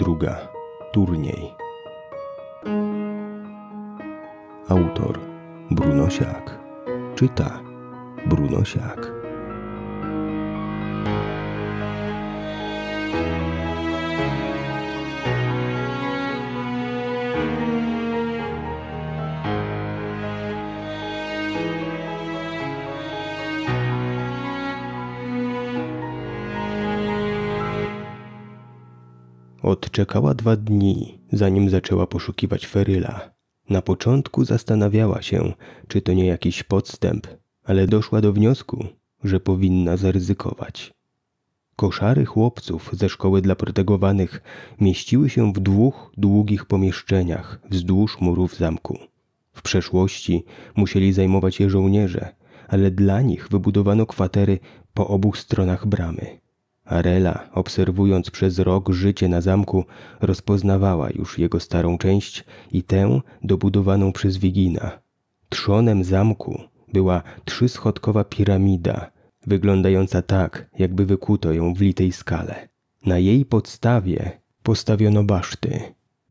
Epoka magiczna. Część druga. Turniej. Autor Bruno Siak. Czyta Bruno Siak. Odczekała dwa dni, zanim zaczęła poszukiwać Feryla. Na początku zastanawiała się, czy to nie jakiś podstęp, ale doszła do wniosku, że powinna zaryzykować. Koszary chłopców ze szkoły dla protegowanych mieściły się w dwóch długich pomieszczeniach wzdłuż murów zamku. W przeszłości musieli zajmować je żołnierze, ale dla nich wybudowano kwatery po obu stronach bramy. Arela, obserwując przez rok życie na zamku, rozpoznawała już jego starą część i tę dobudowaną przez Wigina. Trzonem zamku była trzyschodkowa piramida, wyglądająca tak, jakby wykuto ją w litej skale. Na jej podstawie postawiono baszty.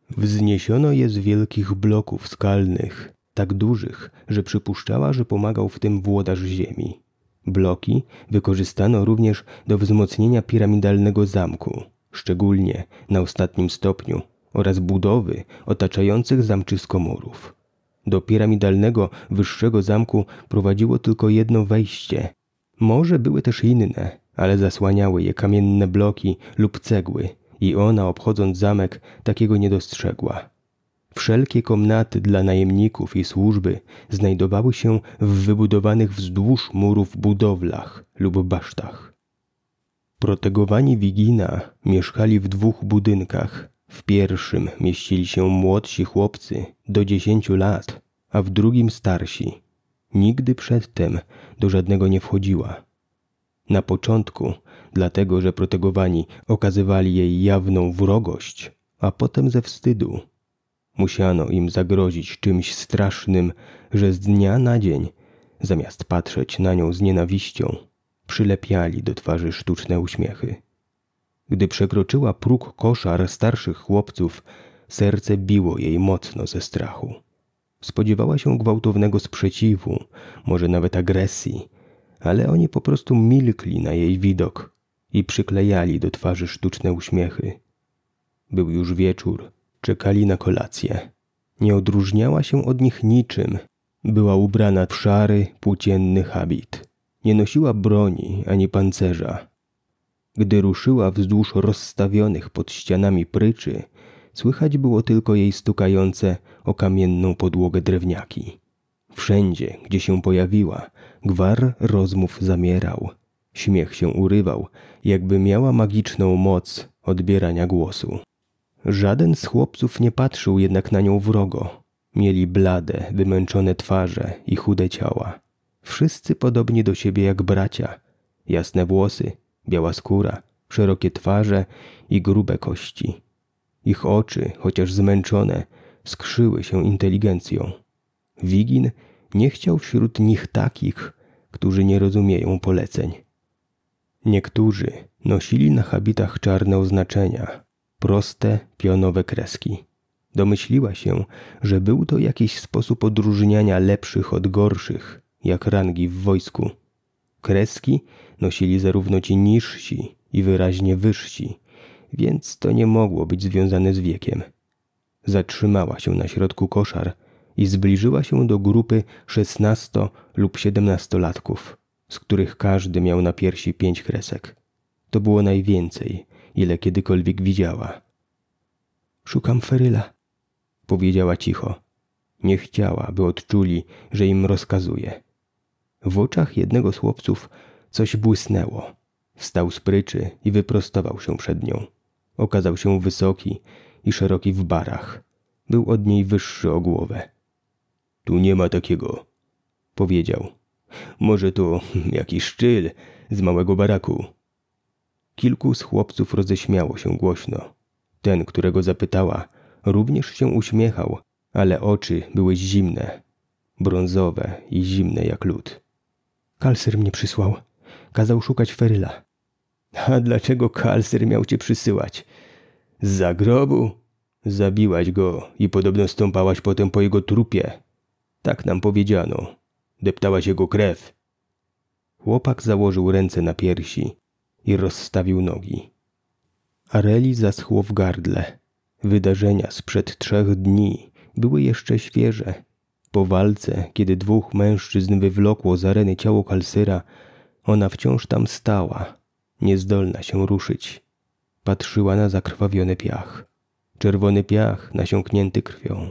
Wzniesiono je z wielkich bloków skalnych, tak dużych, że przypuszczała, że pomagał w tym włodarz ziemi. Bloki wykorzystano również do wzmocnienia piramidalnego zamku, szczególnie na ostatnim stopniu, oraz budowy otaczających zamczysko murów. Do piramidalnego wyższego zamku prowadziło tylko jedno wejście. Może były też inne, ale zasłaniały je kamienne bloki lub cegły i ona, obchodząc zamek, takiego nie dostrzegła. Wszelkie komnaty dla najemników i służby znajdowały się w wybudowanych wzdłuż murów budowlach lub basztach. Protegowani Wigina mieszkali w dwóch budynkach. W pierwszym mieścili się młodsi chłopcy do dziesięciu lat, a w drugim starsi. Nigdy przedtem do żadnego nie wchodziła. Na początku, dlatego że protegowani okazywali jej jawną wrogość, a potem ze wstydu Musiano im zagrozić czymś strasznym, że z dnia na dzień, zamiast patrzeć na nią z nienawiścią, przylepiali do twarzy sztuczne uśmiechy. Gdy przekroczyła próg koszar starszych chłopców, serce biło jej mocno ze strachu. Spodziewała się gwałtownego sprzeciwu, może nawet agresji, ale oni po prostu milkli na jej widok i przyklejali do twarzy sztuczne uśmiechy. Był już wieczór, Czekali na kolację. Nie odróżniała się od nich niczym. Była ubrana w szary, płócienny habit. Nie nosiła broni ani pancerza. Gdy ruszyła wzdłuż rozstawionych pod ścianami pryczy, słychać było tylko jej stukające o kamienną podłogę drewniaki. Wszędzie, gdzie się pojawiła, gwar rozmów zamierał. Śmiech się urywał, jakby miała magiczną moc odbierania głosu. Żaden z chłopców nie patrzył jednak na nią wrogo. Mieli blade, wymęczone twarze i chude ciała. Wszyscy podobni do siebie jak bracia. Jasne włosy, biała skóra, szerokie twarze i grube kości. Ich oczy, chociaż zmęczone, skrzyły się inteligencją. Wigin nie chciał wśród nich takich, którzy nie rozumieją poleceń. Niektórzy nosili na habitach czarne oznaczenia, proste, pionowe kreski. Domyśliła się, że był to jakiś sposób odróżniania lepszych od gorszych, jak rangi w wojsku. Kreski nosili zarówno ci niżsi i wyraźnie wyżsi, więc to nie mogło być związane z wiekiem. Zatrzymała się na środku koszar i zbliżyła się do grupy szesnasto lub siedemnastolatków, z których każdy miał na piersi pięć kresek. To było najwięcej, ile kiedykolwiek widziała. Szukam Feryla, powiedziała cicho. Nie chciała, by odczuli, że im rozkazuje. W oczach jednego z chłopców coś błysnęło. Wstał z pryczy i wyprostował się przed nią. Okazał się wysoki i szeroki w barach. Był od niej wyższy o głowę. Tu nie ma takiego, powiedział. Może to jakiś szczyl z małego baraku. Kilku z chłopców roześmiało się głośno. Ten, którego zapytała, również się uśmiechał, ale oczy były zimne, brązowe i zimne jak lód. Kalser mnie przysłał. Kazał szukać Feryla. A dlaczego Kalser miał cię przysyłać? Z zagrobu? Zabiłaś go i podobno stąpałaś potem po jego trupie. Tak nam powiedziano. Deptałaś jego krew. Chłopak założył ręce na piersi i rozstawił nogi. Areli zaschło w gardle. Wydarzenia sprzed trzech dni były jeszcze świeże. Po walce, kiedy dwóch mężczyzn wywlokło z areny ciało Kalsyra, ona wciąż tam stała, niezdolna się ruszyć. Patrzyła na zakrwawiony piach. Czerwony piach nasiąknięty krwią.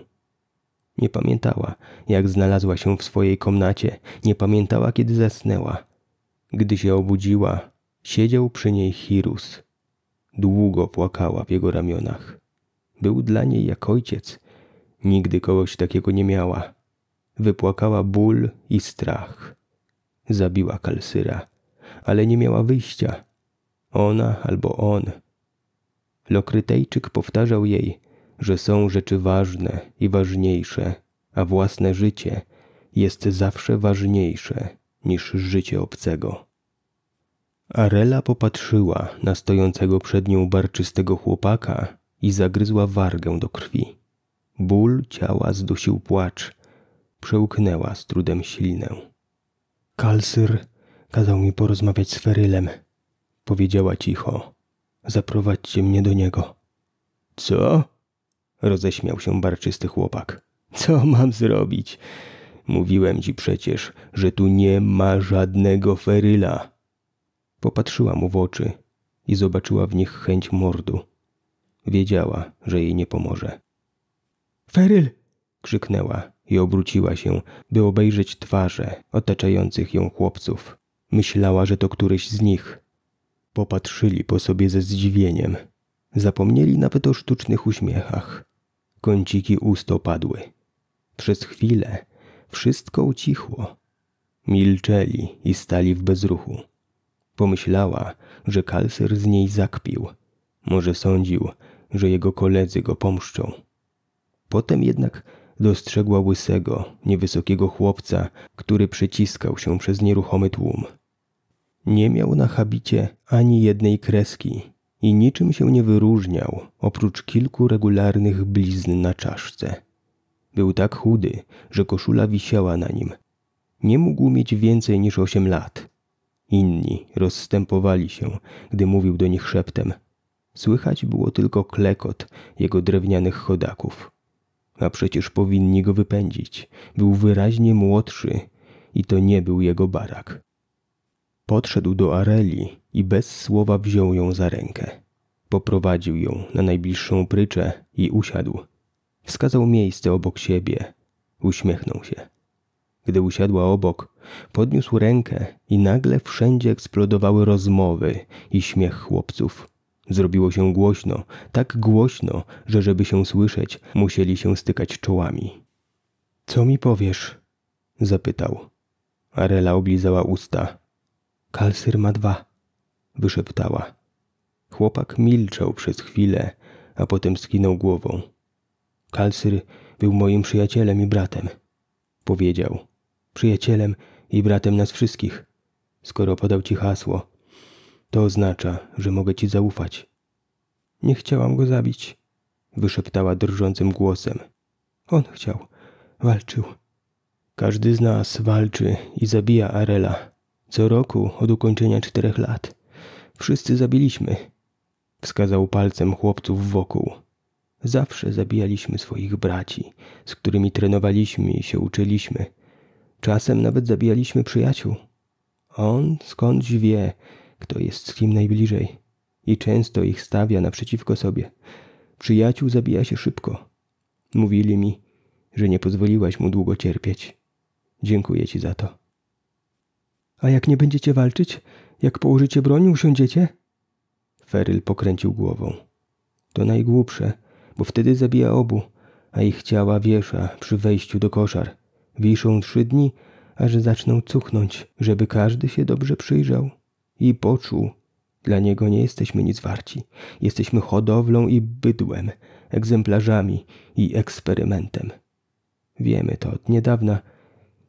Nie pamiętała, jak znalazła się w swojej komnacie, nie pamiętała, kiedy zasnęła. Gdy się obudziła, siedział przy niej Hirus. Długo płakała w jego ramionach. Był dla niej jak ojciec. Nigdy kogoś takiego nie miała. Wypłakała ból i strach. Zabiła Kalsyra, ale nie miała wyjścia. Ona albo on. Lokrytejczyk powtarzał jej, że są rzeczy ważne i ważniejsze, a własne życie jest zawsze ważniejsze niż życie obcego. Arela popatrzyła na stojącego przed nią barczystego chłopaka i zagryzła wargę do krwi. Ból ciała zdusił płacz. Przełknęła z trudem silnę. Kalsyr kazał mi porozmawiać z Ferylem. Powiedziała cicho. Zaprowadźcie mnie do niego. Co? Roześmiał się barczysty chłopak. Co mam zrobić? Mówiłem ci przecież, że tu nie ma żadnego Feryla. Popatrzyła mu w oczy i zobaczyła w nich chęć mordu. Wiedziała, że jej nie pomoże. Feryl! krzyknęła i obróciła się, by obejrzeć twarze otaczających ją chłopców. Myślała, że to któryś z nich. Popatrzyli po sobie ze zdziwieniem. Zapomnieli nawet o sztucznych uśmiechach. Kąciki ust opadły. Przez chwilę wszystko ucichło. Milczeli i stali w bezruchu. Pomyślała, że kalser z niej zakpił. Może sądził, że jego koledzy go pomszczą. Potem jednak dostrzegła łysego, niewysokiego chłopca, który przyciskał się przez nieruchomy tłum. Nie miał na habicie ani jednej kreski i niczym się nie wyróżniał, oprócz kilku regularnych blizn na czaszce. Był tak chudy, że koszula wisiała na nim. Nie mógł mieć więcej niż osiem lat. Inni rozstępowali się, gdy mówił do nich szeptem. Słychać było tylko klekot jego drewnianych chodaków. A przecież powinni go wypędzić. Był wyraźnie młodszy i to nie był jego barak. Podszedł do Areli i bez słowa wziął ją za rękę. Poprowadził ją na najbliższą pryczę i usiadł. Wskazał miejsce obok siebie. Uśmiechnął się. Gdy usiadła obok, podniósł rękę i nagle wszędzie eksplodowały rozmowy i śmiech chłopców. Zrobiło się głośno, tak głośno, że żeby się słyszeć, musieli się stykać czołami. Co mi powiesz? zapytał. Arela oblizała usta. Kalsyr ma dwa, wyszeptała. Chłopak milczał przez chwilę, a potem skinął głową. Kalsyr był moim przyjacielem i bratem, powiedział. Przyjacielem i bratem nas wszystkich. Skoro podał ci hasło, to oznacza, że mogę ci zaufać. Nie chciałam go zabić, wyszeptała drżącym głosem. On chciał, walczył. Każdy z nas walczy i zabija Arela. Co roku od ukończenia czterech lat. Wszyscy zabiliśmy. Wskazał palcem chłopców wokół. Zawsze zabijaliśmy swoich braci, z którymi trenowaliśmy i się uczyliśmy. Czasem nawet zabijaliśmy przyjaciół. On skądś wie, kto jest z kim najbliżej i często ich stawia naprzeciwko sobie. Przyjaciół zabija się szybko. Mówili mi, że nie pozwoliłaś mu długo cierpieć. Dziękuję ci za to. A jak nie będziecie walczyć? Jak położycie broń, usiądziecie? Feryl pokręcił głową. To najgłupsze, bo wtedy zabija obu, a ich ciała wiesza przy wejściu do koszar. Wiszą trzy dni, aż zaczną cuchnąć, żeby każdy się dobrze przyjrzał i poczuł. Dla niego nie jesteśmy nic warci. Jesteśmy hodowlą i bydłem, egzemplarzami i eksperymentem. Wiemy to od niedawna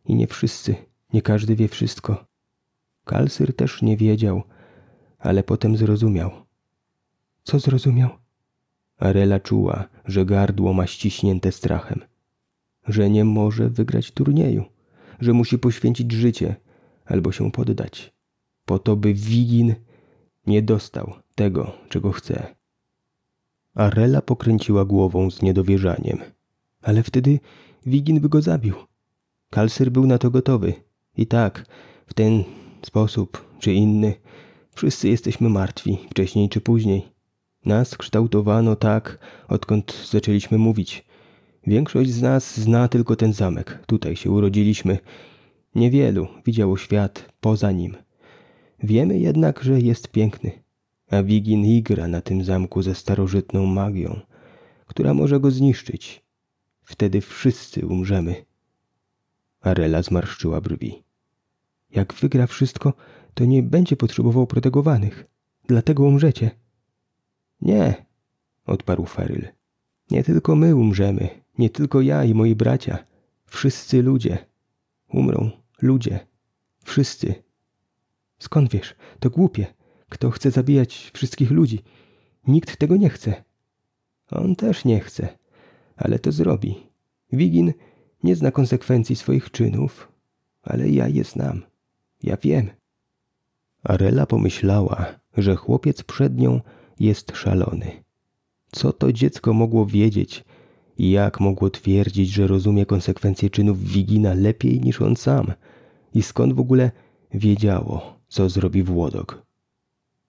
i nie wszyscy, nie każdy wie wszystko. Kalsyr też nie wiedział, ale potem zrozumiał. Co zrozumiał? Arela czuła, że gardło ma ściśnięte strachem, że nie może wygrać turnieju, że musi poświęcić życie albo się poddać, po to by Wigin nie dostał tego, czego chce. Arela pokręciła głową z niedowierzaniem. Ale wtedy Wigin by go zabił. Kalsyr był na to gotowy. I tak, w ten sposób czy inny, wszyscy jesteśmy martwi, wcześniej czy później. Nas kształtowano tak, odkąd zaczęliśmy mówić. Większość z nas zna tylko ten zamek. Tutaj się urodziliśmy. Niewielu widziało świat poza nim. Wiemy jednak, że jest piękny. A Wigin igra na tym zamku ze starożytną magią, która może go zniszczyć. Wtedy wszyscy umrzemy. Arela zmarszczyła brwi. Jak wygra wszystko, to nie będzie potrzebował protegowanych. Dlatego umrzecie. Nie, odparł Feryl. Nie tylko my umrzemy, nie tylko ja i moi bracia. Wszyscy ludzie. Umrą ludzie. Wszyscy. Skąd wiesz? To głupie. Kto chce zabijać wszystkich ludzi? Nikt tego nie chce. On też nie chce, ale to zrobi. Wigin nie zna konsekwencji swoich czynów, ale ja je znam. Ja wiem. Arela pomyślała, że chłopiec przed nią jest szalony. Co to dziecko mogło wiedzieć jak mogło twierdzić, że rozumie konsekwencje czynów Wigina lepiej niż on sam? I skąd w ogóle wiedziało, co zrobi Włodok?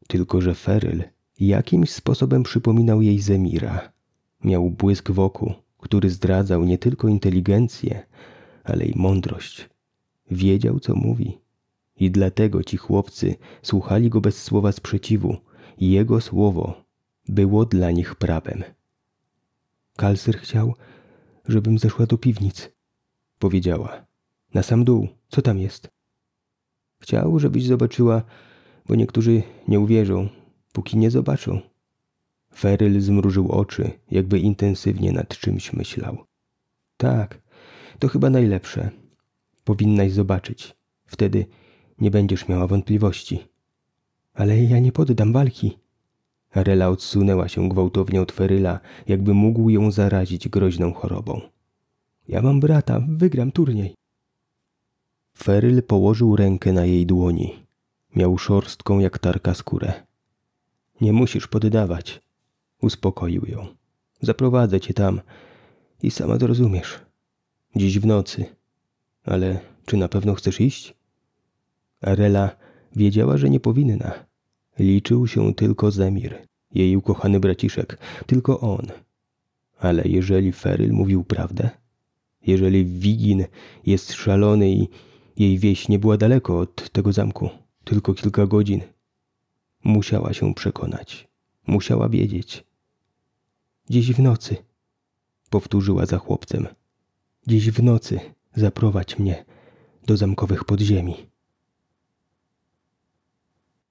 Tylko, że Feryl jakimś sposobem przypominał jej Zemira. Miał błysk w oku, który zdradzał nie tylko inteligencję, ale i mądrość. Wiedział, co mówi. I dlatego ci chłopcy słuchali go bez słowa sprzeciwu. Jego słowo było dla nich prawem. Kalsyr chciał, żebym zeszła do piwnic, powiedziała. Na sam dół, co tam jest? Chciał, żebyś zobaczyła, bo niektórzy nie uwierzą, póki nie zobaczą. Feryl zmrużył oczy, jakby intensywnie nad czymś myślał. Tak, to chyba najlepsze. Powinnaś zobaczyć. Wtedy nie będziesz miała wątpliwości. Ale ja nie poddam walki. Arela odsunęła się gwałtownie od Feryla, jakby mógł ją zarazić groźną chorobą. Ja mam brata, wygram turniej. Feryl położył rękę na jej dłoni. Miał szorstką jak tarka skórę. Nie musisz poddawać. Uspokoił ją. Zaprowadzę cię tam i sama zrozumiesz. Dziś w nocy. Ale czy na pewno chcesz iść? Arela wiedziała, że nie powinna. Liczył się tylko Zemir, jej ukochany braciszek, tylko on. Ale jeżeli Feryl mówił prawdę, jeżeli Wigin jest szalony i jej wieś nie była daleko od tego zamku, tylko kilka godzin, musiała się przekonać, musiała wiedzieć. Dziś w nocy, powtórzyła za chłopcem. Dziś w nocy zaprowadź mnie do zamkowych podziemi.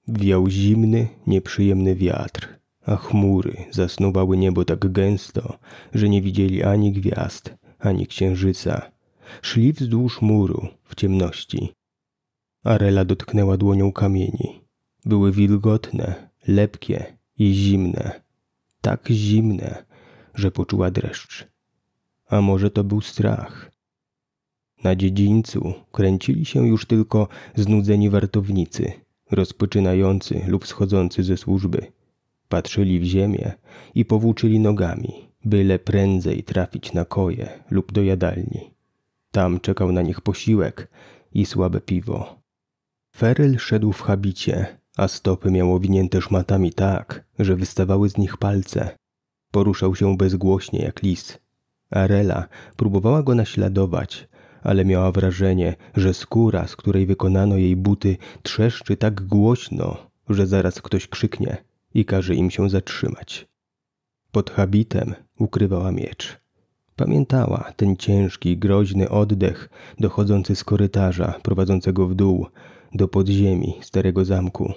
Wiał zimny, nieprzyjemny wiatr, a chmury zasnuwały niebo tak gęsto, że nie widzieli ani gwiazd, ani księżyca. Szli wzdłuż muru w ciemności. Arela dotknęła dłonią kamieni. Były wilgotne, lepkie i zimne. Tak zimne, że poczuła dreszcz. A może to był strach? Na dziedzińcu kręcili się już tylko znudzeni wartownicy, rozpoczynający lub schodzący ze służby. Patrzyli w ziemię i powłóczyli nogami, byle prędzej trafić na koje lub do jadalni. Tam czekał na nich posiłek i słabe piwo. Feryl szedł w habicie, a stopy miał owinięte szmatami tak, że wystawały z nich palce. Poruszał się bezgłośnie jak lis. Arela próbowała go naśladować, ale miała wrażenie, że skóra, z której wykonano jej buty, trzeszczy tak głośno, że zaraz ktoś krzyknie i każe im się zatrzymać. Pod habitem ukrywała miecz. Pamiętała ten ciężki, groźny oddech dochodzący z korytarza prowadzącego w dół do podziemi starego zamku.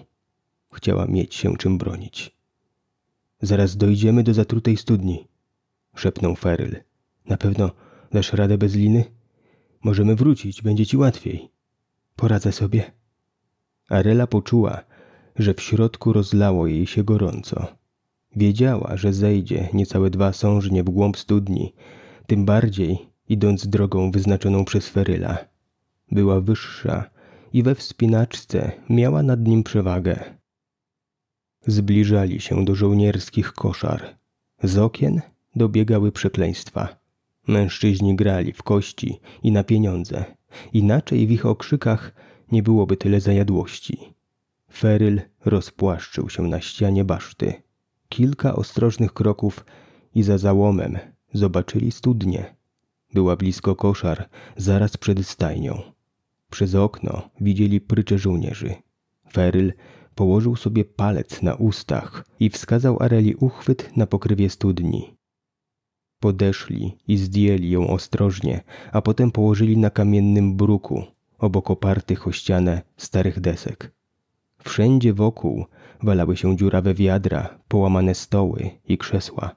Chciała mieć się czym bronić. Zaraz dojdziemy do zatrutej studni, szepnął Feryl. Na pewno dasz radę bez liny? Możemy wrócić, będzie ci łatwiej. Poradzę sobie. Arela poczuła, że w środku rozlało jej się gorąco. Wiedziała, że zejdzie niecałe dwa sążnie w głąb studni, tym bardziej idąc drogą wyznaczoną przez Feryla. Była wyższa i we wspinaczce miała nad nim przewagę. Zbliżali się do żołnierskich koszar. Z okien dobiegały przekleństwa. Mężczyźni grali w kości i na pieniądze. Inaczej w ich okrzykach nie byłoby tyle zajadłości. Feryl rozpłaszczył się na ścianie baszty. Kilka ostrożnych kroków i za załomem zobaczyli studnię. Była blisko koszar, zaraz przed stajnią. Przez okno widzieli prycze żołnierzy. Feryl położył sobie palec na ustach i wskazał Areli uchwyt na pokrywie studni. Podeszli i zdjęli ją ostrożnie, a potem położyli na kamiennym bruku, obok opartych o ścianę starych desek. Wszędzie wokół walały się dziurawe wiadra, połamane stoły i krzesła.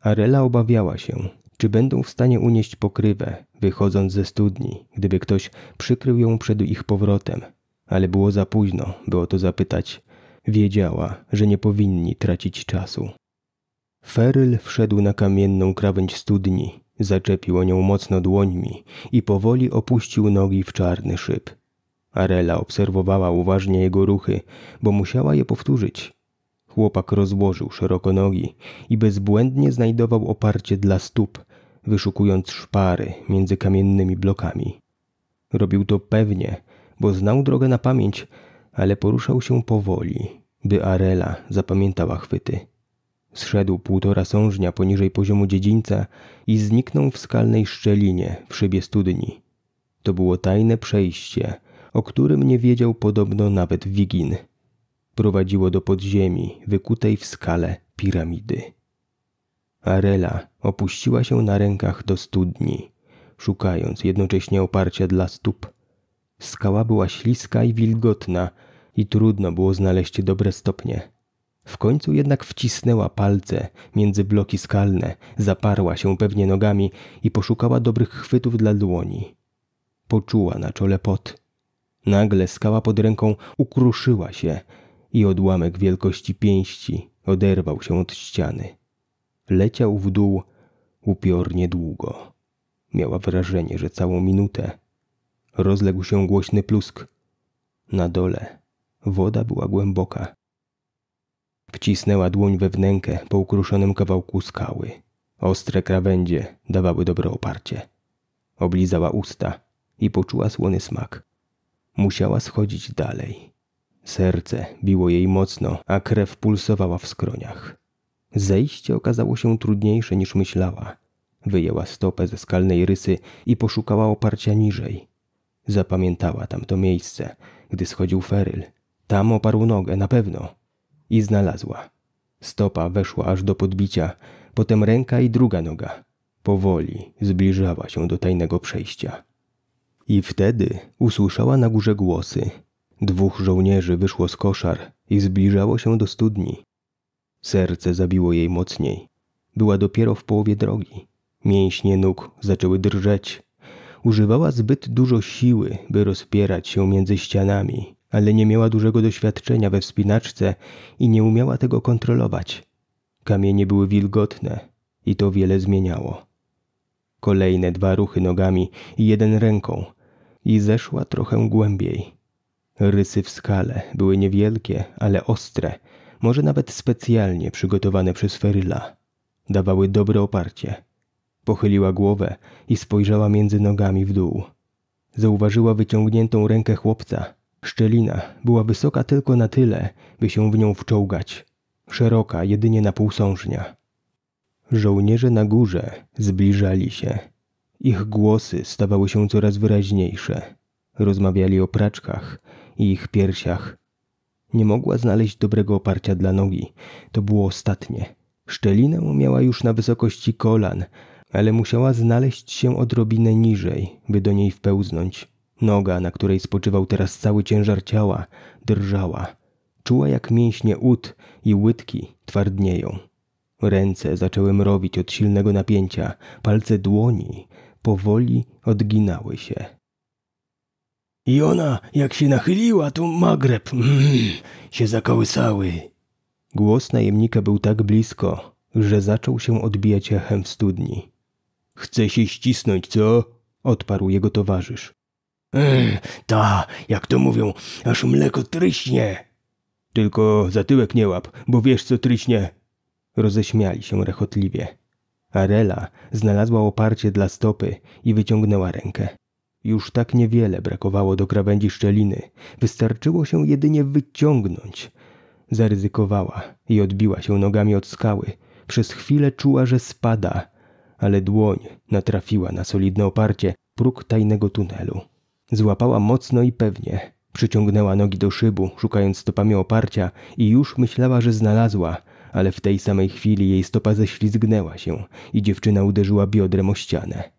Arela obawiała się, czy będą w stanie unieść pokrywę, wychodząc ze studni, gdyby ktoś przykrył ją przed ich powrotem. Ale było za późno, by o to zapytać. Wiedziała, że nie powinni tracić czasu. Feryl wszedł na kamienną krawędź studni, zaczepił o nią mocno dłońmi i powoli opuścił nogi w czarny szyb. Arela obserwowała uważnie jego ruchy, bo musiała je powtórzyć. Chłopak rozłożył szeroko nogi i bezbłędnie znajdował oparcie dla stóp, wyszukując szpary między kamiennymi blokami. Robił to pewnie, bo znał drogę na pamięć, ale poruszał się powoli, by Arela zapamiętała chwyty. Zszedł półtora sążnia poniżej poziomu dziedzińca i zniknął w skalnej szczelinie w szybie studni. To było tajne przejście, o którym nie wiedział podobno nawet Wigin. Prowadziło do podziemi, wykutej w skale piramidy. Arela opuściła się na rękach do studni, szukając jednocześnie oparcia dla stóp. Skała była śliska i wilgotna i trudno było znaleźć dobre stopnie. W końcu jednak wcisnęła palce między bloki skalne, zaparła się pewnie nogami i poszukała dobrych chwytów dla dłoni. Poczuła na czole pot. Nagle skała pod ręką ukruszyła się i odłamek wielkości pięści oderwał się od ściany. Leciał w dół upiornie długo. Miała wrażenie, że całą minutę. Rozległ się głośny plusk. Na dole woda była głęboka. Wcisnęła dłoń we wnękę po ukruszonym kawałku skały. Ostre krawędzie dawały dobre oparcie. Oblizała usta i poczuła słony smak. Musiała schodzić dalej. Serce biło jej mocno, a krew pulsowała w skroniach. Zejście okazało się trudniejsze niż myślała. Wyjęła stopę ze skalnej rysy i poszukała oparcia niżej. Zapamiętała tamto miejsce, gdy schodził Feryl. Tam oparł nogę, na pewno. I znalazła. Stopa weszła aż do podbicia, potem ręka i druga noga. Powoli zbliżała się do tajnego przejścia. I wtedy usłyszała na górze głosy. Dwóch żołnierzy wyszło z koszar i zbliżało się do studni. Serce zabiło jej mocniej. Była dopiero w połowie drogi. Mięśnie nóg zaczęły drżeć. Używała zbyt dużo siły, by rozpierać się między ścianami, ale nie miała dużego doświadczenia we wspinaczce i nie umiała tego kontrolować. Kamienie były wilgotne i to wiele zmieniało. Kolejne dwa ruchy nogami i jeden ręką i zeszła trochę głębiej. Rysy w skale były niewielkie, ale ostre, może nawet specjalnie przygotowane przez Feryla. Dawały dobre oparcie. Pochyliła głowę i spojrzała między nogami w dół. Zauważyła wyciągniętą rękę chłopca. Szczelina była wysoka tylko na tyle, by się w nią wczołgać. Szeroka jedynie na pół sążnia. Żołnierze na górze zbliżali się. Ich głosy stawały się coraz wyraźniejsze. Rozmawiali o praczkach i ich piersiach. Nie mogła znaleźć dobrego oparcia dla nogi. To było ostatnie. Szczelinę miała już na wysokości kolan, ale musiała znaleźć się odrobinę niżej, by do niej wpełznąć. Noga, na której spoczywał teraz cały ciężar ciała, drżała. Czuła jak mięśnie ud i łydki twardnieją. Ręce zaczęły mrowić od silnego napięcia, palce dłoni powoli odginały się. I ona, jak się nachyliła, to magreb mm, się zakołysały. Głos najemnika był tak blisko, że zaczął się odbijać echem w studni. Chce się ścisnąć, co? odparł jego towarzysz. Mm, ta, jak to mówią, aż mleko tryśnie. Tylko za tyłek nie łap, bo wiesz co tryśnie. Roześmiali się rechotliwie. Arela znalazła oparcie dla stopy i wyciągnęła rękę. Już tak niewiele brakowało do krawędzi szczeliny. Wystarczyło się jedynie wyciągnąć. Zaryzykowała i odbiła się nogami od skały. Przez chwilę czuła, że spada, ale dłoń natrafiła na solidne oparcie, próg tajnego tunelu. Złapała mocno i pewnie. Przyciągnęła nogi do szybu, szukając stopami oparcia i już myślała, że znalazła, ale w tej samej chwili jej stopa ześlizgnęła się i dziewczyna uderzyła biodrem o ścianę.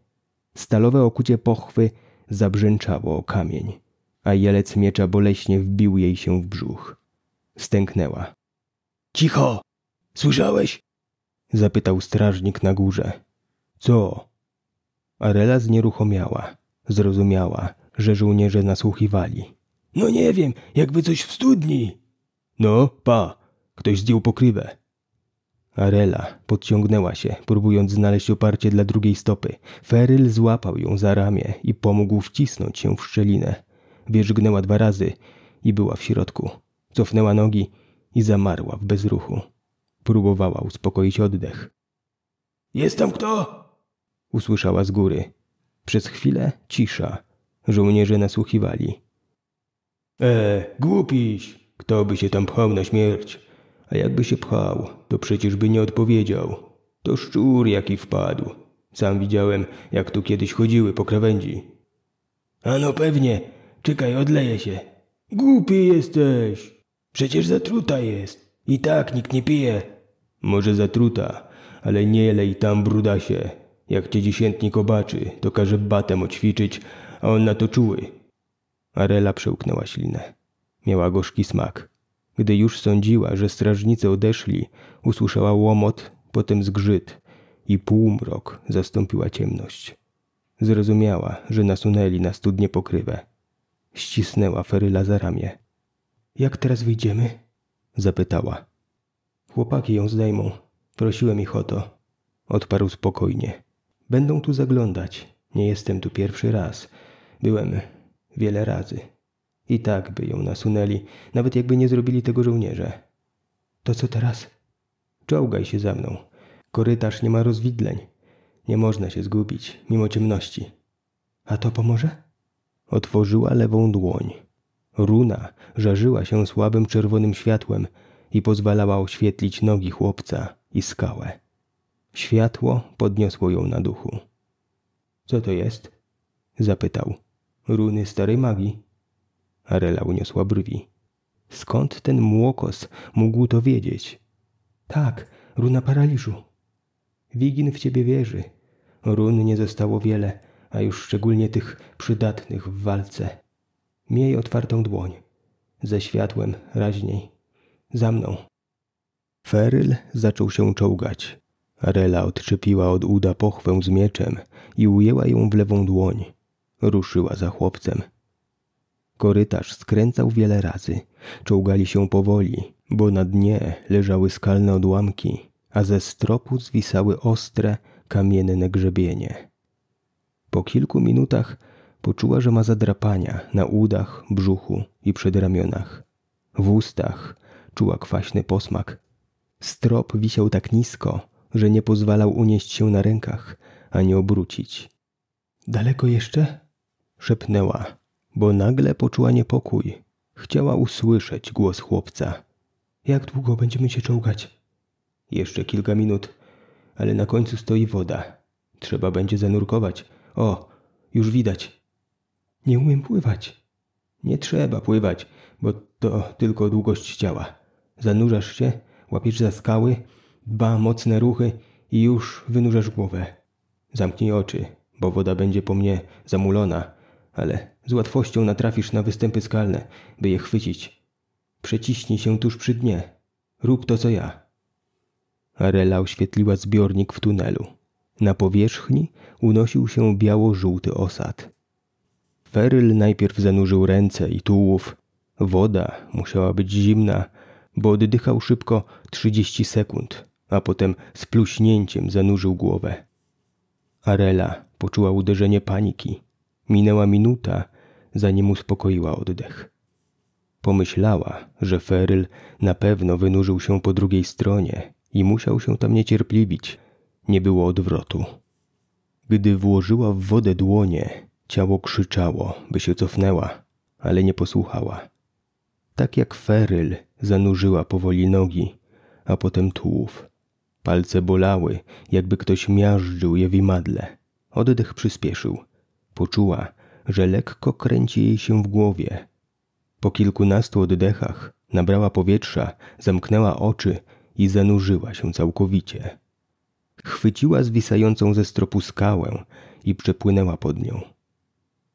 Stalowe okucie pochwy zabrzęczało o kamień, a jelec miecza boleśnie wbił jej się w brzuch. Stęknęła. Cicho! Słyszałeś? Zapytał strażnik na górze. Co? Arela znieruchomiała. Zrozumiała, że żołnierze nasłuchiwali. No nie wiem, jakby coś w studni. No, pa, ktoś zdjął pokrywę. Arela podciągnęła się, próbując znaleźć oparcie dla drugiej stopy. Feryl złapał ją za ramię i pomógł wcisnąć się w szczelinę. Wierzgnęła dwa razy i była w środku. Cofnęła nogi i zamarła w bezruchu. Próbowała uspokoić oddech. Jest tam kto? Usłyszała z góry. Przez chwilę cisza. Żołnierze nasłuchiwali. E, głupiś! Kto by się tam pchał na śmierć? A jakby się pchał, to przecież by nie odpowiedział. To szczur jaki wpadł. Sam widziałem, jak tu kiedyś chodziły po krawędzi. Ano pewnie. Czekaj, odleję się. Głupi jesteś. Przecież zatruta jest. I tak nikt nie pije. Może zatruta, ale nie lej tam brudasie. Jak cię dziesiętnik obaczy, to każe batem oćwiczyć, a on na to czuły. Arela przełknęła ślinę. Miała gorzki smak. Gdy już sądziła, że strażnicy odeszli, usłyszała łomot, potem zgrzyt i półmrok zastąpiła ciemność. Zrozumiała, że nasunęli na studnie pokrywę. Ścisnęła Feryla za ramię. Jak teraz wyjdziemy? Zapytała. Chłopaki ją zdejmą. Prosiłem ich o to. Odparł spokojnie. Będą tu zaglądać. Nie jestem tu pierwszy raz. Byłem wiele razy. I tak by ją nasunęli, nawet jakby nie zrobili tego żołnierze. To co teraz? Czołgaj się za mną. Korytarz nie ma rozwidleń. Nie można się zgubić, mimo ciemności. A to pomoże? Otworzyła lewą dłoń. Runa żarzyła się słabym czerwonym światłem i pozwalała oświetlić nogi chłopca i skałę. Światło podniosło ją na duchu. Co to jest? Zapytał. Runy starej magii. Arela uniosła brwi. Skąd ten młokos mógł to wiedzieć? Tak, runa paraliżu. Wigin w ciebie wierzy. Run nie zostało wiele, a już szczególnie tych przydatnych w walce. Miej otwartą dłoń. Ze światłem raźniej. Za mną. Feryl zaczął się czołgać. Arela odczepiła od uda pochwę z mieczem i ujęła ją w lewą dłoń. Ruszyła za chłopcem. Korytarz skręcał wiele razy. Czołgali się powoli, bo na dnie leżały skalne odłamki, a ze stropu zwisały ostre, kamienne grzebienie. Po kilku minutach poczuła, że ma zadrapania na udach, brzuchu i przedramionach. W ustach czuła kwaśny posmak. Strop wisiał tak nisko, że nie pozwalał unieść się na rękach, ani obrócić. Daleko jeszcze? Szepnęła, bo nagle poczuła niepokój. Chciała usłyszeć głos chłopca. Jak długo będziemy się czołgać? Jeszcze kilka minut, ale na końcu stoi woda. Trzeba będzie zanurkować. O, już widać. Nie umiem pływać. Nie trzeba pływać, bo to tylko długość ciała. Zanurzasz się, łapiesz za skały, dba mocne ruchy i już wynurzasz głowę. Zamknij oczy, bo woda będzie po mnie zamulona, ale z łatwością natrafisz na występy skalne, by je chwycić. Przeciśnij się tuż przy dnie. Rób to, co ja. Arela oświetliła zbiornik w tunelu. Na powierzchni unosił się biało-żółty osad. Feryl najpierw zanurzył ręce i tułów. Woda musiała być zimna, bo oddychał szybko 30 sekund, a potem z pluśnięciem zanurzył głowę. Arela poczuła uderzenie paniki. Minęła minuta, zanim uspokoiła oddech. Pomyślała, że Feryl na pewno wynurzył się po drugiej stronie i musiał się tam niecierpliwić. Nie było odwrotu. Gdy włożyła w wodę dłonie, ciało krzyczało, by się cofnęła, ale nie posłuchała. Tak jak Feryl zanurzyła powoli nogi, a potem tułów. Palce bolały, jakby ktoś miażdżył je w imadle. Oddech przyspieszył. Poczuła, że lekko kręci jej się w głowie. Po kilkunastu oddechach nabrała powietrza, zamknęła oczy i zanurzyła się całkowicie. Chwyciła zwisającą ze stropu skałę i przepłynęła pod nią.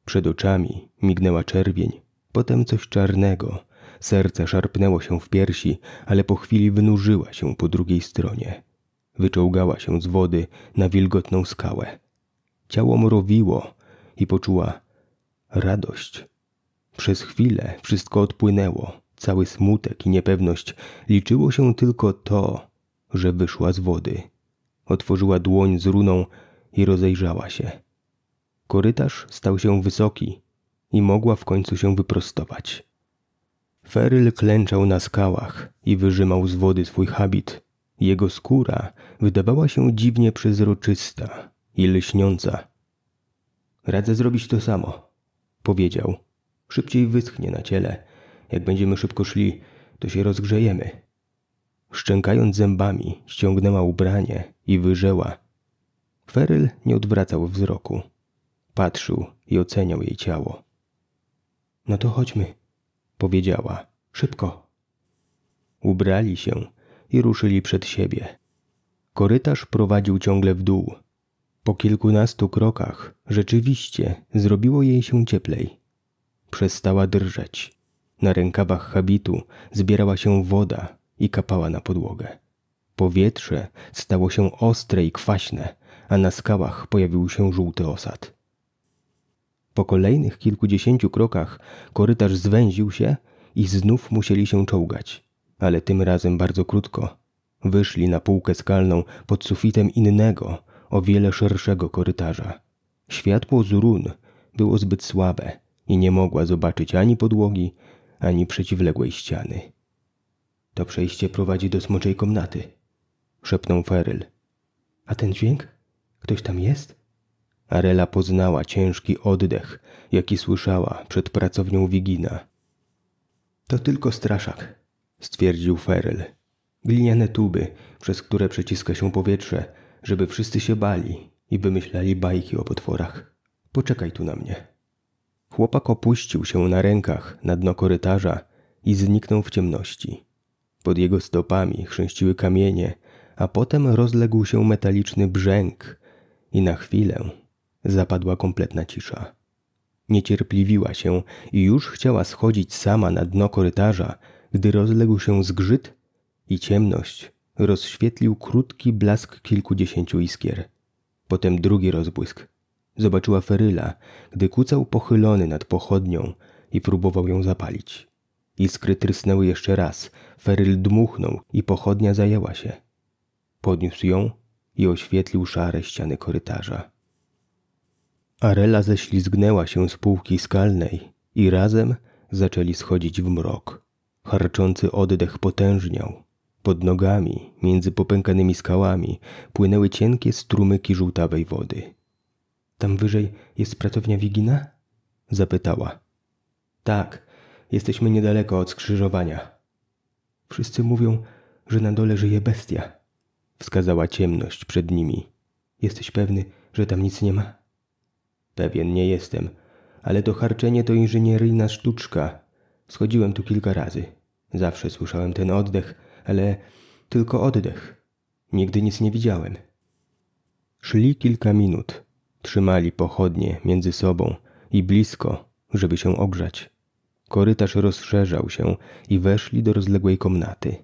Przed oczami mignęła czerwień, potem coś czarnego. Serce szarpnęło się w piersi, ale po chwili wynurzyła się po drugiej stronie. Wyczołgała się z wody na wilgotną skałę. Ciało mrowiło i poczuła radość. Przez chwilę wszystko odpłynęło, cały smutek i niepewność. Liczyło się tylko to, że wyszła z wody. Otworzyła dłoń z runą i rozejrzała się. Korytarz stał się wysoki i mogła w końcu się wyprostować. Feryl klęczał na skałach i wyrzymał z wody swój habit. Jego skóra wydawała się dziwnie przezroczysta i lśniąca. Radzę zrobić to samo, powiedział. Szybciej wyschnie na ciele. Jak będziemy szybko szli, to się rozgrzejemy. Szczękając zębami, ściągnęła ubranie i wyżeła. Feryl nie odwracał wzroku. Patrzył i oceniał jej ciało. No to chodźmy, powiedziała. Szybko. Ubrali się i ruszyli przed siebie. Korytarz prowadził ciągle w dół. Po kilkunastu krokach rzeczywiście zrobiło jej się cieplej. Przestała drżeć. Na rękawach habitu zbierała się woda i kapała na podłogę. Powietrze stało się ostre i kwaśne, a na skałach pojawił się żółty osad. Po kolejnych kilkudziesięciu krokach korytarz zwęził się i znów musieli się czołgać, ale tym razem bardzo krótko. Wyszli na półkę skalną pod sufitem innego, o wiele szerszego korytarza. Światło z run było zbyt słabe i nie mogła zobaczyć ani podłogi, ani przeciwległej ściany. To przejście prowadzi do smoczej komnaty, szepnął Feryl. A ten dźwięk? Ktoś tam jest? Arela poznała ciężki oddech, jaki słyszała przed pracownią Wigina. To tylko straszak, stwierdził Feryl. Gliniane tuby, przez które przeciska się powietrze, żeby wszyscy się bali i wymyślali bajki o potworach. Poczekaj tu na mnie. Chłopak opuścił się na rękach na dno korytarza i zniknął w ciemności. Pod jego stopami chrzęściły kamienie, a potem rozległ się metaliczny brzęk i na chwilę zapadła kompletna cisza. Niecierpliwiła się i już chciała schodzić sama na dno korytarza, gdy rozległ się zgrzyt i ciemność rozświetlił krótki blask kilkudziesięciu iskier. Potem drugi rozbłysk. Zobaczyła Feryla, gdy kucał pochylony nad pochodnią i próbował ją zapalić. Iskry trysnęły jeszcze raz, Feryl dmuchnął i pochodnia zajęła się. Podniósł ją i oświetlił szare ściany korytarza. Arela ześlizgnęła się z półki skalnej i razem zaczęli schodzić w mrok. Harczący oddech potężniał. Pod nogami, między popękanymi skałami, płynęły cienkie strumyki żółtawej wody. Tam wyżej jest pracownia Wigina? Zapytała. Tak, jesteśmy niedaleko od skrzyżowania. Wszyscy mówią, że na dole żyje bestia. Wskazała ciemność przed nimi. Jesteś pewny, że tam nic nie ma? Pewien nie jestem, ale to harczenie to inżynieryjna sztuczka. Schodziłem tu kilka razy. Zawsze słyszałem ten oddech, ale tylko oddech. Nigdy nic nie widziałem. Szli kilka minut. Trzymali pochodnie między sobą i blisko, żeby się ogrzać. Korytarz rozszerzał się i weszli do rozległej komnaty.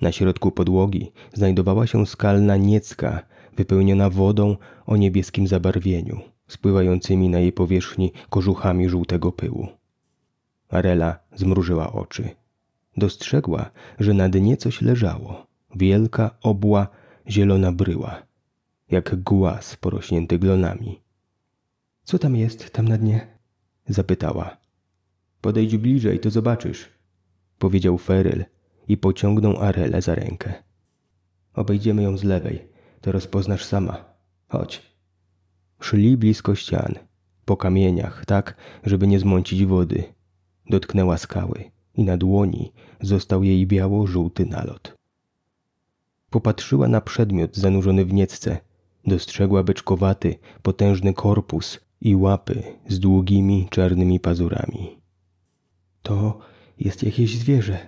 Na środku podłogi znajdowała się skalna niecka, wypełniona wodą o niebieskim zabarwieniu spływającymi na jej powierzchni kożuchami żółtego pyłu. Arela zmrużyła oczy. Dostrzegła, że na dnie coś leżało. Wielka, obła, zielona bryła. Jak głaz porośnięty glonami. Co tam jest, tam na dnie? Zapytała. Podejdź bliżej, to zobaczysz. Powiedział Feryl i pociągnął Arelę za rękę. Obejdziemy ją z lewej, to rozpoznasz sama. Chodź. Szli blisko ścian, po kamieniach, tak, żeby nie zmącić wody. Dotknęła skały i na dłoni został jej biało-żółty nalot. Popatrzyła na przedmiot zanurzony w niecce. Dostrzegła beczkowaty, potężny korpus i łapy z długimi, czarnymi pazurami. To jest jakieś zwierzę,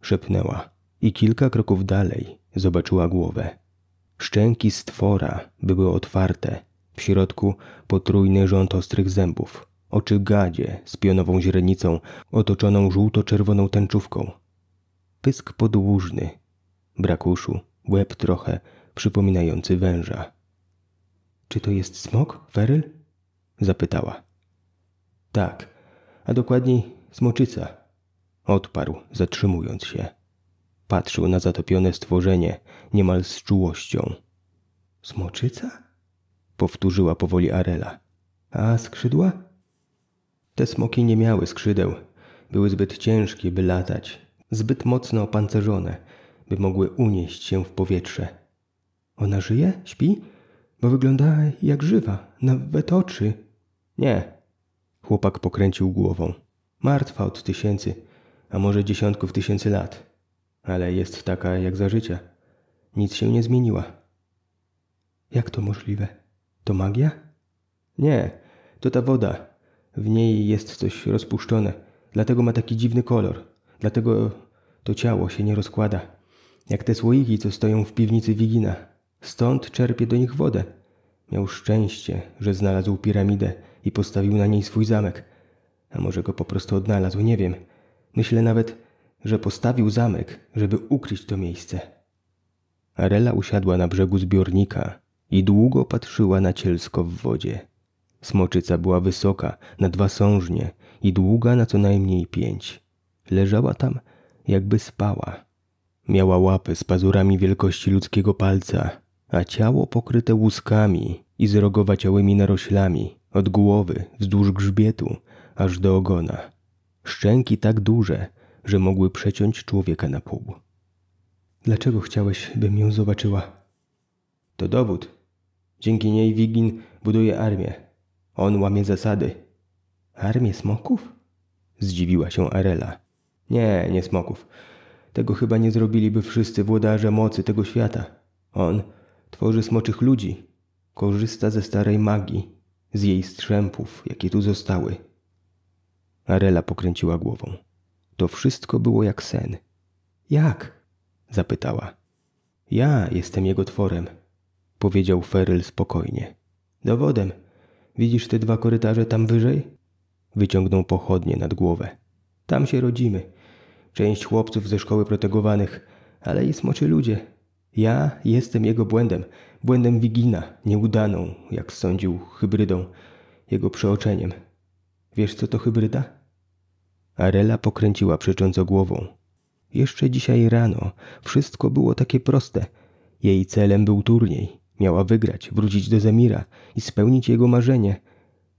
szepnęła i kilka kroków dalej zobaczyła głowę. Szczęki stwora były otwarte, w środku potrójny rząd ostrych zębów, oczy gadzie z pionową źrenicą otoczoną żółto-czerwoną tęczówką. Pysk podłużny, brak uszu, łeb trochę przypominający węża. Czy to jest smok, Feryl? Zapytała. Tak, a dokładniej smoczyca. Odparł, zatrzymując się. Patrzył na zatopione stworzenie niemal z czułością. Smoczyca? Powtórzyła powoli Arela. A skrzydła? Te smoki nie miały skrzydeł. Były zbyt ciężkie, by latać. Zbyt mocno opancerzone, by mogły unieść się w powietrze. Ona żyje? Śpi? Bo wygląda jak żywa, nawet oczy. Nie. Chłopak pokręcił głową. Martwa od tysięcy, a może dziesiątków tysięcy lat. Ale jest taka jak za życia. Nic się nie zmieniła. Jak to możliwe? To magia? Nie, to ta woda. W niej jest coś rozpuszczone, dlatego ma taki dziwny kolor. Dlatego to ciało się nie rozkłada. Jak te słoiki, co stoją w piwnicy Wigina. Stąd czerpie do nich wodę. Miał szczęście, że znalazł piramidę i postawił na niej swój zamek. A może go po prostu odnalazł, nie wiem. Myślę nawet, że postawił zamek, żeby ukryć to miejsce. Arela usiadła na brzegu zbiornika i długo patrzyła na cielsko w wodzie. Smoczyca była wysoka, na dwa sążnie i długa na co najmniej pięć. Leżała tam, jakby spała. Miała łapy z pazurami wielkości ludzkiego palca, a ciało pokryte łuskami i zrogowaciałymi naroślami, od głowy, wzdłuż grzbietu, aż do ogona. Szczęki tak duże, że mogły przeciąć człowieka na pół. Dlaczego chciałeś, bym ją zobaczyła? To dowód. Dzięki niej Wigin buduje armię. On łamie zasady. Armię smoków? Zdziwiła się Arela. Nie, nie smoków. Tego chyba nie zrobiliby wszyscy włodarze mocy tego świata. On tworzy smoczych ludzi. Korzysta ze starej magii, z jej strzępów, jakie tu zostały. Arela pokręciła głową. To wszystko było jak sen. Jak? zapytała. Ja jestem jego tworem, powiedział Feryl spokojnie. Dowodem. Widzisz te dwa korytarze tam wyżej? Wyciągnął pochodnie nad głowę. Tam się rodzimy. Część chłopców ze szkoły protegowanych, ale i smoczy ludzie. Ja jestem jego błędem, błędem Wigina, nieudaną, jak sądził, hybrydą, jego przeoczeniem. Wiesz, co to hybryda? Arela pokręciła przecząco głową. Jeszcze dzisiaj rano wszystko było takie proste. Jej celem był turniej. Miała wygrać, wrócić do Zemira i spełnić jego marzenie.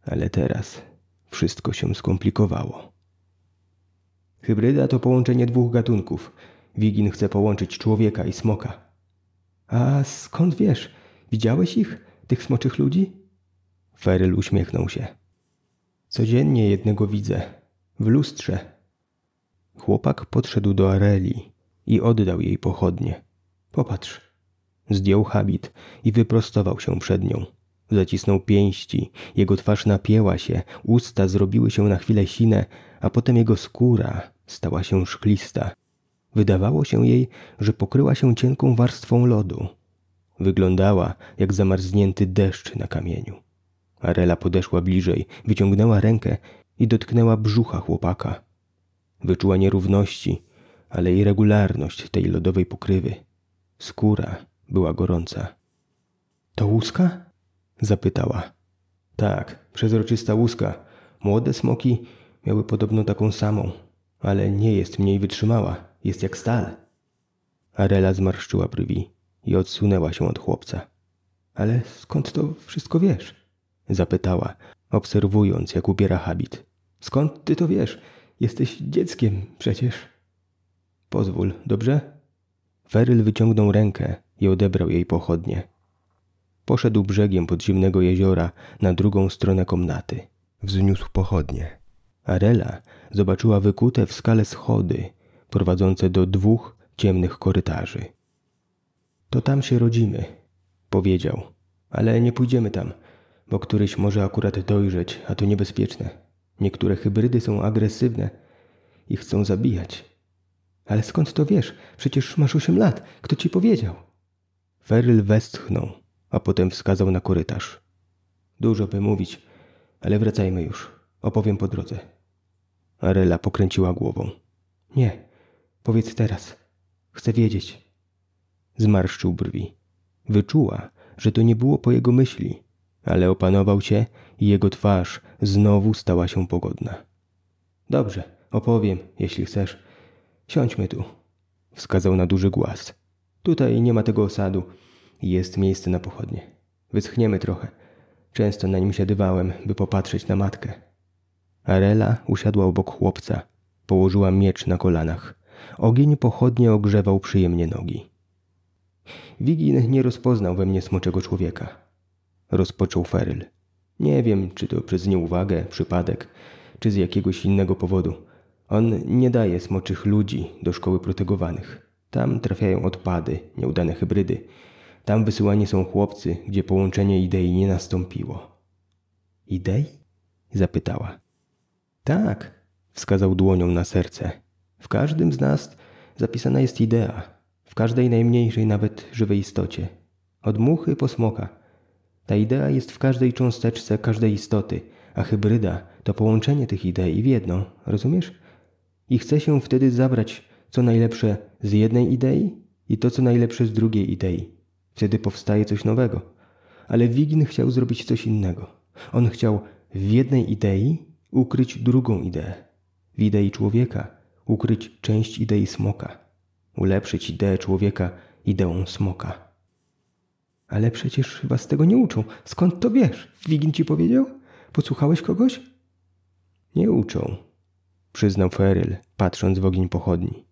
Ale teraz wszystko się skomplikowało. Hybryda to połączenie dwóch gatunków. Wigin chce połączyć człowieka i smoka. A skąd wiesz? Widziałeś ich, tych smoczych ludzi? Feryl uśmiechnął się. Codziennie jednego widzę. W lustrze. Chłopak podszedł do Areli i oddał jej pochodnie. Popatrz. Zdjął habit i wyprostował się przed nią. Zacisnął pięści, jego twarz napięła się, usta zrobiły się na chwilę sine, a potem jego skóra stała się szklista. Wydawało się jej, że pokryła się cienką warstwą lodu. Wyglądała jak zamarznięty deszcz na kamieniu. Arela podeszła bliżej, wyciągnęła rękę i dotknęła brzucha chłopaka. Wyczuła nierówności, ale i regularność tej lodowej pokrywy. Skóra była gorąca. To łuska? Zapytała. Tak, przezroczysta łuska. Młode smoki miały podobno taką samą, ale nie jest mniej wytrzymała, jest jak stal. Arela zmarszczyła brwi i odsunęła się od chłopca. Ale skąd to wszystko wiesz? Zapytała, obserwując, jak ubiera habit. Skąd ty to wiesz? Jesteś dzieckiem przecież. Pozwól, dobrze? Feryl wyciągnął rękę i odebrał jej pochodnie. Poszedł brzegiem podziemnego jeziora na drugą stronę komnaty. Wzniósł pochodnie. Arela zobaczyła wykute w skale schody prowadzące do dwóch ciemnych korytarzy. To tam się rodzimy, powiedział, ale nie pójdziemy tam, bo któryś może akurat dojrzeć, a to niebezpieczne. Niektóre hybrydy są agresywne i chcą zabijać. Ale skąd to wiesz? Przecież masz osiem lat. Kto ci powiedział? Feryl westchnął, a potem wskazał na korytarz. Dużo by mówić, ale wracajmy już. Opowiem po drodze. Arela pokręciła głową. Nie, powiedz teraz. Chcę wiedzieć. Zmarszczył brwi. Wyczuła, że to nie było po jego myśli, ale opanował się i jego twarz znowu stała się pogodna. Dobrze, opowiem, jeśli chcesz. Siądźmy tu, wskazał na duży głaz. Tutaj nie ma tego osadu jest miejsce na pochodnie. Wyschniemy trochę. Często na nim siadywałem, by popatrzeć na matkę. Arela usiadła obok chłopca. Położyła miecz na kolanach. Ogień pochodnie ogrzewał przyjemnie nogi. Wigin nie rozpoznał we mnie smoczego człowieka. Rozpoczął Feryl. Nie wiem, czy to przez nieuwagę, przypadek, czy z jakiegoś innego powodu. On nie daje smoczych ludzi do szkoły protegowanych. Tam trafiają odpady, nieudane hybrydy. Tam wysyłani są chłopcy, gdzie połączenie idei nie nastąpiło. Idei? zapytała. Tak, wskazał dłonią na serce. W każdym z nas zapisana jest idea, w każdej najmniejszej nawet żywej istocie. Od muchy po smoka. Ta idea jest w każdej cząsteczce każdej istoty, a hybryda to połączenie tych idei w jedno, rozumiesz? I chce się wtedy zabrać co najlepsze z jednej idei i to co najlepsze z drugiej idei. Wtedy powstaje coś nowego. Ale Wigin chciał zrobić coś innego. On chciał w jednej idei ukryć drugą ideę. W idei człowieka ukryć część idei smoka. Ulepszyć ideę człowieka ideą smoka. Ale przecież was tego nie uczą. Skąd to wiesz? Wigin ci powiedział? Posłuchałeś kogoś? Nie uczą, przyznał Feryl, patrząc w ogień pochodni.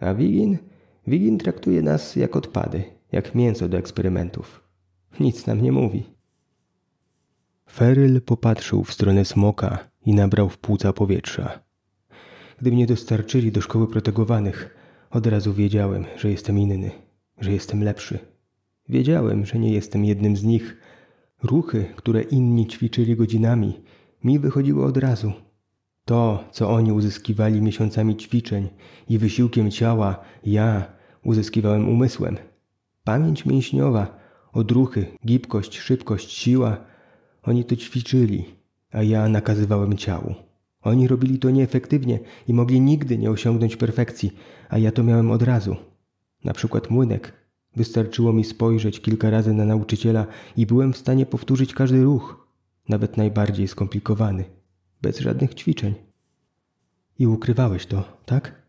A Wigin? Wigin traktuje nas jak odpady, jak mięso do eksperymentów. Nic nam nie mówi. Feryl popatrzył w stronę smoka i nabrał w płuca powietrza. Gdy mnie dostarczyli do szkoły protegowanych, od razu wiedziałem, że jestem inny, że jestem lepszy. Wiedziałem, że nie jestem jednym z nich. Ruchy, które inni ćwiczyli godzinami, mi wychodziły od razu. To, co oni uzyskiwali miesiącami ćwiczeń i wysiłkiem ciała, ja uzyskiwałem umysłem. Pamięć mięśniowa, odruchy, gibkość, szybkość, siła oni to ćwiczyli, a ja nakazywałem ciału. Oni robili to nieefektywnie i mogli nigdy nie osiągnąć perfekcji, a ja to miałem od razu. Na przykład młynek. Wystarczyło mi spojrzeć kilka razy na nauczyciela i byłem w stanie powtórzyć każdy ruch, nawet najbardziej skomplikowany, bez żadnych ćwiczeń. I ukrywałeś to, tak?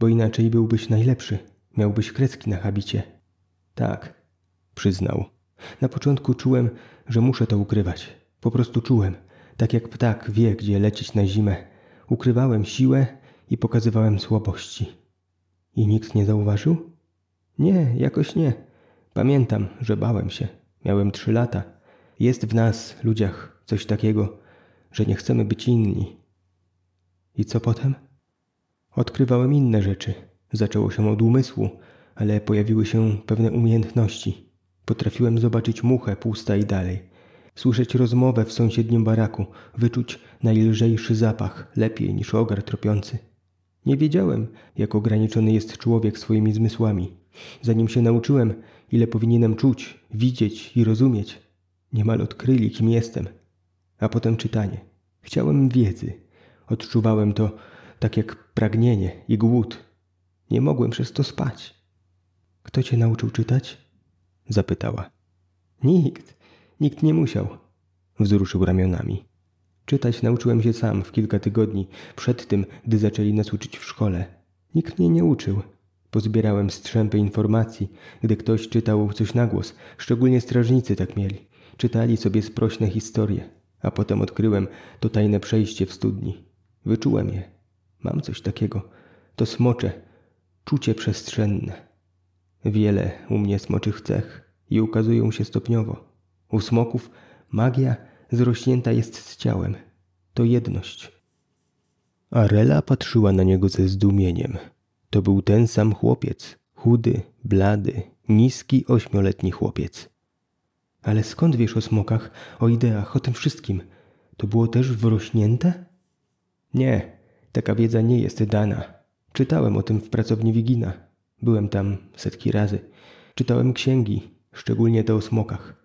Bo inaczej byłbyś najlepszy, miałbyś krecki na habicie. Tak, przyznał. Na początku czułem, że muszę to ukrywać. Po prostu czułem, tak jak ptak wie, gdzie lecieć na zimę. Ukrywałem siłę i pokazywałem słabości. I nikt nie zauważył? Nie, jakoś nie. Pamiętam, że bałem się. Miałem trzy lata. Jest w nas, ludziach, coś takiego, że nie chcemy być inni. I co potem? Odkrywałem inne rzeczy. Zaczęło się od umysłu, ale pojawiły się pewne umiejętności. Potrafiłem zobaczyć muchę pusta i dalej. Słyszeć rozmowę w sąsiednim baraku, wyczuć najlżejszy zapach, lepiej niż ogar tropiący. Nie wiedziałem, jak ograniczony jest człowiek swoimi zmysłami. Zanim się nauczyłem, ile powinienem czuć, widzieć i rozumieć, niemal odkryli, kim jestem. A potem czytanie. Chciałem wiedzy. Odczuwałem to tak jak pragnienie i głód. Nie mogłem przez to spać. Kto cię nauczył czytać? Zapytała. Nikt. Nikt nie musiał. Wzruszył ramionami. Czytać nauczyłem się sam w kilka tygodni, przed tym, gdy zaczęli nas uczyć w szkole. Nikt mnie nie uczył. Pozbierałem strzępy informacji, gdy ktoś czytał coś na głos, szczególnie strażnicy tak mieli. Czytali sobie sprośne historie, a potem odkryłem to tajne przejście w studni. Wyczułem je. Mam coś takiego. To smocze, czucie przestrzenne. Wiele u mnie smoczych cech i ukazują się stopniowo. U smoków magia zrośnięta jest z ciałem. To jedność. Arela patrzyła na niego ze zdumieniem. To był ten sam chłopiec, chudy, blady, niski, ośmioletni chłopiec. Ale skąd wiesz o smokach, o ideach, o tym wszystkim? To było też wrośnięte? Nie, taka wiedza nie jest dana. Czytałem o tym w pracowni Wigina. Byłem tam setki razy. Czytałem księgi, szczególnie te o smokach.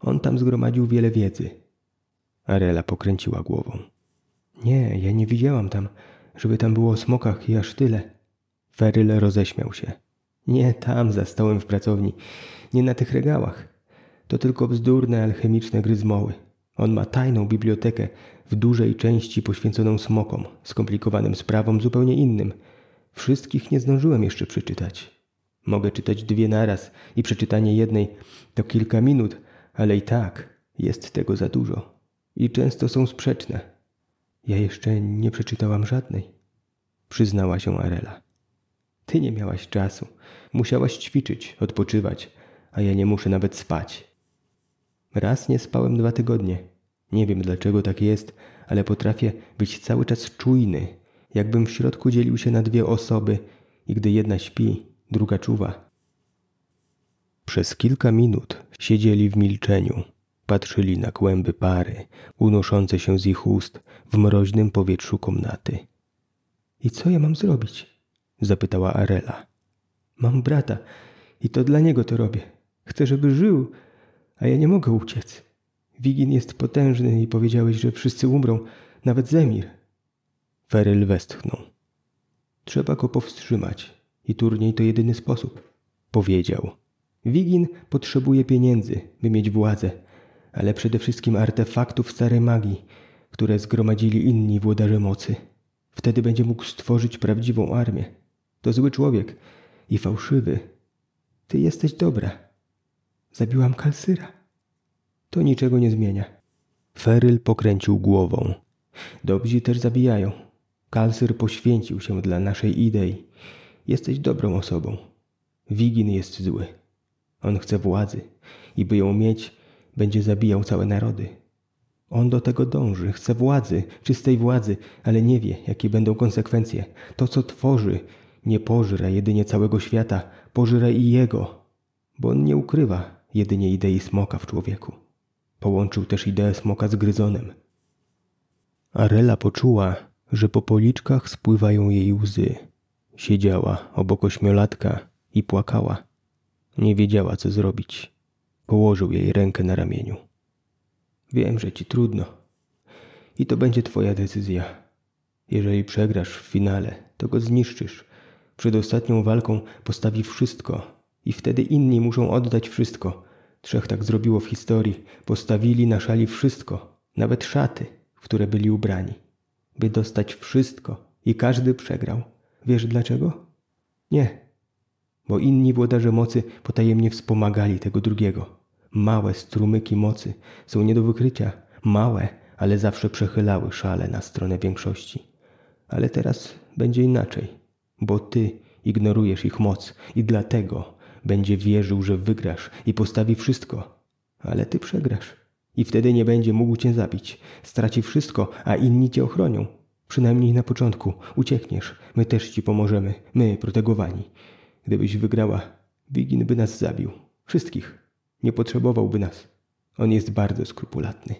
On tam zgromadził wiele wiedzy. Arela pokręciła głową. Nie, ja nie widziałam tam, żeby tam było o smokach i aż tyle. Feryl roześmiał się. Nie tam za stołem w pracowni, nie na tych regałach. To tylko bzdurne alchemiczne gryzmoły. On ma tajną bibliotekę w dużej części poświęconą smokom, skomplikowanym sprawom zupełnie innym. Wszystkich nie zdążyłem jeszcze przeczytać. Mogę czytać dwie naraz i przeczytanie jednej to kilka minut, ale i tak jest tego za dużo. I często są sprzeczne. Ja jeszcze nie przeczytałam żadnej, przyznała się Arela. Ty nie miałaś czasu. Musiałaś ćwiczyć, odpoczywać, a ja nie muszę nawet spać. Raz nie spałem dwa tygodnie. Nie wiem dlaczego tak jest, ale potrafię być cały czas czujny, jakbym w środku dzielił się na dwie osoby i gdy jedna śpi, druga czuwa. Przez kilka minut siedzieli w milczeniu, patrzyli na kłęby pary, unoszące się z ich ust w mroźnym powietrzu komnaty. I co ja mam zrobić? zapytała Arela. Mam brata i to dla niego to robię. Chcę, żeby żył, a ja nie mogę uciec. Wigin jest potężny i powiedziałeś, że wszyscy umrą, nawet Zemir. Feryl westchnął. Trzeba go powstrzymać i turniej to jedyny sposób, powiedział. Wigin potrzebuje pieniędzy, by mieć władzę, ale przede wszystkim artefaktów starej magii, które zgromadzili inni włodarze mocy. Wtedy będzie mógł stworzyć prawdziwą armię. To zły człowiek i fałszywy. Ty jesteś dobra. Zabiłam Kalsyra. To niczego nie zmienia. Feryl pokręcił głową. Dobrzy też zabijają. Kalsyr poświęcił się dla naszej idei. Jesteś dobrą osobą. Wigin jest zły. On chce władzy i by ją mieć, będzie zabijał całe narody. On do tego dąży, chce władzy, czystej władzy, ale nie wie, jakie będą konsekwencje. To, co tworzy, nie pożre jedynie całego świata, pożre i jego, bo on nie ukrywa jedynie idei smoka w człowieku. Połączył też ideę smoka z gryzonem. Arela poczuła, że po policzkach spływają jej łzy. Siedziała obok ośmiolatka i płakała. Nie wiedziała, co zrobić. Położył jej rękę na ramieniu. Wiem, że ci trudno. I to będzie twoja decyzja. Jeżeli przegrasz w finale, to go zniszczysz. Przed ostatnią walką postawi wszystko i wtedy inni muszą oddać wszystko. Trzech tak zrobiło w historii. Postawili na szali wszystko, nawet szaty, w które byli ubrani, by dostać wszystko i każdy przegrał. Wiesz dlaczego? Nie, bo inni włodarze mocy potajemnie wspomagali tego drugiego. Małe strumyki mocy są nie do wykrycia, małe, ale zawsze przechylały szale na stronę większości. Ale teraz będzie inaczej, bo ty ignorujesz ich moc i dlatego będzie wierzył, że wygrasz i postawi wszystko. Ale ty przegrasz i wtedy nie będzie mógł cię zabić. Straci wszystko, a inni cię ochronią. Przynajmniej na początku uciekniesz. My też ci pomożemy, my protegowani. Gdybyś wygrała, Wigin by nas zabił. Wszystkich. Nie potrzebowałby nas. On jest bardzo skrupulatny.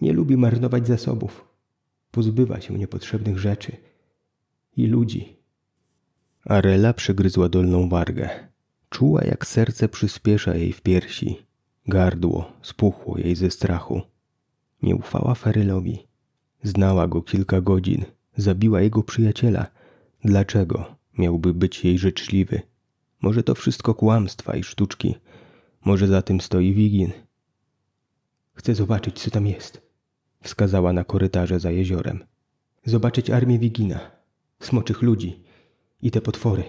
Nie lubi marnować zasobów. Pozbywa się niepotrzebnych rzeczy i ludzi. Arela przygryzła dolną wargę. Czuła, jak serce przyspiesza jej w piersi. Gardło spuchło jej ze strachu. Nie ufała Ferylowi. Znała go kilka godzin. Zabiła jego przyjaciela. Dlaczego miałby być jej życzliwy? Może to wszystko kłamstwa i sztuczki. Może za tym stoi Wigin. Chcę zobaczyć, co tam jest. Wskazała na korytarze za jeziorem. Zobaczyć armię Wigina, smoczych ludzi i te potwory.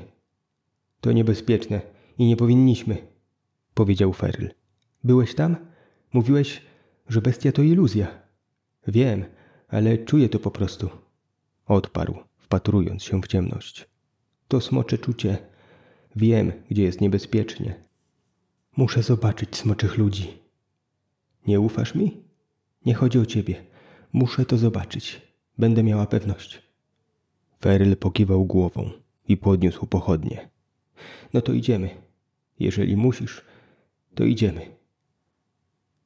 To niebezpieczne i nie powinniśmy, powiedział Ferl. Byłeś tam? Mówiłeś, że bestia to iluzja. Wiem, ale czuję to po prostu. Odparł, wpatrując się w ciemność. To smocze czucie. Wiem, gdzie jest niebezpiecznie. Muszę zobaczyć smoczych ludzi. Nie ufasz mi? Nie chodzi o ciebie. Muszę to zobaczyć. Będę miała pewność. Feryl pokiwał głową i podniósł pochodnie. No to idziemy. Jeżeli musisz, to idziemy.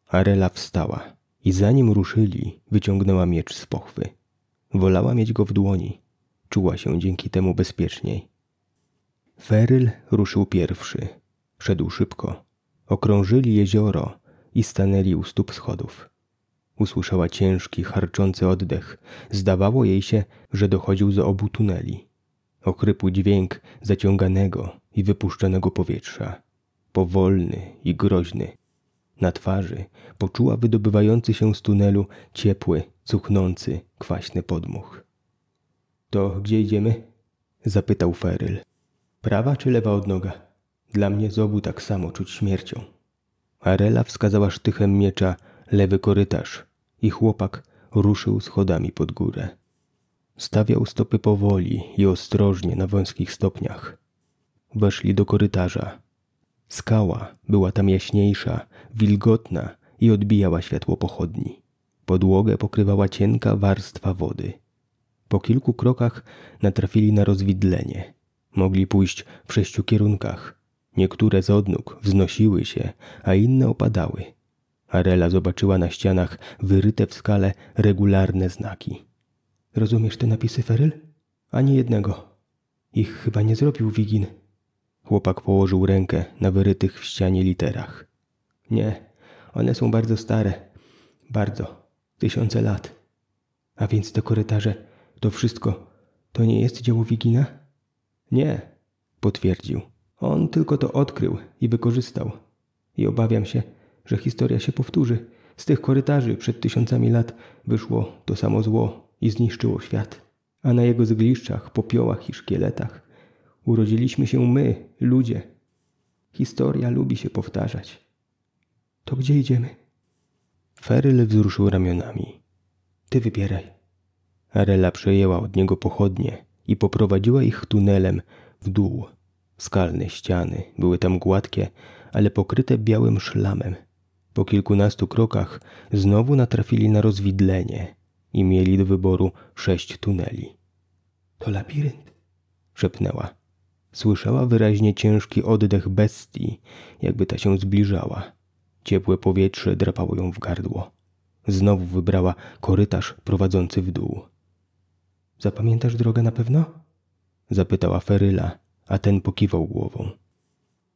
Arela wstała i zanim ruszyli, wyciągnęła miecz z pochwy. Wolała mieć go w dłoni. Czuła się dzięki temu bezpieczniej. Feryl ruszył pierwszy. Szedł szybko. Okrążyli jezioro i stanęli u stóp schodów. Usłyszała ciężki, harczący oddech. Zdawało jej się, że dochodził z obu tuneli. Ochrypły dźwięk zaciąganego i wypuszczonego powietrza. Powolny i groźny. Na twarzy poczuła wydobywający się z tunelu ciepły, cuchnący, kwaśny podmuch. To gdzie idziemy? zapytał Feryl. Prawa czy lewa odnoga? Dla mnie z obu tak samo czuć śmiercią. Arela wskazała sztychem miecza lewy korytarz i chłopak ruszył schodami pod górę. Stawiał stopy powoli i ostrożnie na wąskich stopniach. Weszli do korytarza. Skała była tam jaśniejsza, wilgotna i odbijała światło pochodni. Podłogę pokrywała cienka warstwa wody. Po kilku krokach natrafili na rozwidlenie. Mogli pójść w sześciu kierunkach. Niektóre z odnóg wznosiły się, a inne opadały. Arela zobaczyła na ścianach wyryte w skale regularne znaki. Rozumiesz te napisy, Feryl? Ani jednego. Ich chyba nie zrobił Wigin. Chłopak położył rękę na wyrytych w ścianie literach. Nie, one są bardzo stare. Bardzo. Tysiące lat. A więc te korytarze, to wszystko, to nie jest dzieło Wigina? Nie, potwierdził. On tylko to odkrył i wykorzystał. I obawiam się, że historia się powtórzy. Z tych korytarzy przed tysiącami lat wyszło to samo zło i zniszczyło świat. A na jego zgliszczach, popiołach i szkieletach urodziliśmy się my, ludzie. Historia lubi się powtarzać. To gdzie idziemy? Feryl wzruszył ramionami. Ty wybieraj. Arela przejęła od niego pochodnie i poprowadziła ich tunelem w dół. Skalne ściany były tam gładkie, ale pokryte białym szlamem. Po kilkunastu krokach znowu natrafili na rozwidlenie i mieli do wyboru sześć tuneli. To labirynt, szepnęła. Słyszała wyraźnie ciężki oddech bestii, jakby ta się zbliżała. Ciepłe powietrze drapało ją w gardło. Znowu wybrała korytarz prowadzący w dół. Zapamiętasz drogę na pewno? Zapytała Feryla, a ten pokiwał głową.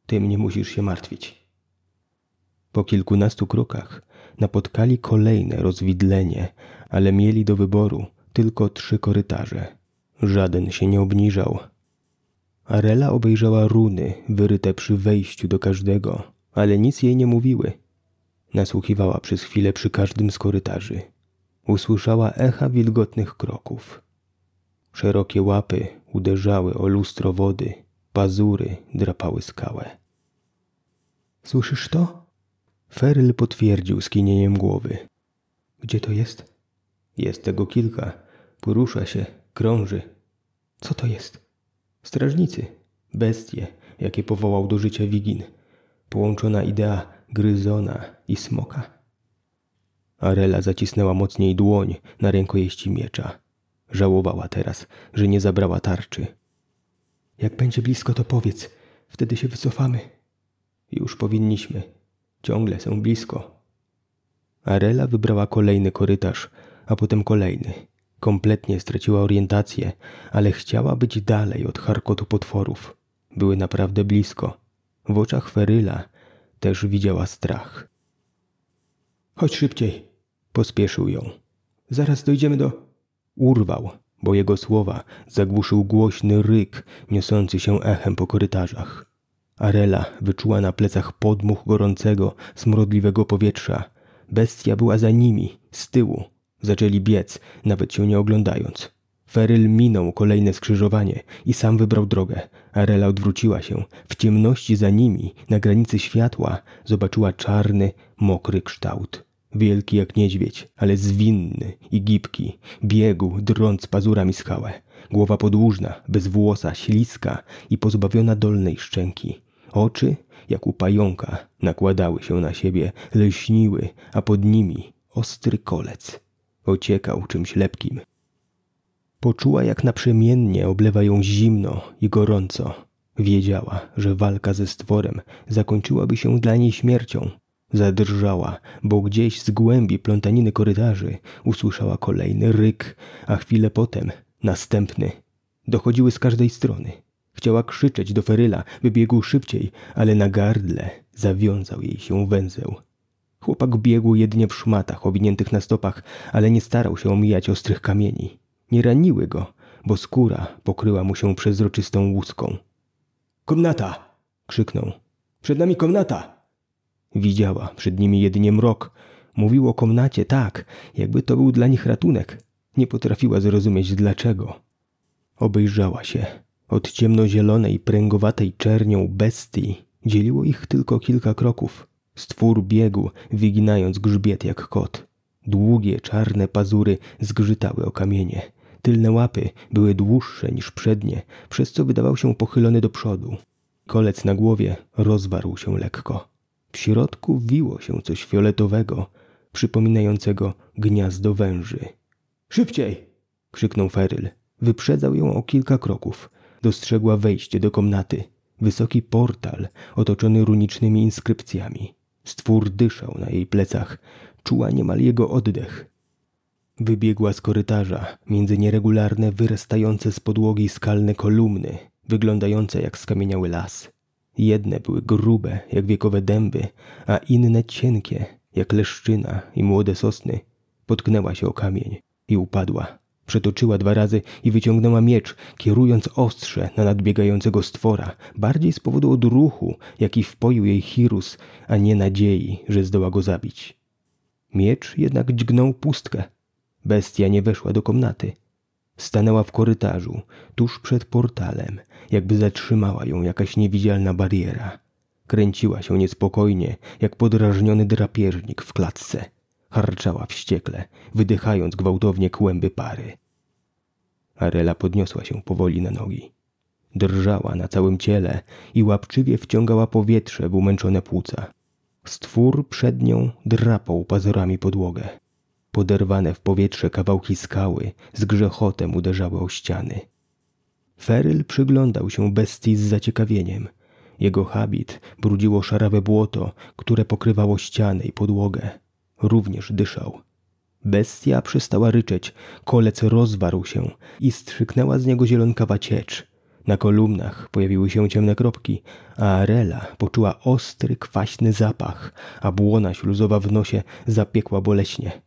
Tym nie musisz się martwić. Po kilkunastu krokach napotkali kolejne rozwidlenie, ale mieli do wyboru tylko trzy korytarze. Żaden się nie obniżał. Arela obejrzała runy wyryte przy wejściu do każdego, ale nic jej nie mówiły. Nasłuchiwała przez chwilę przy każdym z korytarzy. Usłyszała echa wilgotnych kroków. Szerokie łapy uderzały o lustro wody, pazury drapały skałę. Słyszysz to? Feryl potwierdził skinieniem głowy. Gdzie to jest? Jest tego kilka. Porusza się, krąży. Co to jest? Strażnicy, bestie, jakie powołał do życia Wigin. Połączona idea gryzona i smoka. Arela zacisnęła mocniej dłoń na rękojeści miecza. Żałowała teraz, że nie zabrała tarczy. Jak będzie blisko, to powiedz. Wtedy się wycofamy. Już powinniśmy. Ciągle są blisko. Arela wybrała kolejny korytarz, a potem kolejny. Kompletnie straciła orientację, ale chciała być dalej od charkotu potworów. Były naprawdę blisko. W oczach Feryla też widziała strach. Chodź szybciej, pospieszył ją. Zaraz dojdziemy do. Urwał, bo jego słowa zagłuszył głośny ryk niosący się echem po korytarzach. Arela wyczuła na plecach podmuch gorącego, smrodliwego powietrza. Bestia była za nimi, z tyłu. Zaczęli biec, nawet się nie oglądając. Feryl minął kolejne skrzyżowanie i sam wybrał drogę. Arela odwróciła się. W ciemności za nimi, na granicy światła, zobaczyła czarny, mokry kształt. Wielki jak niedźwiedź, ale zwinny i gibki. Biegł, drąc pazurami skałę. Głowa podłużna, bez włosa, śliska i pozbawiona dolnej szczęki. Oczy, jak u pająka, nakładały się na siebie, lśniły, a pod nimi ostry kolec. Ociekał czymś lepkim. Poczuła, jak naprzemiennie oblewa ją zimno i gorąco. Wiedziała, że walka ze stworem zakończyłaby się dla niej śmiercią. Zadrżała, bo gdzieś z głębi plątaniny korytarzy usłyszała kolejny ryk, a chwilę potem następny. Dochodziły z każdej strony. Chciała krzyczeć do Feryla, by biegł szybciej, ale na gardle zawiązał jej się węzeł. Chłopak biegł jedynie w szmatach owiniętych na stopach, ale nie starał się omijać ostrych kamieni. Nie raniły go, bo skóra pokryła mu się przezroczystą łuską. Komnata! krzyknął. Przed nami komnata! Widziała przed nimi jedynie mrok. Mówił o komnacie tak, jakby to był dla nich ratunek. Nie potrafiła zrozumieć dlaczego. Obejrzała się. Od ciemnozielonej, pręgowatej czernią bestii dzieliło ich tylko kilka kroków. Stwór biegł, wyginając grzbiet jak kot. Długie, czarne pazury zgrzytały o kamienie. Tylne łapy były dłuższe niż przednie, przez co wydawał się pochylony do przodu. Kolec na głowie rozwarł się lekko. W środku wiło się coś fioletowego, przypominającego gniazdo węży. Szybciej! krzyknął Feryl. Wyprzedzał ją o kilka kroków. Dostrzegła wejście do komnaty. Wysoki portal otoczony runicznymi inskrypcjami. Stwór dyszał na jej plecach. Czuła niemal jego oddech. Wybiegła z korytarza między nieregularne, wyrastające z podłogi skalne kolumny, wyglądające jak skamieniały las. Jedne były grube, jak wiekowe dęby, a inne cienkie, jak leszczyna i młode sosny. Potknęła się o kamień i upadła. Przetoczyła dwa razy i wyciągnęła miecz, kierując ostrze na nadbiegającego stwora, bardziej z powodu odruchu, jaki wpoił jej Hirus, a nie nadziei, że zdoła go zabić. Miecz jednak dźgnął pustkę. Bestia nie weszła do komnaty. Stanęła w korytarzu, tuż przed portalem, jakby zatrzymała ją jakaś niewidzialna bariera. Kręciła się niespokojnie, jak podrażniony drapieżnik w klatce. Harczała wściekle, wydychając gwałtownie kłęby pary. Arela podniosła się powoli na nogi. Drżała na całym ciele i łapczywie wciągała powietrze w umęczone płuca. Stwór przed nią drapał pazurami podłogę. Poderwane w powietrze kawałki skały z grzechotem uderzały o ściany. Feryl przyglądał się bestii z zaciekawieniem. Jego habit brudziło szarawe błoto, które pokrywało ścianę i podłogę. Również dyszał. Bestia przestała ryczeć, kolec rozwarł się i strzyknęła z niego zielonkawa ciecz. Na kolumnach pojawiły się ciemne kropki, a Arela poczuła ostry, kwaśny zapach, a błona śluzowa w nosie zapiekła boleśnie.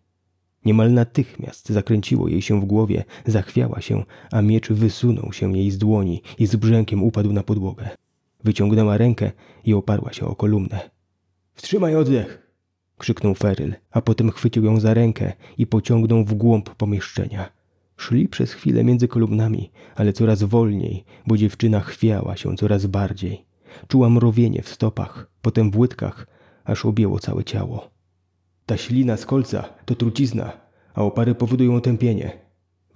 Niemal natychmiast zakręciło jej się w głowie, zachwiała się, a miecz wysunął się jej z dłoni i z brzękiem upadł na podłogę. Wyciągnęła rękę i oparła się o kolumnę. Wstrzymaj oddech! krzyknął Feryl, a potem chwycił ją za rękę i pociągnął w głąb pomieszczenia. Szli przez chwilę między kolumnami, ale coraz wolniej, bo dziewczyna chwiała się coraz bardziej. Czuła mrowienie w stopach, potem w łydkach, aż objęło całe ciało. Ta ślina z kolca to trucizna, a opary powodują tępienie,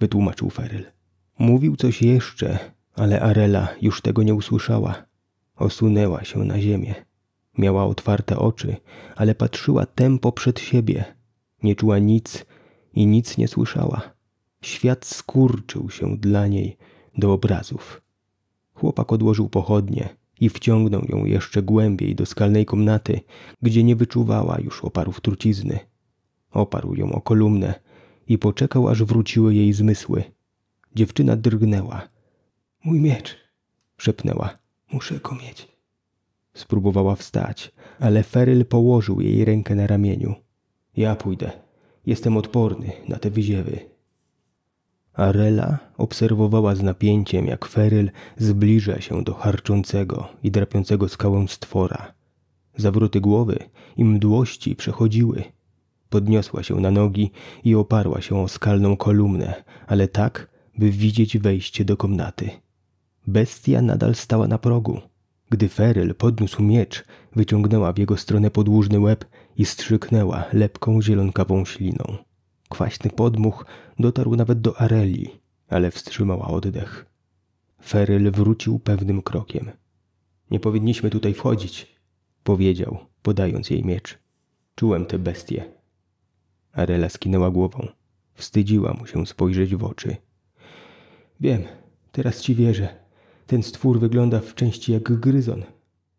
wytłumaczył Feryl. Mówił coś jeszcze, ale Arela już tego nie usłyszała. Osunęła się na ziemię. Miała otwarte oczy, ale patrzyła tempo przed siebie. Nie czuła nic i nic nie słyszała. Świat skurczył się dla niej do obrazów. Chłopak odłożył pochodnie i wciągnął ją jeszcze głębiej do skalnej komnaty, gdzie nie wyczuwała już oparów trucizny. Oparł ją o kolumnę i poczekał, aż wróciły jej zmysły. Dziewczyna drgnęła. Mój miecz, szepnęła. Muszę go mieć. Spróbowała wstać, ale Feryl położył jej rękę na ramieniu. Ja pójdę. Jestem odporny na te wyziewy. Arela obserwowała z napięciem, jak Feryl zbliża się do harczącego i drapiącego skałę stwora. Zawroty głowy i mdłości przechodziły. Podniosła się na nogi i oparła się o skalną kolumnę, ale tak, by widzieć wejście do komnaty. Bestia nadal stała na progu. Gdy Feryl podniósł miecz, wyciągnęła w jego stronę podłużny łeb i strzyknęła lepką zielonkawą śliną. Kwaśny podmuch dotarł nawet do Areli, ale wstrzymała oddech. Feryl wrócił pewnym krokiem. Nie powinniśmy tutaj wchodzić, powiedział, podając jej miecz. Czułem tę bestię. Arela skinęła głową. Wstydziła mu się spojrzeć w oczy. Wiem, teraz ci wierzę. Ten stwór wygląda w części jak gryzon.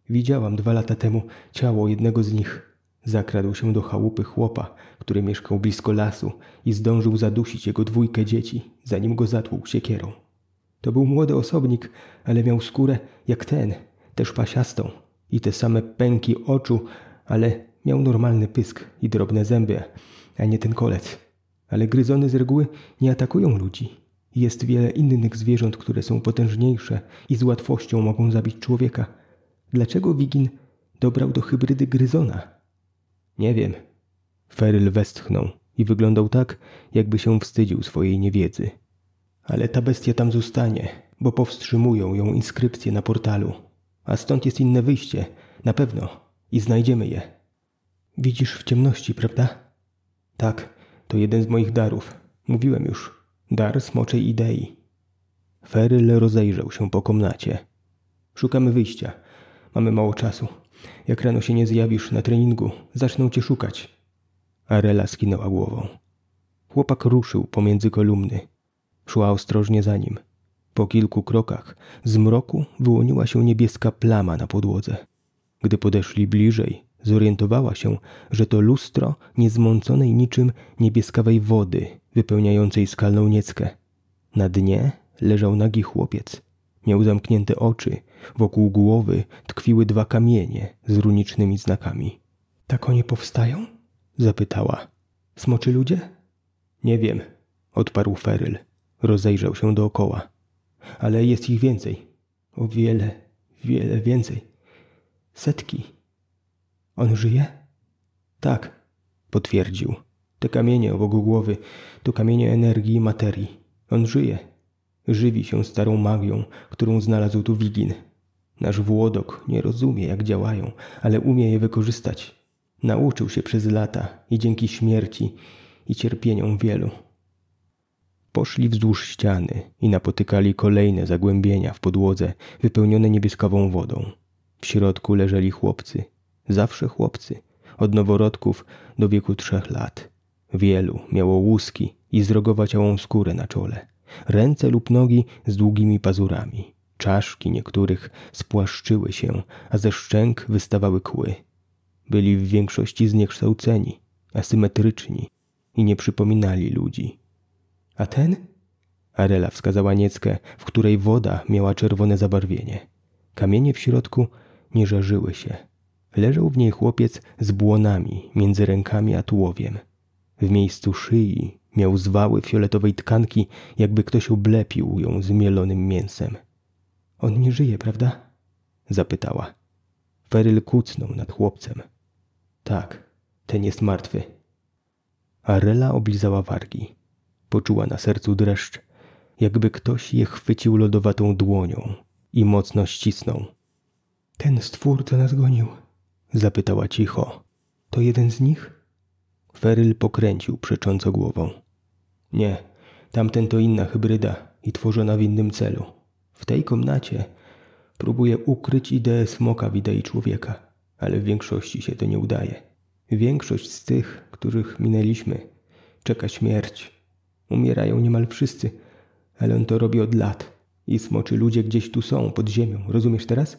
Widziałam dwa lata temu ciało jednego z nich. Zakradł się do chałupy chłopa, który mieszkał blisko lasu i zdążył zadusić jego dwójkę dzieci, zanim go zatłuł siekierą. To był młody osobnik, ale miał skórę jak ten, też pasiastą i te same pęki oczu, ale miał normalny pysk i drobne zęby, a nie ten kolec. Ale gryzony z reguły nie atakują ludzi. Jest wiele innych zwierząt, które są potężniejsze i z łatwością mogą zabić człowieka. Dlaczego Wigin dobrał do hybrydy gryzona? Nie wiem. Feryl westchnął i wyglądał tak, jakby się wstydził swojej niewiedzy. Ale ta bestia tam zostanie, bo powstrzymują ją inskrypcje na portalu. A stąd jest inne wyjście, na pewno, i znajdziemy je. Widzisz w ciemności, prawda? Tak, to jeden z moich darów. Mówiłem już. Dar smoczej idei. Feryl rozejrzał się po komnacie. Szukamy wyjścia. Mamy mało czasu. Jak rano się nie zjawisz na treningu, zaczną cię szukać. Arela skinęła głową. Chłopak ruszył pomiędzy kolumny. Szła ostrożnie za nim. Po kilku krokach z mroku wyłoniła się niebieska plama na podłodze. Gdy podeszli bliżej, zorientowała się, że to lustro niezmąconej niczym niebieskawej wody wypełniającej skalną nieckę. Na dnie leżał nagi chłopiec. Miał zamknięte oczy, wokół głowy tkwiły dwa kamienie z runicznymi znakami. Tak oni powstają? zapytała. Smoczy ludzie? Nie wiem, odparł Feryl. Rozejrzał się dookoła. Ale jest ich więcej. O wiele, wiele więcej. Setki. On żyje? Tak, potwierdził. Te kamienie obok głowy to kamienie energii i materii. On żyje. Żywi się starą magią, którą znalazł tu Wigin. Nasz Włodok nie rozumie, jak działają, ale umie je wykorzystać. Nauczył się przez lata i dzięki śmierci i cierpieniom wielu. Poszli wzdłuż ściany i napotykali kolejne zagłębienia w podłodze wypełnione niebieskawą wodą. W środku leżeli chłopcy. Zawsze chłopcy. Od noworodków do wieku trzech lat. Wielu miało łuski i zrogowaciałą skórę na czole. Ręce lub nogi z długimi pazurami. Czaszki niektórych spłaszczyły się, a ze szczęk wystawały kły. Byli w większości zniekształceni, asymetryczni i nie przypominali ludzi. A ten? Arela wskazała nieckę, w której woda miała czerwone zabarwienie. Kamienie w środku nie żarzyły się. Leżał w niej chłopiec z błonami między rękami a tułowiem. W miejscu szyi miał zwały fioletowej tkanki, jakby ktoś oblepił ją zmielonym mięsem. On nie żyje, prawda? zapytała. Feryl kucnął nad chłopcem. Tak, ten jest martwy. Arela oblizała wargi. Poczuła na sercu dreszcz, jakby ktoś je chwycił lodowatą dłonią i mocno ścisnął. Ten stwór, co nas gonił, zapytała cicho. To jeden z nich? Feryl pokręcił przecząco głową. Nie, tamten to inna hybryda i tworzona w innym celu. W tej komnacie próbuje ukryć ideę smoka w idei człowieka, ale w większości się to nie udaje. Większość z tych, których minęliśmy, czeka śmierć. Umierają niemal wszyscy, ale on to robi od lat. I smoczy ludzie gdzieś tu są, pod ziemią. Rozumiesz teraz?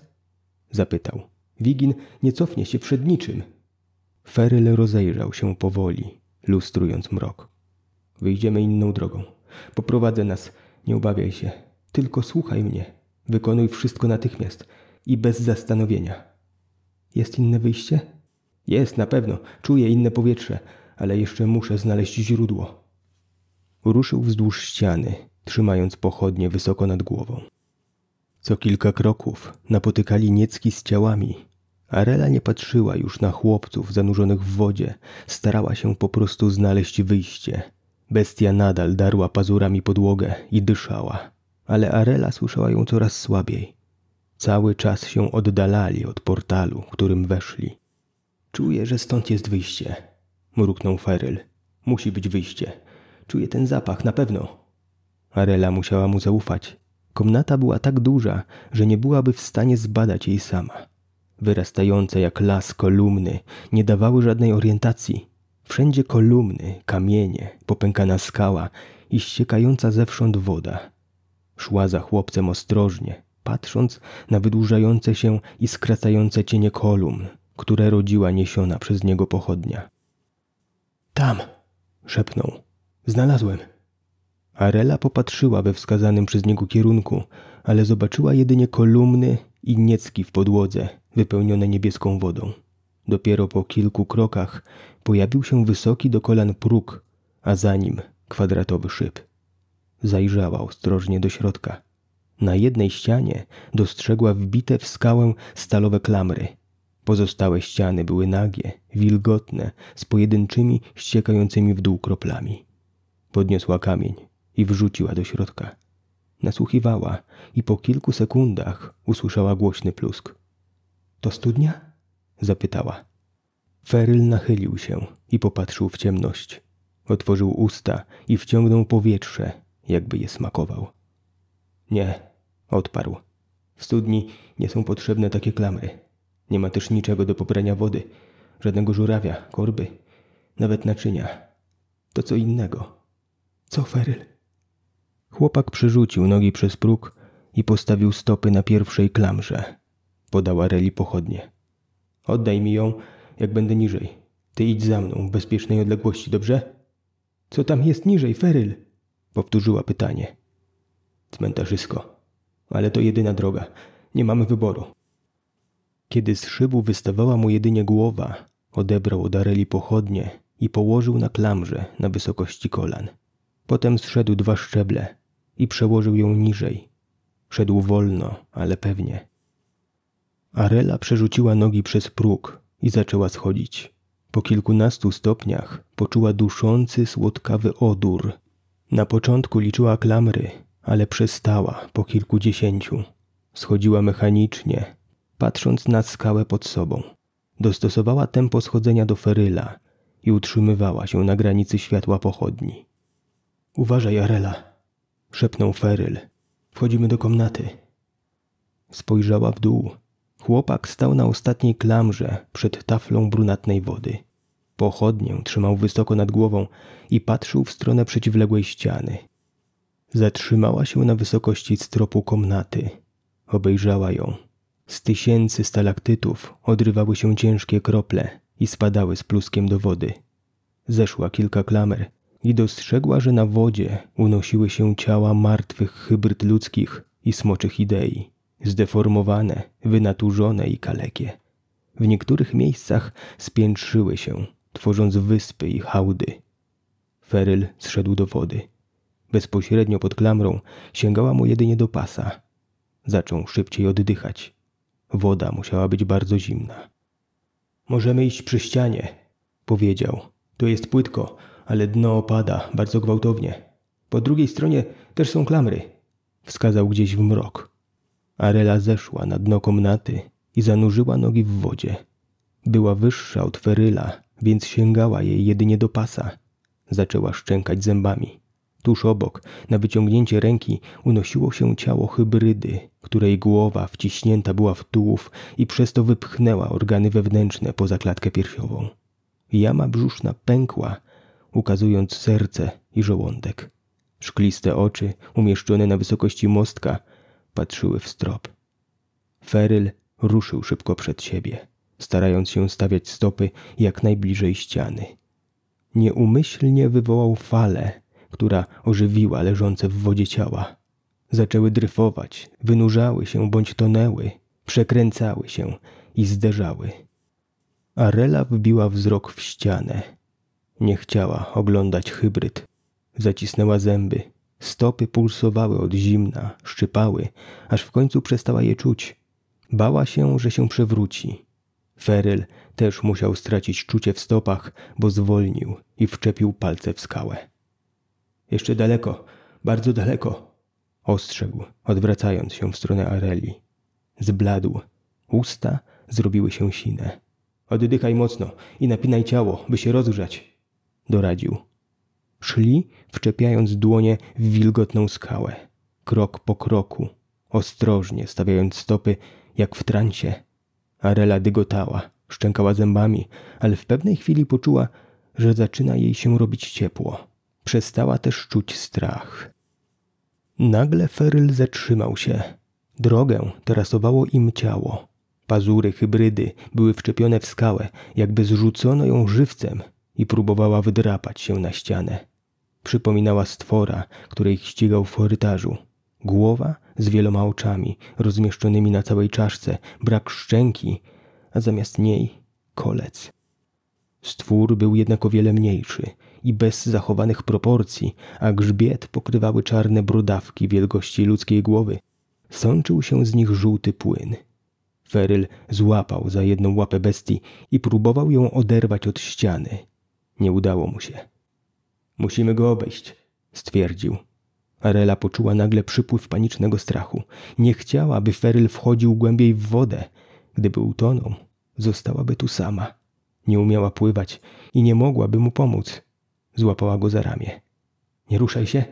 Zapytał. Wigin nie cofnie się przed niczym. Feryl rozejrzał się powoli, lustrując mrok. Wyjdziemy inną drogą. Poprowadzę nas, nie obawiaj się. Tylko słuchaj mnie. Wykonuj wszystko natychmiast i bez zastanowienia. Jest inne wyjście? Jest, na pewno. Czuję inne powietrze, ale jeszcze muszę znaleźć źródło. Ruszył wzdłuż ściany, trzymając pochodnie wysoko nad głową. Co kilka kroków napotykali niecki z ciałami, Arela nie patrzyła już na chłopców zanurzonych w wodzie, starała się po prostu znaleźć wyjście. Bestia nadal darła pazurami podłogę i dyszała, ale Arela słyszała ją coraz słabiej. Cały czas się oddalali od portalu, którym weszli. Czuję, że stąd jest wyjście, mruknął Feryl. Musi być wyjście. Czuję ten zapach, na pewno. Arela musiała mu zaufać. Komnata była tak duża, że nie byłaby w stanie zbadać jej sama. Wyrastające jak las kolumny nie dawały żadnej orientacji. Wszędzie kolumny, kamienie, popękana skała i ściekająca zewsząd woda. Szła za chłopcem ostrożnie, patrząc na wydłużające się i skracające cienie kolumn, które rodziła niesiona przez niego pochodnia. Tam! szepnął. Znalazłem. Arela popatrzyła we wskazanym przez niego kierunku, ale zobaczyła jedynie kolumny i niecki w podłodze, wypełnione niebieską wodą. Dopiero po kilku krokach pojawił się wysoki do kolan próg, a za nim kwadratowy szyb. Zajrzała ostrożnie do środka. Na jednej ścianie dostrzegła wbite w skałę stalowe klamry. Pozostałe ściany były nagie, wilgotne, z pojedynczymi, ściekającymi w dół kroplami. Podniosła kamień i wrzuciła do środka. Nasłuchiwała i po kilku sekundach usłyszała głośny plusk. To studnia? zapytała. Feryl nachylił się i popatrzył w ciemność. Otworzył usta i wciągnął powietrze, jakby je smakował. Nie, odparł. W studni nie są potrzebne takie klamry. Nie ma też niczego do pobrania wody, żadnego żurawia, korby, nawet naczynia. To co innego. Co, Feryl? Chłopak przerzucił nogi przez próg i postawił stopy na pierwszej klamrze. Podała Reli pochodnie. Oddaj mi ją, jak będę niżej. Ty idź za mną w bezpiecznej odległości, dobrze? Co tam jest niżej, Feryl? Powtórzyła pytanie. Cmentarzysko. Ale to jedyna droga. Nie mamy wyboru. Kiedy z szybu wystawała mu jedynie głowa, odebrał od Areli pochodnie i położył na klamrze na wysokości kolan. Potem zszedł dwa szczeble i przełożył ją niżej. Szedł wolno, ale pewnie. Arela przerzuciła nogi przez próg i zaczęła schodzić. Po kilkunastu stopniach poczuła duszący, słodkawy odór. Na początku liczyła klamry, ale przestała po kilkudziesięciu. Schodziła mechanicznie, patrząc na skałę pod sobą. Dostosowała tempo schodzenia do feryla i utrzymywała się na granicy światła pochodni. Uważaj, Arela, szepnął Feryl. Wchodzimy do komnaty. Spojrzała w dół. Chłopak stał na ostatniej klamrze przed taflą brunatnej wody. Pochodnię trzymał wysoko nad głową i patrzył w stronę przeciwległej ściany. Zatrzymała się na wysokości stropu komnaty. Obejrzała ją. Z tysięcy stalaktytów odrywały się ciężkie krople i spadały z pluskiem do wody. Zeszła kilka klamer i dostrzegła, że na wodzie unosiły się ciała martwych hybryd ludzkich i smoczych idei, zdeformowane, wynaturzone i kalekie. W niektórych miejscach spiętrzyły się, tworząc wyspy i hałdy. Feryl zszedł do wody. Bezpośrednio pod klamrą sięgała mu jedynie do pasa. Zaczął szybciej oddychać. Woda musiała być bardzo zimna. Możemy iść przy ścianie, powiedział. To jest płytko, ale dno opada bardzo gwałtownie. Po drugiej stronie też są klamry. Wskazał gdzieś w mrok. Arela zeszła na dno komnaty i zanurzyła nogi w wodzie. Była wyższa od Feryla, więc sięgała jej jedynie do pasa. Zaczęła szczękać zębami. Tuż obok, na wyciągnięcie ręki, unosiło się ciało hybrydy, której głowa wciśnięta była w tułów i przez to wypchnęła organy wewnętrzne poza klatkę piersiową. Jama brzuszna pękła, ukazując serce i żołądek. Szkliste oczy, umieszczone na wysokości mostka, patrzyły w strop. Feryl ruszył szybko przed siebie, starając się stawiać stopy jak najbliżej ściany. Nieumyślnie wywołał falę, która ożywiła leżące w wodzie ciała. Zaczęły dryfować, wynurzały się bądź tonęły, przekręcały się i zderzały. Arela wbiła wzrok w ścianę, nie chciała oglądać hybryd. Zacisnęła zęby. Stopy pulsowały od zimna, szczypały, aż w końcu przestała je czuć. Bała się, że się przewróci. Feryl też musiał stracić czucie w stopach, bo zwolnił i wczepił palce w skałę. Jeszcze daleko, bardzo daleko, ostrzegł, odwracając się w stronę Areli. Zbladł. Usta zrobiły się sine. Oddychaj mocno i napinaj ciało, by się rozgrzać, doradził. Szli, wczepiając dłonie w wilgotną skałę, krok po kroku, ostrożnie stawiając stopy, jak w transie. Arela dygotała, szczękała zębami, ale w pewnej chwili poczuła, że zaczyna jej się robić ciepło. Przestała też czuć strach. Nagle Feryl zatrzymał się. Drogę terasowało im ciało. Pazury hybrydy były wczepione w skałę, jakby zrzucono ją żywcem i próbowała wydrapać się na ścianę. Przypominała stwora, której ścigał w korytarzu. Głowa z wieloma oczami, rozmieszczonymi na całej czaszce, brak szczęki, a zamiast niej kolec. Stwór był jednak o wiele mniejszy i bez zachowanych proporcji, a grzbiet pokrywały czarne brudawki wielkości ludzkiej głowy. Sączył się z nich żółty płyn. Feryl złapał za jedną łapę bestii i próbował ją oderwać od ściany. Nie udało mu się. Musimy go obejść, stwierdził. Arela poczuła nagle przypływ panicznego strachu. Nie chciała, by Feryl wchodził głębiej w wodę. Gdyby utonął, zostałaby tu sama. Nie umiała pływać i nie mogłaby mu pomóc. Złapała go za ramię. Nie ruszaj się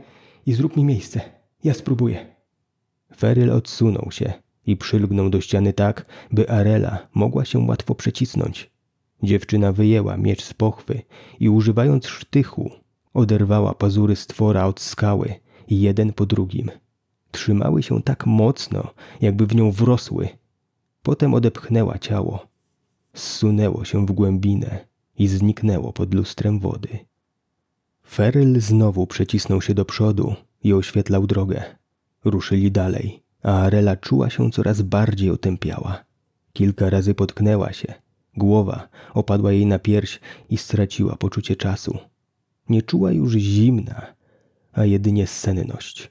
i zrób mi miejsce. Ja spróbuję. Feryl odsunął się i przylgnął do ściany tak, by Arela mogła się łatwo przecisnąć. Dziewczyna wyjęła miecz z pochwy i używając sztychu oderwała pazury stwora od skały, jeden po drugim. Trzymały się tak mocno, jakby w nią wrosły. Potem odepchnęła ciało. Zsunęło się w głębinę i zniknęło pod lustrem wody. Feryl znowu przecisnął się do przodu i oświetlał drogę. Ruszyli dalej, a Arela czuła się coraz bardziej otępiała. Kilka razy potknęła się. Głowa opadła jej na pierś i straciła poczucie czasu. Nie czuła już zimna, a jedynie senność.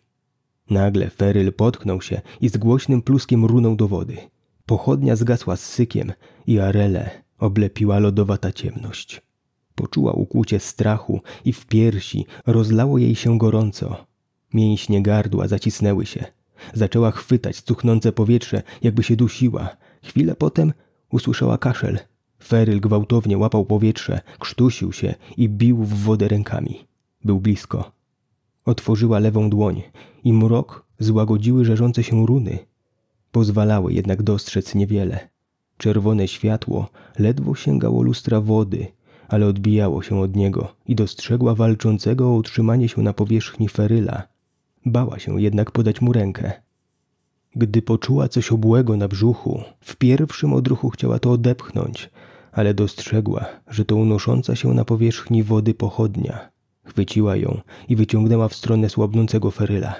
Nagle Feryl potknął się i z głośnym pluskiem runął do wody. Pochodnia zgasła z sykiem i Arele oblepiła lodowata ciemność. Poczuła ukłucie strachu i w piersi rozlało jej się gorąco. Mięśnie gardła zacisnęły się. Zaczęła chwytać cuchnące powietrze, jakby się dusiła. Chwilę potem usłyszała kaszel. Feryl gwałtownie łapał powietrze, krztusił się i bił w wodę rękami. Był blisko. Otworzyła lewą dłoń i mrok złagodziły żerzące się runy. Pozwalały jednak dostrzec niewiele. Czerwone światło ledwo sięgało lustra wody, ale odbijało się od niego i dostrzegła walczącego o utrzymanie się na powierzchni Feryla. Bała się jednak podać mu rękę. Gdy poczuła coś obłego na brzuchu, w pierwszym odruchu chciała to odepchnąć, ale dostrzegła, że to unosząca się na powierzchni wody pochodnia. Chwyciła ją i wyciągnęła w stronę słabnącego Feryla.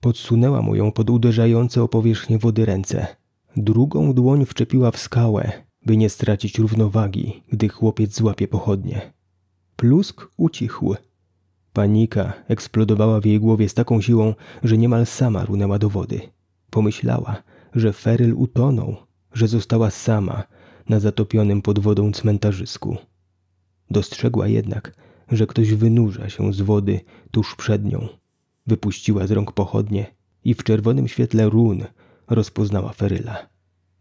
Podsunęła mu ją pod uderzające o powierzchnię wody ręce. Drugą dłoń wczepiła w skałę, by nie stracić równowagi, gdy chłopiec złapie pochodnie. Plusk ucichł. Panika eksplodowała w jej głowie z taką siłą, że niemal sama runęła do wody. Pomyślała, że Feryl utonął, że została sama na zatopionym pod wodą cmentarzysku. Dostrzegła jednak, że ktoś wynurza się z wody tuż przed nią. Wypuściła z rąk pochodnie i w czerwonym świetle run rozpoznała Feryla.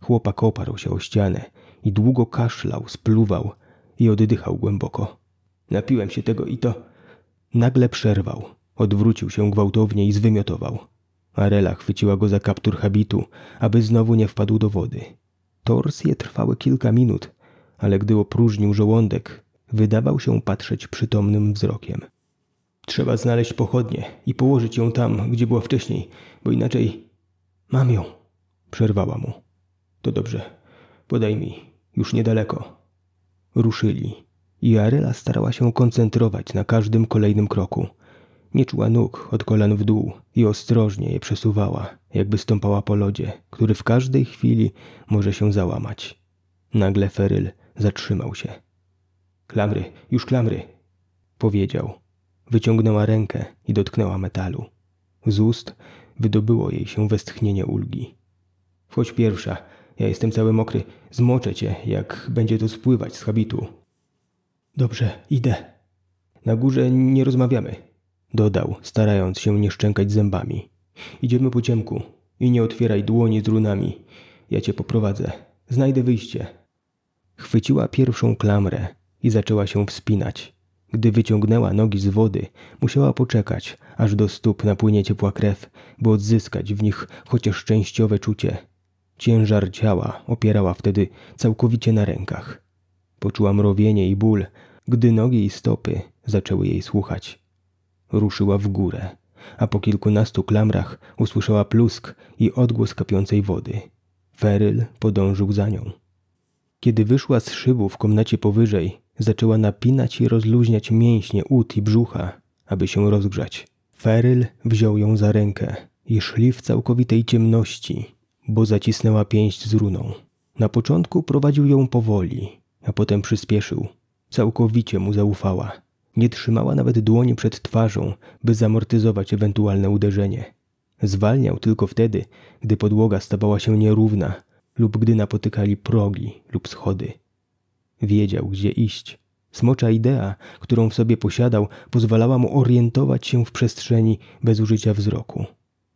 Chłopak oparł się o ścianę i długo kaszlał, spluwał i oddychał głęboko. Napiłem się tego i to. Nagle przerwał, odwrócił się gwałtownie i zwymiotował. Arela chwyciła go za kaptur habitu, aby znowu nie wpadł do wody. Torsje trwały kilka minut, ale gdy opróżnił żołądek, wydawał się patrzeć przytomnym wzrokiem. Trzeba znaleźć pochodnię i położyć ją tam, gdzie była wcześniej, bo inaczej... Mam ją, przerwała mu. To dobrze, podaj mi, już niedaleko. Ruszyli i Arela starała się koncentrować na każdym kolejnym kroku. Nie czuła nóg od kolan w dół i ostrożnie je przesuwała, jakby stąpała po lodzie, który w każdej chwili może się załamać. Nagle Feryl zatrzymał się. Klamry, już klamry, powiedział. Wyciągnęła rękę i dotknęła metalu. Z ust wydobyło jej się westchnienie ulgi. Wchodź pierwsza, Ja jestem cały mokry. Zmoczę cię, jak będzie to spływać z habitu. Dobrze, idę. Na górze nie rozmawiamy, dodał, starając się nie szczękać zębami. Idziemy po ciemku i nie otwieraj dłoni z runami. Ja cię poprowadzę. Znajdę wyjście. Chwyciła pierwszą klamrę i zaczęła się wspinać. Gdy wyciągnęła nogi z wody, musiała poczekać, aż do stóp napłynie ciepła krew, by odzyskać w nich chociaż częściowe czucie. Ciężar ciała opierała wtedy całkowicie na rękach. Poczuła mrowienie i ból, gdy nogi i stopy zaczęły jej słuchać. Ruszyła w górę, a po kilkunastu klamrach usłyszała plusk i odgłos kapiącej wody. Feryl podążył za nią. Kiedy wyszła z szybu w komnacie powyżej, zaczęła napinać i rozluźniać mięśnie ud i brzucha, aby się rozgrzać. Feryl wziął ją za rękę i szli w całkowitej ciemności, bo zacisnęła pięść z runą. Na początku prowadził ją powoli, a potem przyspieszył. Całkowicie mu zaufała. Nie trzymała nawet dłoni przed twarzą, by zamortyzować ewentualne uderzenie. Zwalniał tylko wtedy, gdy podłoga stawała się nierówna lub gdy napotykali progi lub schody. Wiedział, gdzie iść. Smocza idea, którą w sobie posiadał, pozwalała mu orientować się w przestrzeni bez użycia wzroku.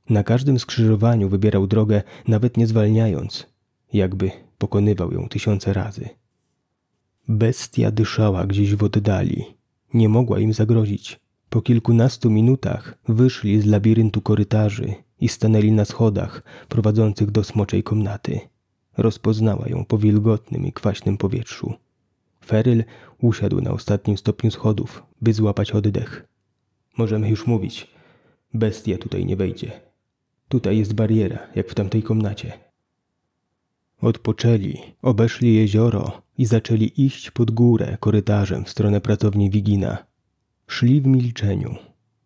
Na każdym skrzyżowaniu wybierał drogę, nawet nie zwalniając, jakby pokonywał ją tysiące razy. Bestia dyszała gdzieś w oddali. Nie mogła im zagrozić. Po kilkunastu minutach wyszli z labiryntu korytarzy i stanęli na schodach prowadzących do smoczej komnaty. Rozpoznała ją po wilgotnym i kwaśnym powietrzu. Feryl usiadł na ostatnim stopniu schodów, by złapać oddech. Możemy już mówić. Bestia tutaj nie wejdzie. Tutaj jest bariera, jak w tamtej komnacie. Odpoczęli, obeszli jezioro i zaczęli iść pod górę korytarzem w stronę pracowni Wigina. Szli w milczeniu.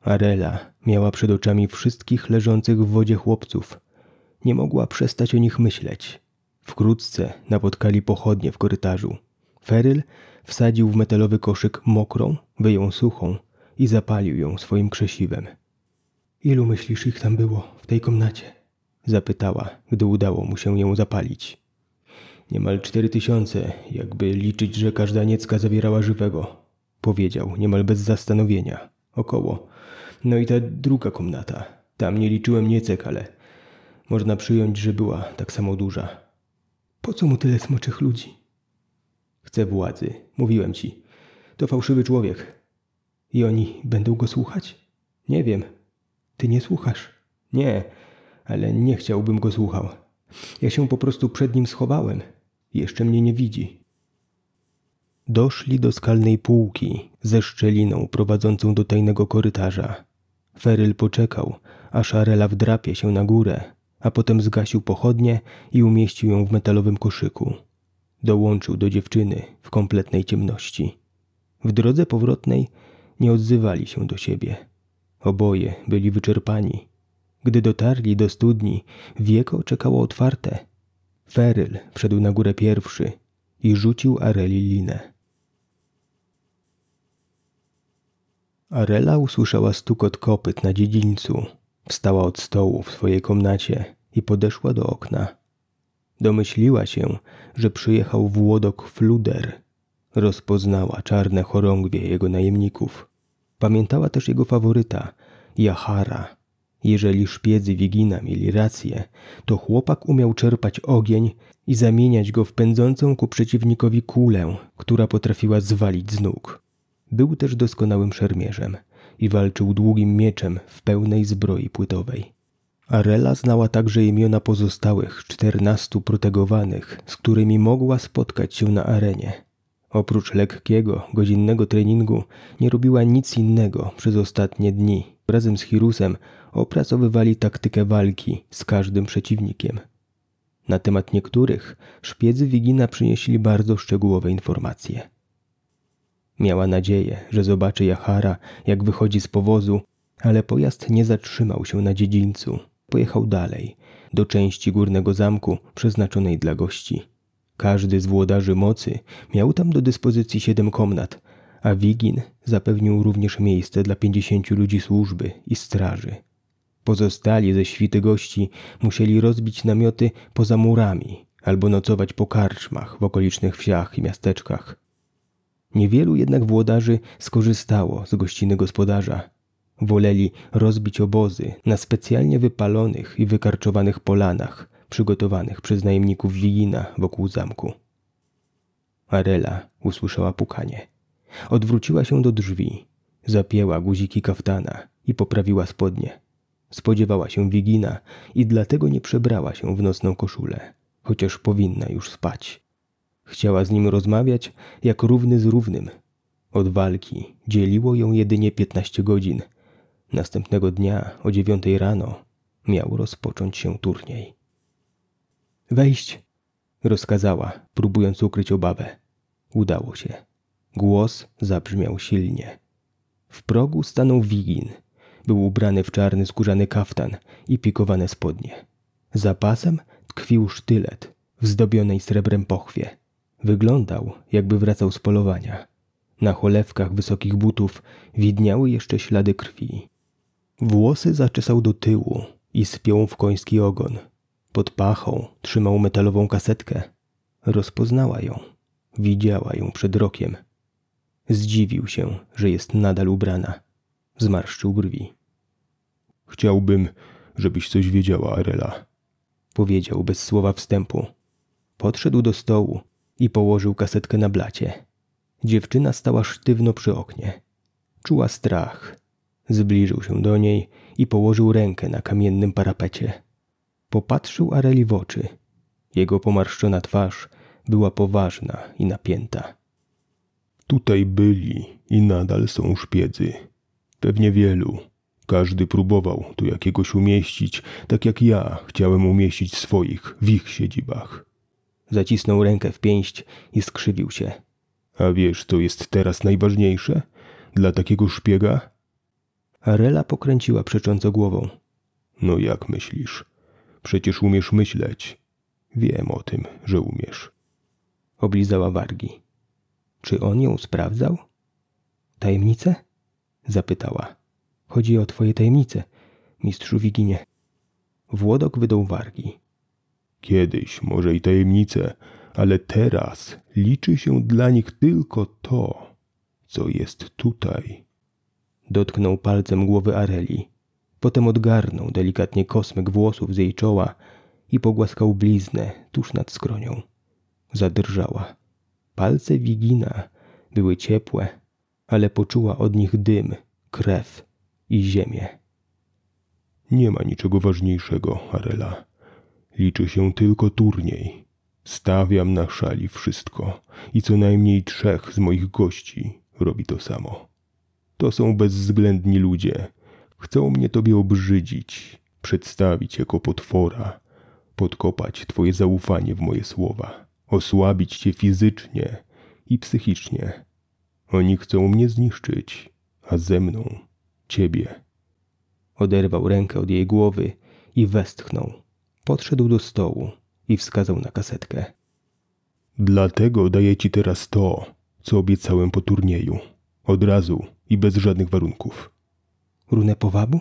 Arela miała przed oczami wszystkich leżących w wodzie chłopców. Nie mogła przestać o nich myśleć. Wkrótce napotkali pochodnie w korytarzu. Feryl wsadził w metalowy koszyk mokrą, wyjął suchą i zapalił ją swoim krzesiwem. Ilu myślisz ich tam było w tej komnacie? Zapytała, gdy udało mu się ją zapalić. Niemal cztery tysiące, jakby liczyć, że każda niecka zawierała żywego, powiedział niemal bez zastanowienia. Około. No i ta druga komnata. Tam nie liczyłem niecek, ale można przyjąć, że była tak samo duża. Po co mu tyle smoczych ludzi? Chce władzy. Mówiłem ci. To fałszywy człowiek. I oni będą go słuchać? Nie wiem. Ty nie słuchasz? Nie, ale nie chciałbym go słuchał. Ja się po prostu przed nim schowałem. Jeszcze mnie nie widzi. Doszli do skalnej półki ze szczeliną prowadzącą do tajnego korytarza. Feryl poczekał, aż Arela wdrapie się na górę, a potem zgasił pochodnie i umieścił ją w metalowym koszyku. Dołączył do dziewczyny w kompletnej ciemności. W drodze powrotnej nie odzywali się do siebie. Oboje byli wyczerpani. Gdy dotarli do studni, wieko czekało otwarte. Feryl wszedł na górę pierwszy i rzucił Areli linę. Arela usłyszała stukot kopyt na dziedzińcu. Wstała od stołu w swojej komnacie i podeszła do okna. Domyśliła się, że przyjechał Włodok Fluder. Rozpoznała czarne chorągwie jego najemników. Pamiętała też jego faworyta, Jahara. Jeżeli szpiedzy Wigina mieli rację, to chłopak umiał czerpać ogień i zamieniać go w pędzącą ku przeciwnikowi kulę, która potrafiła zwalić z nóg. Był też doskonałym szermierzem i walczył długim mieczem w pełnej zbroi płytowej. Arela znała także imiona pozostałych czternastu protegowanych, z którymi mogła spotkać się na arenie. Oprócz lekkiego, godzinnego treningu nie robiła nic innego przez ostatnie dni. Razem z Hirusem opracowywali taktykę walki z każdym przeciwnikiem. Na temat niektórych szpiedzy Wigina przynieśli bardzo szczegółowe informacje. Miała nadzieję, że zobaczy Jachara, jak wychodzi z powozu, ale pojazd nie zatrzymał się na dziedzińcu. Pojechał dalej, do części górnego zamku przeznaczonej dla gości. Każdy z włodarzy mocy miał tam do dyspozycji siedem komnat, a Wigin zapewnił również miejsce dla pięćdziesięciu ludzi służby i straży. Pozostali ze świty gości musieli rozbić namioty poza murami, albo nocować po karczmach w okolicznych wsiach i miasteczkach. Niewielu jednak włodarzy skorzystało z gościny gospodarza. Woleli rozbić obozy na specjalnie wypalonych i wykarczowanych polanach, przygotowanych przez najemników Wigina wokół zamku. Arela usłyszała pukanie. Odwróciła się do drzwi, zapięła guziki kaftana i poprawiła spodnie. Spodziewała się Wigina i dlatego nie przebrała się w nocną koszulę, chociaż powinna już spać. Chciała z nim rozmawiać jak równy z równym. Od walki dzieliło ją jedynie piętnaście godzin. Następnego dnia o dziewiątej rano miał rozpocząć się turniej. Wejść, rozkazała, próbując ukryć obawę. Udało się. Głos zabrzmiał silnie. W progu stanął Wigin. Był ubrany w czarny skórzany kaftan i pikowane spodnie. Za pasem tkwił sztylet w zdobionej srebrem pochwie. Wyglądał, jakby wracał z polowania. Na cholewkach wysokich butów widniały jeszcze ślady krwi. Włosy zaczesał do tyłu i spiął w koński ogon. Pod pachą trzymał metalową kasetkę. Rozpoznała ją. Widziała ją przed rokiem. Zdziwił się, że jest nadal ubrana. Zmarszczył brwi. Chciałbym, żebyś coś wiedziała, Arela. Powiedział bez słowa wstępu. Podszedł do stołu i położył kasetkę na blacie. Dziewczyna stała sztywno przy oknie. Czuła strach. Zbliżył się do niej i położył rękę na kamiennym parapecie. Popatrzył Areli w oczy. Jego pomarszczona twarz była poważna i napięta. Tutaj byli i nadal są szpiedzy. Pewnie wielu. Każdy próbował tu jakiegoś umieścić, tak jak ja chciałem umieścić swoich w ich siedzibach. Zacisnął rękę w pięść i skrzywił się. A wiesz, co jest teraz najważniejsze? Dla takiego szpiega? Arela pokręciła przecząco głową. No jak myślisz? Przecież umiesz myśleć. Wiem o tym, że umiesz. Oblizała wargi. Czy on ją sprawdzał? Tajemnice? Zapytała. Chodzi o twoje tajemnice, mistrzu Wiginie. Włodok wydał wargi. Kiedyś może i tajemnice, ale teraz liczy się dla nich tylko to, co jest tutaj. Dotknął palcem głowy Areli. Potem odgarnął delikatnie kosmyk włosów z jej czoła i pogłaskał bliznę tuż nad skronią. Zadrżała. Palce Wigina były ciepłe, ale poczuła od nich dym, krew i ziemię. Nie ma niczego ważniejszego, Arela. Liczy się tylko turniej. Stawiam na szali wszystko i co najmniej trzech z moich gości robi to samo. To są bezwzględni ludzie. Chcą mnie tobie obrzydzić, przedstawić jako potwora, podkopać twoje zaufanie w moje słowa, osłabić cię fizycznie i psychicznie. Oni chcą mnie zniszczyć, a ze mną ciebie. Oderwał rękę od jej głowy i westchnął. Podszedł do stołu i wskazał na kasetkę. Dlatego daję ci teraz to, co obiecałem po turnieju. Od razu i bez żadnych warunków. Runę powabu?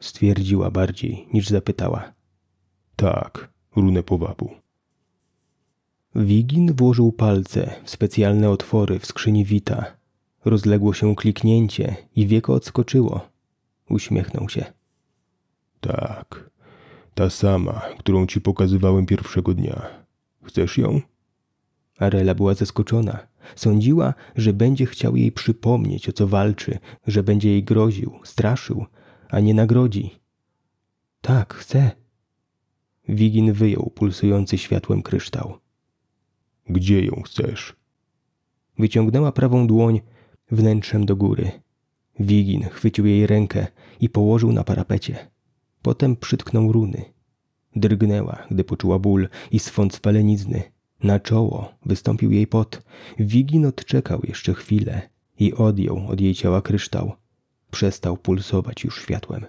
Stwierdziła bardziej niż zapytała. Tak, runę powabu. Wigin włożył palce w specjalne otwory w skrzyni Wita. Rozległo się kliknięcie i wieko odskoczyło. Uśmiechnął się. Tak, ta sama, którą ci pokazywałem pierwszego dnia. Chcesz ją? Arela była zaskoczona. Sądziła, że będzie chciał jej przypomnieć, o co walczy, że będzie jej groził, straszył, a nie nagrodzi. Tak, chcę. Wigin wyjął pulsujący światłem kryształ. Gdzie ją chcesz? Wyciągnęła prawą dłoń wnętrzem do góry. Wigin chwycił jej rękę i położył na parapecie. Potem przytknął runy. Drgnęła, gdy poczuła ból i swąd spalenizny. Na czoło wystąpił jej pot. Wigin odczekał jeszcze chwilę i odjął od jej ciała kryształ. Przestał pulsować już światłem.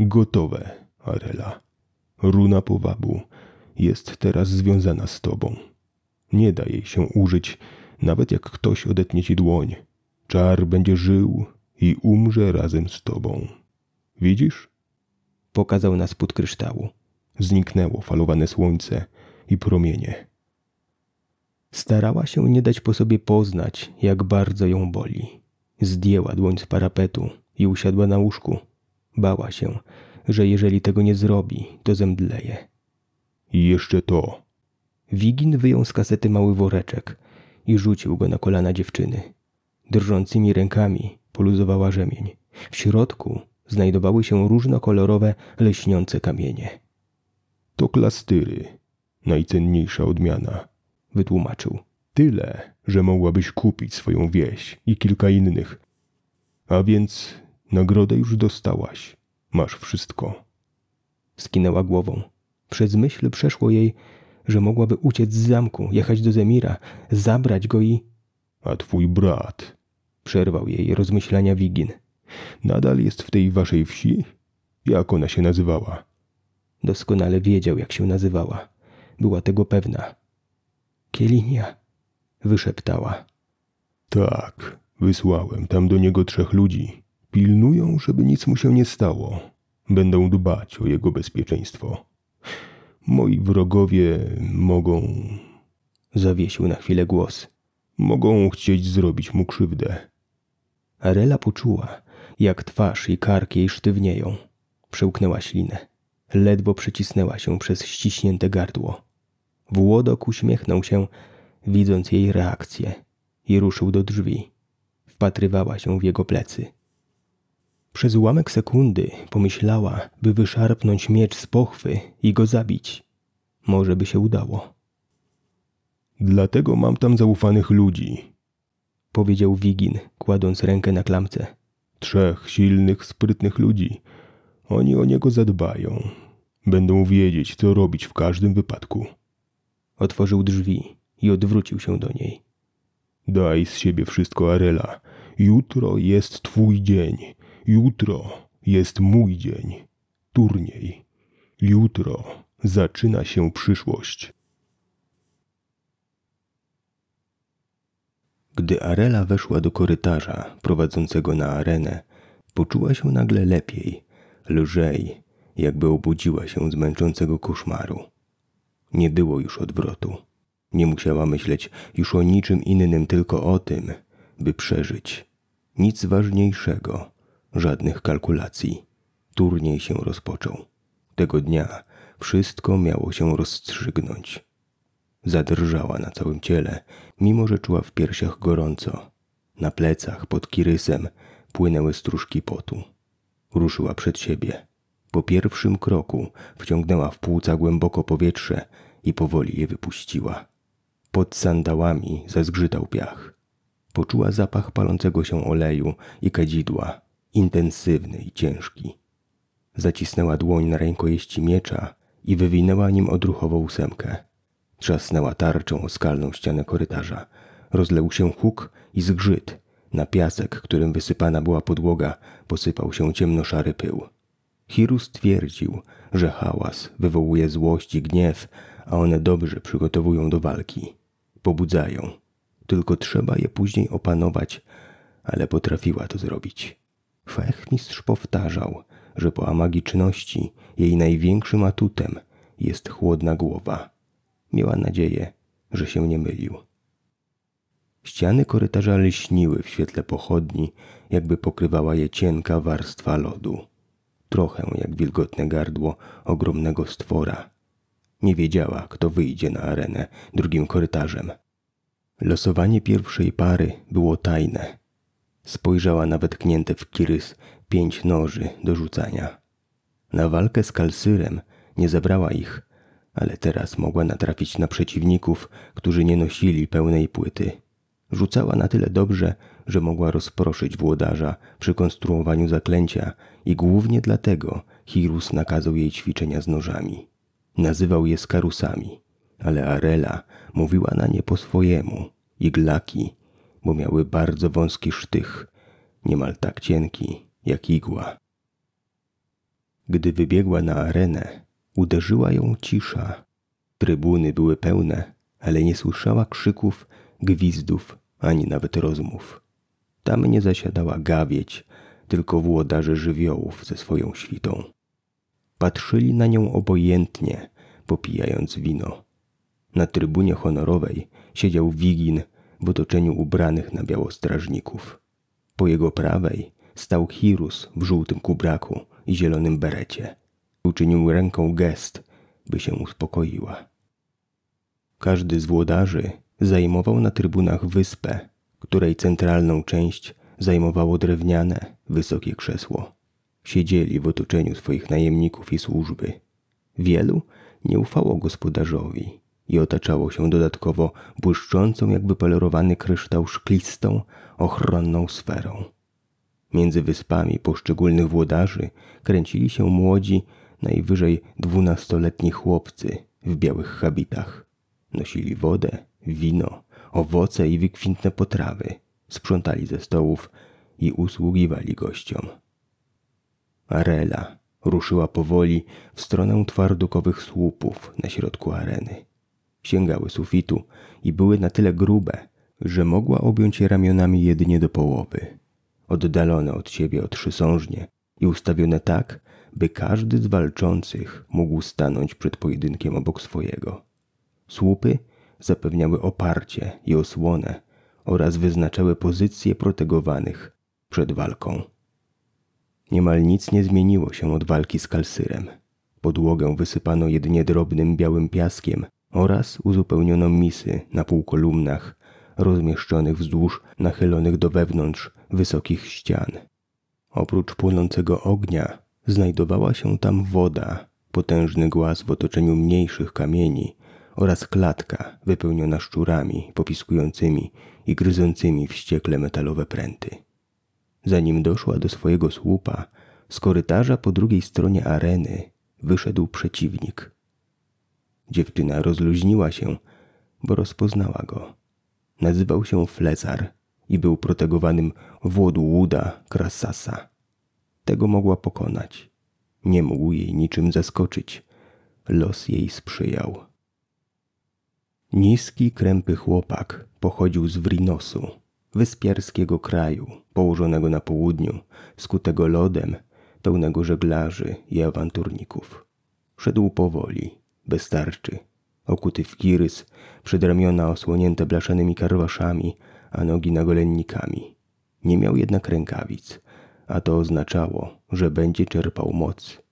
Gotowe, Arela. Runa powabu jest teraz związana z tobą. Nie da jej się użyć, nawet jak ktoś odetnie ci dłoń. Czar będzie żył i umrze razem z tobą. Widzisz? Pokazał na spód kryształu. Zniknęło falowane słońce i promienie. Starała się nie dać po sobie poznać, jak bardzo ją boli. Zdjęła dłoń z parapetu i usiadła na łóżku. Bała się, że jeżeli tego nie zrobi, to zemdleje. I jeszcze to. Wigin wyjął z kasety mały woreczek i rzucił go na kolana dziewczyny. Drżącymi rękami poluzowała rzemień. W środku znajdowały się różnokolorowe, leśniące kamienie. To klastyry. Najcenniejsza odmiana. Wytłumaczył. Tyle, że mogłabyś kupić swoją wieś i kilka innych. A więc nagrodę już dostałaś. Masz wszystko. Skinęła głową. Przez myśl przeszło jej, że mogłaby uciec z zamku, jechać do Zemira, zabrać go i... A twój brat? Przerwał jej rozmyślania Wigin. Nadal jest w tej waszej wsi? Jak ona się nazywała? Doskonale wiedział, jak się nazywała. Była tego pewna. Kielinia, wyszeptała. Tak, wysłałem tam do niego trzech ludzi. Pilnują, żeby nic mu się nie stało. Będą dbać o jego bezpieczeństwo. Moi wrogowie mogą. Zawiesił na chwilę głos. Mogą chcieć zrobić mu krzywdę. Arela poczuła, jak twarz i kark jej sztywnieją. Przełknęła ślinę. Ledwo przycisnęła się przez ściśnięte gardło. Włodok uśmiechnął się, widząc jej reakcję i ruszył do drzwi. Wpatrywała się w jego plecy. Przez ułamek sekundy pomyślała, by wyszarpnąć miecz z pochwy i go zabić. Może by się udało. Dlatego mam tam zaufanych ludzi, powiedział Wigin, kładąc rękę na klamce. Trzech silnych, sprytnych ludzi. Oni o niego zadbają. Będą wiedzieć, co robić w każdym wypadku. Otworzył drzwi i odwrócił się do niej. Daj z siebie wszystko, Arela. Jutro jest twój dzień. Jutro jest mój dzień. Turniej. Jutro zaczyna się przyszłość. Gdy Arela weszła do korytarza prowadzącego na arenę, poczuła się nagle lepiej, lżej, jakby obudziła się z męczącego koszmaru. Nie było już odwrotu. Nie musiała myśleć już o niczym innym, tylko o tym, by przeżyć. Nic ważniejszego, żadnych kalkulacji. Turniej się rozpoczął. Tego dnia wszystko miało się rozstrzygnąć. Zadrżała na całym ciele, mimo że czuła w piersiach gorąco. Na plecach, pod kirysem, płynęły stróżki potu. Ruszyła przed siebie. Po pierwszym kroku wciągnęła w płuca głęboko powietrze i powoli je wypuściła. Pod sandałami zazgrzytał piach. Poczuła zapach palącego się oleju i kadzidła, intensywny i ciężki. Zacisnęła dłoń na rękojeści miecza i wywinęła nim odruchową ósemkę. Trzasnęła tarczą o skalną ścianę korytarza. Rozleł się huk i zgrzyt. Na piasek, którym wysypana była podłoga, posypał się ciemnoszary pył. Hirus twierdził, że hałas wywołuje złość i gniew, a one dobrze przygotowują do walki. Pobudzają. Tylko trzeba je później opanować, ale potrafiła to zrobić. Fechmistrz powtarzał, że po amagiczności jej największym atutem jest chłodna głowa. Miała nadzieję, że się nie mylił. Ściany korytarza lśniły w świetle pochodni, jakby pokrywała je cienka warstwa lodu. Trochę jak wilgotne gardło ogromnego stwora. Nie wiedziała, kto wyjdzie na arenę drugim korytarzem. Losowanie pierwszej pary było tajne. Spojrzała na wetknięte w kirys pięć noży do rzucania. Na walkę z kalsyrem nie zabrała ich, ale teraz mogła natrafić na przeciwników, którzy nie nosili pełnej płyty. Rzucała na tyle dobrze, że mogła rozproszyć włodarza przy konstruowaniu zaklęcia i głównie dlatego Hirus nakazał jej ćwiczenia z nożami. Nazywał je skarusami, ale Arela mówiła na nie po swojemu, iglaki, bo miały bardzo wąski sztych, niemal tak cienki jak igła. Gdy wybiegła na arenę, Uderzyła ją cisza. Trybuny były pełne, ale nie słyszała krzyków, gwizdów, ani nawet rozmów. Tam nie zasiadała gawieć, tylko włodarze żywiołów ze swoją świtą. Patrzyli na nią obojętnie, popijając wino. Na trybunie honorowej siedział Wigin w otoczeniu ubranych na biało strażników. Po jego prawej stał Hirus w żółtym kubraku i zielonym berecie. Uczynił ręką gest, by się uspokoiła. Każdy z włodarzy zajmował na trybunach wyspę, której centralną część zajmowało drewniane, wysokie krzesło. Siedzieli w otoczeniu swoich najemników i służby. Wielu nie ufało gospodarzowi i otaczało się dodatkowo błyszczącą jak wypolerowany kryształ szklistą, ochronną sferą. Między wyspami poszczególnych włodarzy kręcili się młodzi, najwyżej dwunastoletni chłopcy w białych habitach. Nosili wodę, wino, owoce i wykwintne potrawy, sprzątali ze stołów i usługiwali gościom. Arela ruszyła powoli w stronę twardukowych słupów na środku areny. Sięgały sufitu i były na tyle grube, że mogła objąć je ramionami jedynie do połowy. Oddalone od siebie o trzy sążnie i ustawione tak, by każdy z walczących mógł stanąć przed pojedynkiem obok swojego. Słupy zapewniały oparcie i osłonę oraz wyznaczały pozycje protegowanych przed walką. Niemal nic nie zmieniło się od walki z kalsyrem. Podłogę wysypano jedynie drobnym białym piaskiem oraz uzupełniono misy na półkolumnach rozmieszczonych wzdłuż nachylonych do wewnątrz wysokich ścian. Oprócz płonącego ognia znajdowała się tam woda, potężny głaz w otoczeniu mniejszych kamieni oraz klatka wypełniona szczurami popiskującymi i gryzącymi wściekle metalowe pręty. Zanim doszła do swojego słupa, z korytarza po drugiej stronie areny wyszedł przeciwnik. Dziewczyna rozluźniła się, bo rozpoznała go. Nazywał się Flezar i był protegowanym Włodłuda Krasasa. Tego mogła pokonać. Nie mógł jej niczym zaskoczyć. Los jej sprzyjał. Niski, krępy chłopak pochodził z Wrinosu, wyspiarskiego kraju, położonego na południu, skutego lodem, pełnego żeglarzy i awanturników. Szedł powoli, bez tarczy, okuty w kirys, przedramiona osłonięte blaszanymi karwaszami, a nogi nagolennikami. Nie miał jednak rękawic, a to oznaczało, że będzie czerpał moc.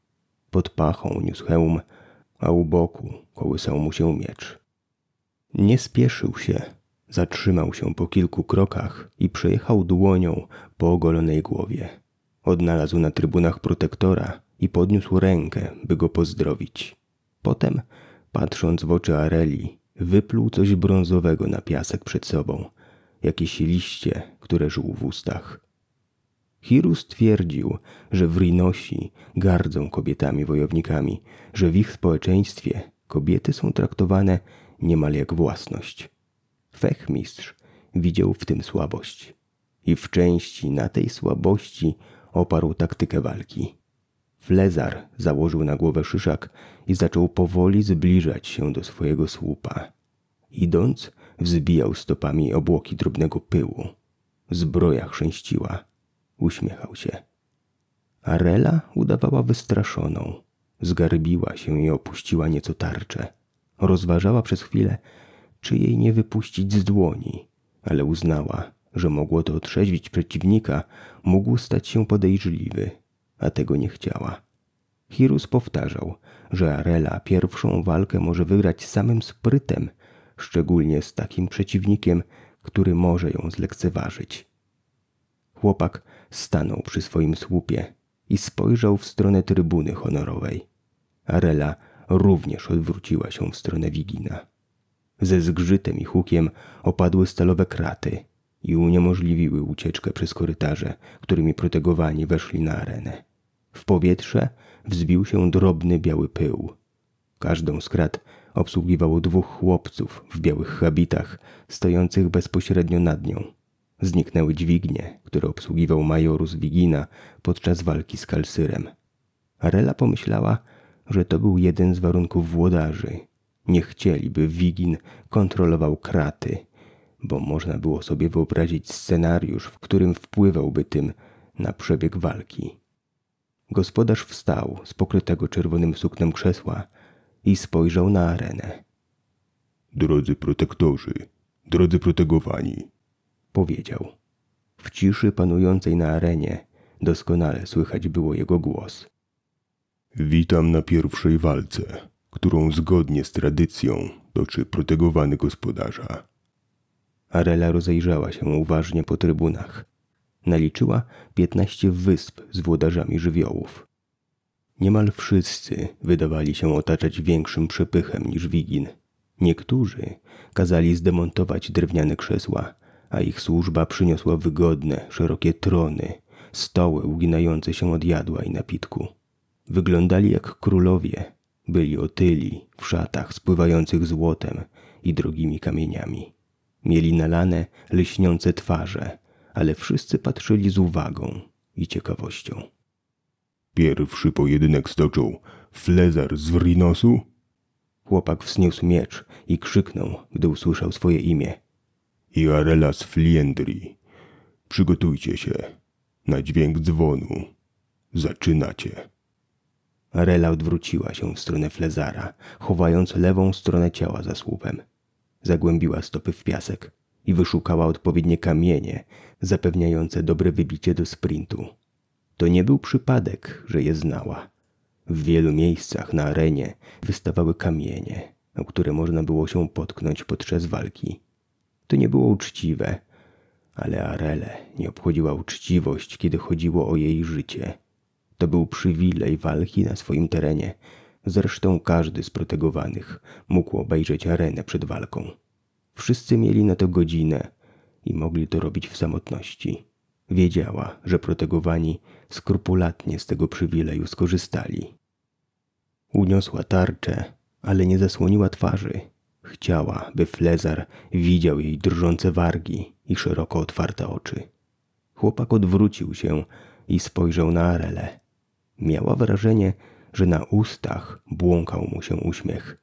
Pod pachą niósł hełm, a u boku kołysał mu się miecz. Nie spieszył się, zatrzymał się po kilku krokach i przejechał dłonią po ogolonej głowie. Odnalazł na trybunach protektora i podniósł rękę, by go pozdrowić. Potem, patrząc w oczy Areli, wypluł coś brązowego na piasek przed sobą, jakieś liście, które żył w ustach. Hirus twierdził, że w Rinosi gardzą kobietami wojownikami, że w ich społeczeństwie kobiety są traktowane niemal jak własność. Fechmistrz widział w tym słabość i w części na tej słabości oparł taktykę walki. Flezar założył na głowę szyszak i zaczął powoli zbliżać się do swojego słupa. Idąc, wzbijał stopami obłoki drobnego pyłu. Zbroja chrzęściła. Uśmiechał się. Arela udawała wystraszoną. Zgarbiła się i opuściła nieco tarczę. Rozważała przez chwilę, czy jej nie wypuścić z dłoni, ale uznała, że mogło to otrzeźwić przeciwnika, mógł stać się podejrzliwy, a tego nie chciała. Hirus powtarzał, że Arela pierwszą walkę może wygrać samym sprytem, szczególnie z takim przeciwnikiem, który może ją zlekceważyć. Chłopak stanął przy swoim słupie i spojrzał w stronę trybuny honorowej. Arela również odwróciła się w stronę Wigina. Ze zgrzytem i hukiem opadły stalowe kraty i uniemożliwiły ucieczkę przez korytarze, którymi protegowani weszli na arenę. W powietrze wzbił się drobny biały pył. Każdą z krat obsługiwało dwóch chłopców w białych habitach, stojących bezpośrednio nad nią. Zniknęły dźwignie, które obsługiwał majorus Wigina podczas walki z Kalsyrem. Arela pomyślała, że to był jeden z warunków włodarzy. Nie chcieli, by Wigin kontrolował kraty, bo można było sobie wyobrazić scenariusz, w którym wpływałby tym na przebieg walki. Gospodarz wstał z pokrytego czerwonym suknem krzesła i spojrzał na arenę. Drodzy protektorzy, drodzy protegowani, powiedział. W ciszy panującej na arenie doskonale słychać było jego głos. Witam na pierwszej walce, którą zgodnie z tradycją toczy protegowany gospodarza. Arela rozejrzała się uważnie po trybunach. Naliczyła piętnaście wysp z włodarzami żywiołów. Niemal wszyscy wydawali się otaczać większym przepychem niż Wigin. Niektórzy kazali zdemontować drewniane krzesła, a ich służba przyniosła wygodne, szerokie trony, stoły uginające się od jadła i napitku. Wyglądali jak królowie, byli otyli w szatach spływających złotem i drogimi kamieniami. Mieli nalane, lśniące twarze, ale wszyscy patrzyli z uwagą i ciekawością. Pierwszy pojedynek stoczył Flezar z Wrinosu? Chłopak wzniósł miecz i krzyknął, gdy usłyszał swoje imię. I Arela z Fliendri. Przygotujcie się. Na dźwięk dzwonu. Zaczynacie. Arela odwróciła się w stronę Flezara, chowając lewą stronę ciała za słupem. Zagłębiła stopy w piasek i wyszukała odpowiednie kamienie, zapewniające dobre wybicie do sprintu. To nie był przypadek, że je znała. W wielu miejscach na arenie wystawały kamienie, o które można było się potknąć podczas walki. To nie było uczciwe, ale Arele nie obchodziła uczciwość, kiedy chodziło o jej życie. To był przywilej walki na swoim terenie. Zresztą każdy z protegowanych mógł obejrzeć arenę przed walką. Wszyscy mieli na to godzinę i mogli to robić w samotności. Wiedziała, że protegowani skrupulatnie z tego przywileju skorzystali. Uniosła tarczę, ale nie zasłoniła twarzy. Chciała, by Flezar widział jej drżące wargi i szeroko otwarte oczy. Chłopak odwrócił się i spojrzał na Arelę. Miała wrażenie, że na ustach błąkał mu się uśmiech.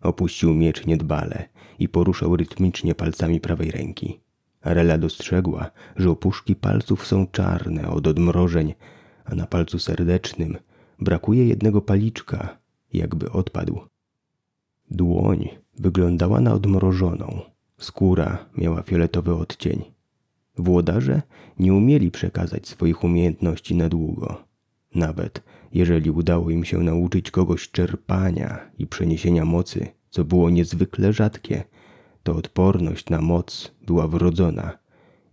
Opuścił miecz niedbale i poruszał rytmicznie palcami prawej ręki. Arela dostrzegła, że opuszki palców są czarne od odmrożeń, a na palcu serdecznym brakuje jednego paliczka, jakby odpadł. Dłoń wyglądała na odmrożoną. Skóra miała fioletowy odcień. Włodarze nie umieli przekazać swoich umiejętności na długo. Nawet jeżeli udało im się nauczyć kogoś czerpania i przeniesienia mocy, co było niezwykle rzadkie, to odporność na moc była wrodzona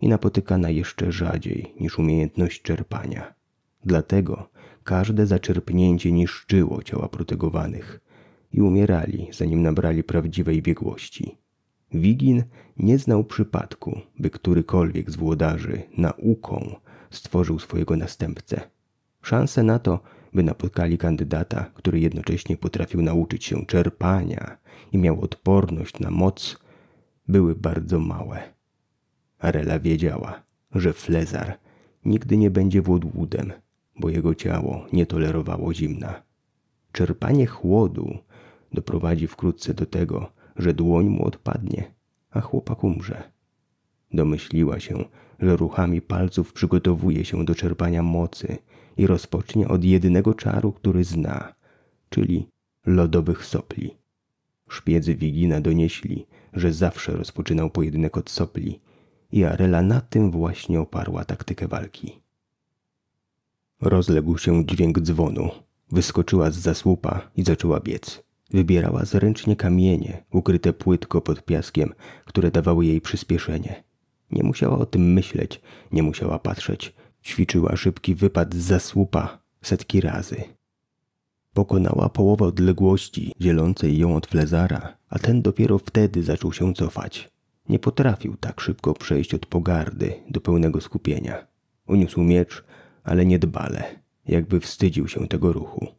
i napotykana jeszcze rzadziej niż umiejętność czerpania. Dlatego każde zaczerpnięcie niszczyło ciała protegowanych i umierali, zanim nabrali prawdziwej biegłości. Wigin nie znał przypadku, by którykolwiek z włodarzy nauką stworzył swojego następcę. Szanse na to, by napotkali kandydata, który jednocześnie potrafił nauczyć się czerpania i miał odporność na moc, były bardzo małe. Arela wiedziała, że Flezar nigdy nie będzie włodłudem, bo jego ciało nie tolerowało zimna. Czerpanie chłodu doprowadzi wkrótce do tego, że dłoń mu odpadnie, a chłopak umrze. Domyśliła się, że ruchami palców przygotowuje się do czerpania mocy i rozpocznie od jedynego czaru, który zna, czyli lodowych sopli. Szpiedzy Wigina donieśli, że zawsze rozpoczynał pojedynek od sopli i Arela na tym właśnie oparła taktykę walki. Rozległ się dźwięk dzwonu. Wyskoczyła z zasłupa i zaczęła biec. Wybierała zręcznie kamienie, ukryte płytko pod piaskiem, które dawały jej przyspieszenie. Nie musiała o tym myśleć, nie musiała patrzeć. Ćwiczyła szybki wypad z zasłupa setki razy. Pokonała połowę odległości dzielącej ją od Flezara, a ten dopiero wtedy zaczął się cofać. Nie potrafił tak szybko przejść od pogardy do pełnego skupienia. Uniósł miecz, ale niedbale, jakby wstydził się tego ruchu.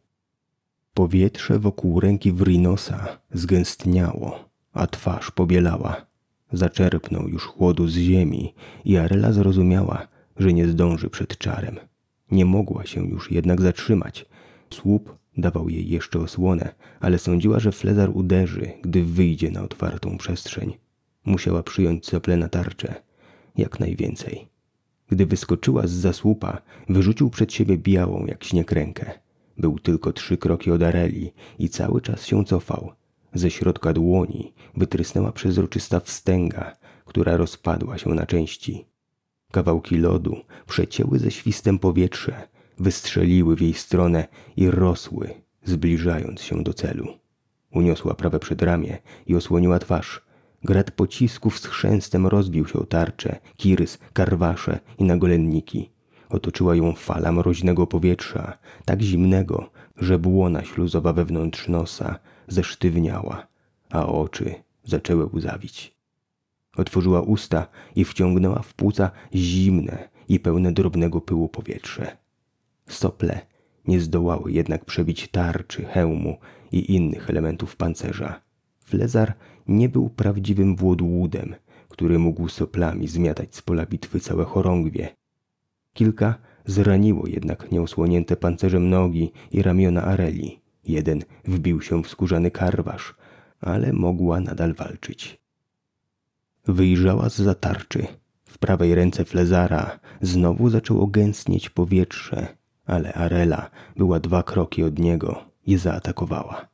Powietrze wokół ręki Wrinosa zgęstniało, a twarz pobielała. Zaczerpnął już chłodu z ziemi i Arela zrozumiała, że nie zdąży przed czarem. Nie mogła się już jednak zatrzymać. Słup dawał jej jeszcze osłonę, ale sądziła, że Flezar uderzy, gdy wyjdzie na otwartą przestrzeń. Musiała przyjąć sople na tarczę. Jak najwięcej. Gdy wyskoczyła z zasłupa, wyrzucił przed siebie białą jak śnieg rękę. Był tylko trzy kroki od Areli i cały czas się cofał. Ze środka dłoni wytrysnęła przezroczysta wstęga, która rozpadła się na części. Kawałki lodu przecięły ze świstem powietrze, wystrzeliły w jej stronę i rosły, zbliżając się do celu. Uniosła prawe przedramię i osłoniła twarz. Grat pocisków z chrzęstem rozbił się o tarcze, kirys, karwasze i nagolenniki. Otoczyła ją fala mroźnego powietrza, tak zimnego, że błona śluzowa wewnątrz nosa zesztywniała, a oczy zaczęły łzawić. Otworzyła usta i wciągnęła w płuca zimne i pełne drobnego pyłu powietrze. Sople nie zdołały jednak przebić tarczy, hełmu i innych elementów pancerza. Flezar nie był prawdziwym włodłudem, który mógł soplami zmiatać z pola bitwy całe chorągwie. Kilka zraniło jednak nieosłonięte pancerzem nogi i ramiona Areli. Jeden wbił się w skórzany karwasz, ale mogła nadal walczyć. Wyjrzała z zatarczy. W prawej ręce Flezara znowu zaczęło gęstnieć powietrze, ale Arela była dwa kroki od niego i zaatakowała.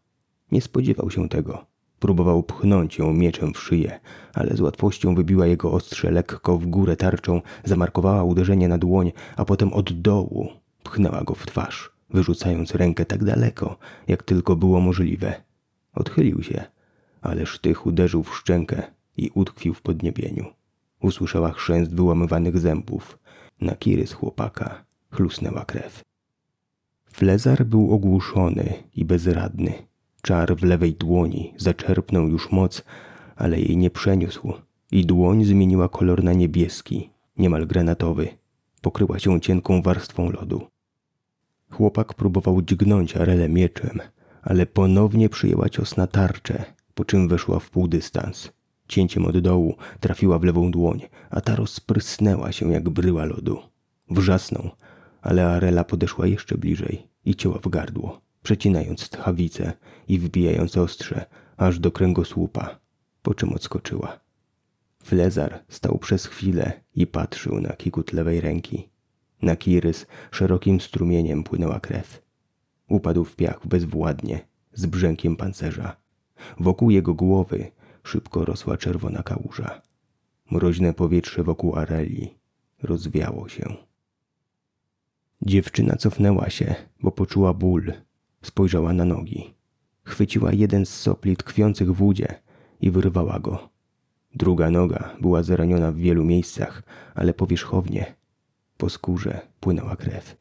Nie spodziewał się tego. Próbował pchnąć ją mieczem w szyję, ale z łatwością wybiła jego ostrze lekko w górę tarczą, zamarkowała uderzenie na dłoń, a potem od dołu pchnęła go w twarz, wyrzucając rękę tak daleko, jak tylko było możliwe. Odchylił się, ale sztych uderzył w szczękę i utkwił w podniebieniu. Usłyszała chrzęst wyłamywanych zębów. Na kiry z chłopaka chlusnęła krew. Flezar był ogłuszony i bezradny. Czar w lewej dłoni zaczerpnął już moc, ale jej nie przeniósł i dłoń zmieniła kolor na niebieski, niemal granatowy. Pokryła się cienką warstwą lodu. Chłopak próbował dźgnąć Arelę mieczem, ale ponownie przyjęła cios na tarczę, po czym weszła w półdystans. Cięciem od dołu trafiła w lewą dłoń, a ta rozprysnęła się jak bryła lodu. Wrzasnął, ale Arela podeszła jeszcze bliżej i cięła w gardło, przecinając tchawicę i wbijając ostrze aż do kręgosłupa, po czym odskoczyła. Flezar stał przez chwilę i patrzył na kikut lewej ręki. Na kirys szerokim strumieniem płynęła krew. Upadł w piach bezwładnie, z brzękiem pancerza. Wokół jego głowy szybko rosła czerwona kałuża. Mroźne powietrze wokół Areli rozwiało się. Dziewczyna cofnęła się, bo poczuła ból. Spojrzała na nogi. Chwyciła jeden z sopli tkwiących w łudzie i wyrwała go. Druga noga była zraniona w wielu miejscach, ale powierzchownie. Po skórze płynęła krew.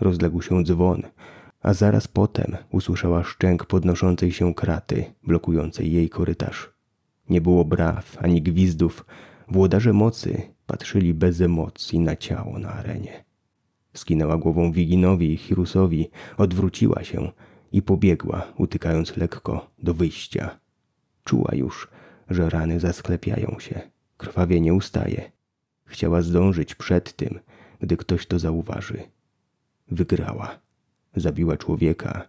Rozległ się dzwon, a zaraz potem usłyszała szczęk podnoszącej się kraty, blokującej jej korytarz. Nie było braw ani gwizdów. Włodarze mocy patrzyli bez emocji na ciało na arenie. Skinęła głową Wiginowi i Hirusowi, odwróciła się i pobiegła, utykając lekko do wyjścia. Czuła już, że rany zasklepiają się, krwawienie ustaje. Chciała zdążyć przed tym, gdy ktoś to zauważy. Wygrała. Zabiła człowieka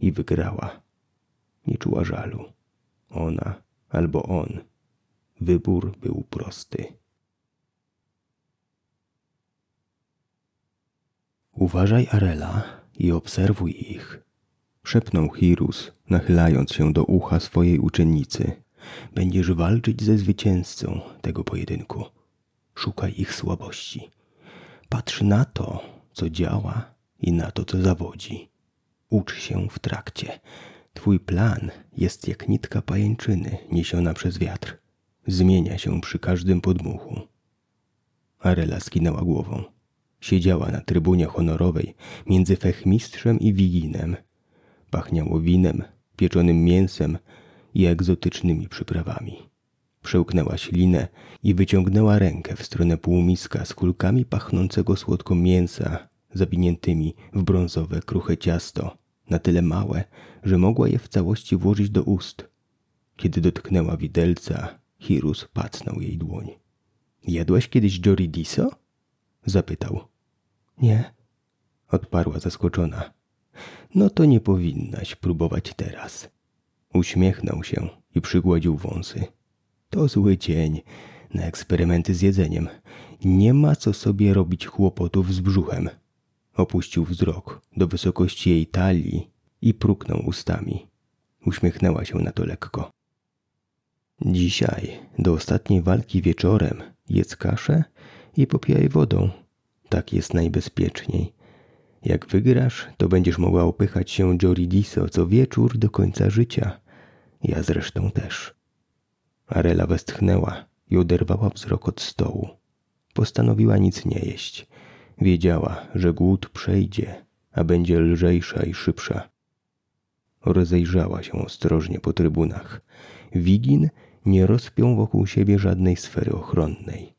i wygrała. Nie czuła żalu. Ona albo on. Wybór był prosty. Uważaj, Arela, i obserwuj ich, szepnął Hirus, nachylając się do ucha swojej uczennicy. Będziesz walczyć ze zwycięzcą tego pojedynku. Szukaj ich słabości. Patrz na to, co działa i na to, co zawodzi. Ucz się w trakcie. Twój plan jest jak nitka pajęczyny niesiona przez wiatr. Zmienia się przy każdym podmuchu. Arela skinęła głową. Siedziała na trybunie honorowej między fechmistrzem i wiginem. Pachniało winem, pieczonym mięsem i egzotycznymi przyprawami. Przełknęła ślinę i wyciągnęła rękę w stronę półmiska z kulkami pachnącego słodko mięsa, zawiniętymi w brązowe, kruche ciasto, na tyle małe, że mogła je w całości włożyć do ust. Kiedy dotknęła widelca, Hirus pacnął jej dłoń. Jadłaś kiedyś Joridiso? Zapytał. Nie, odparła zaskoczona. No to nie powinnaś próbować teraz. Uśmiechnął się i przygładził wąsy. To zły dzień na eksperymenty z jedzeniem. Nie ma co sobie robić chłopotów z brzuchem. Opuścił wzrok do wysokości jej talii i próknął ustami. Uśmiechnęła się na to lekko. Dzisiaj, do ostatniej walki wieczorem, jedz kaszę i popijaj wodą. Tak jest najbezpieczniej. Jak wygrasz, to będziesz mogła opychać się Joridiso co wieczór do końca życia. Ja zresztą też. Arela westchnęła i oderwała wzrok od stołu. Postanowiła nic nie jeść. Wiedziała, że głód przejdzie, a będzie lżejsza i szybsza. Rozejrzała się ostrożnie po trybunach. Wigin nie rozpiął wokół siebie żadnej sfery ochronnej.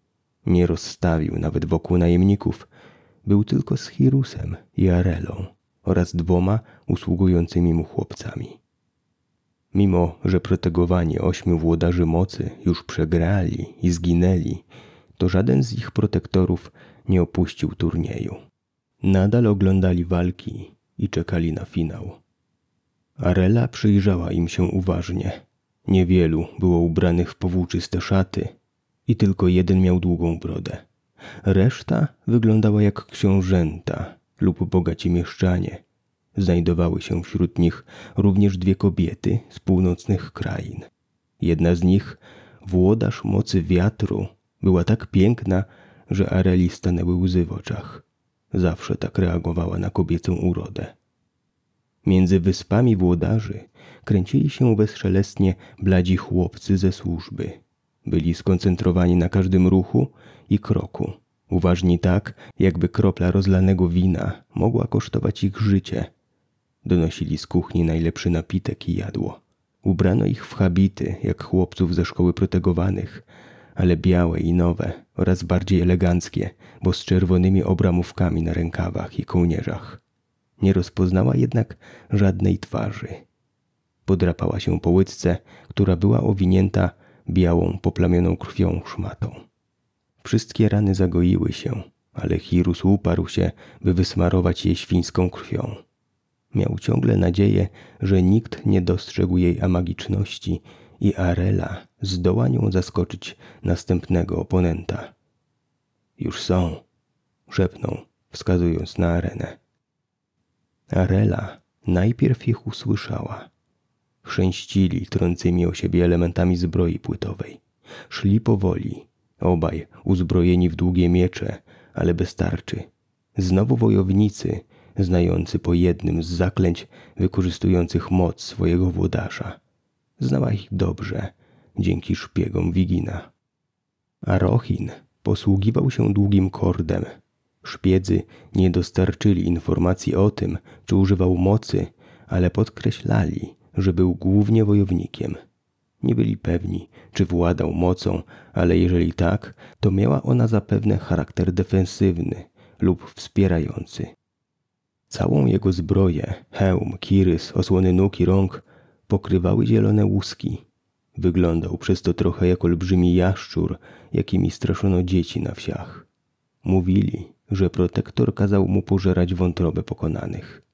Nie rozstawił nawet wokół najemników. Był tylko z Hirusem i Arelą oraz dwoma usługującymi mu chłopcami. Mimo, że protegowani ośmiu włodarzy mocy już przegrali i zginęli, to żaden z ich protektorów nie opuścił turnieju. Nadal oglądali walki i czekali na finał. Arela przyjrzała im się uważnie. Niewielu było ubranych w powłóczyste szaty i tylko jeden miał długą brodę. Reszta wyglądała jak książęta lub bogaci mieszczanie. Znajdowały się wśród nich również dwie kobiety z północnych krain. Jedna z nich, włodarz mocy wiatru, była tak piękna, że Areli stanęły łzy w oczach. Zawsze tak reagowała na kobiecą urodę. Między wyspami włodarzy kręcili się bezszelestnie bladzi chłopcy ze służby. Byli skoncentrowani na każdym ruchu i kroku. Uważni tak, jakby kropla rozlanego wina mogła kosztować ich życie. Donosili z kuchni najlepszy napitek i jadło. Ubrano ich w habity, jak chłopców ze szkoły protegowanych, ale białe i nowe oraz bardziej eleganckie, bo z czerwonymi obramówkami na rękawach i kołnierzach. Nie rozpoznała jednak żadnej twarzy. Podrapała się po łydce, która była owinięta białą, poplamioną krwią szmatą. Wszystkie rany zagoiły się, ale Hirus uparł się, by wysmarować je świńską krwią. Miał ciągle nadzieję, że nikt nie dostrzegł jej amagiczności i Arela zdoła nią zaskoczyć następnego oponenta. Już są, szepnął, wskazując na arenę. Arela najpierw ich usłyszała. Chrzęścili trącymi o siebie elementami zbroi płytowej. Szli powoli, obaj uzbrojeni w długie miecze, ale bez tarczy. Znowu wojownicy, znający po jednym z zaklęć wykorzystujących moc swojego włodarza. Znała ich dobrze, dzięki szpiegom Wigina. A Rochin posługiwał się długim kordem. Szpiedzy nie dostarczyli informacji o tym, czy używał mocy, ale podkreślali, że był głównie wojownikiem. Nie byli pewni, czy władał mocą, ale jeżeli tak, to miała ona zapewne charakter defensywny lub wspierający. Całą jego zbroję, hełm, kirys, osłony nóg i rąk pokrywały zielone łuski. Wyglądał przez to trochę jak olbrzymi jaszczur, jakimi straszono dzieci na wsiach. Mówili, że protektor kazał mu pożerać wątrobę pokonanych.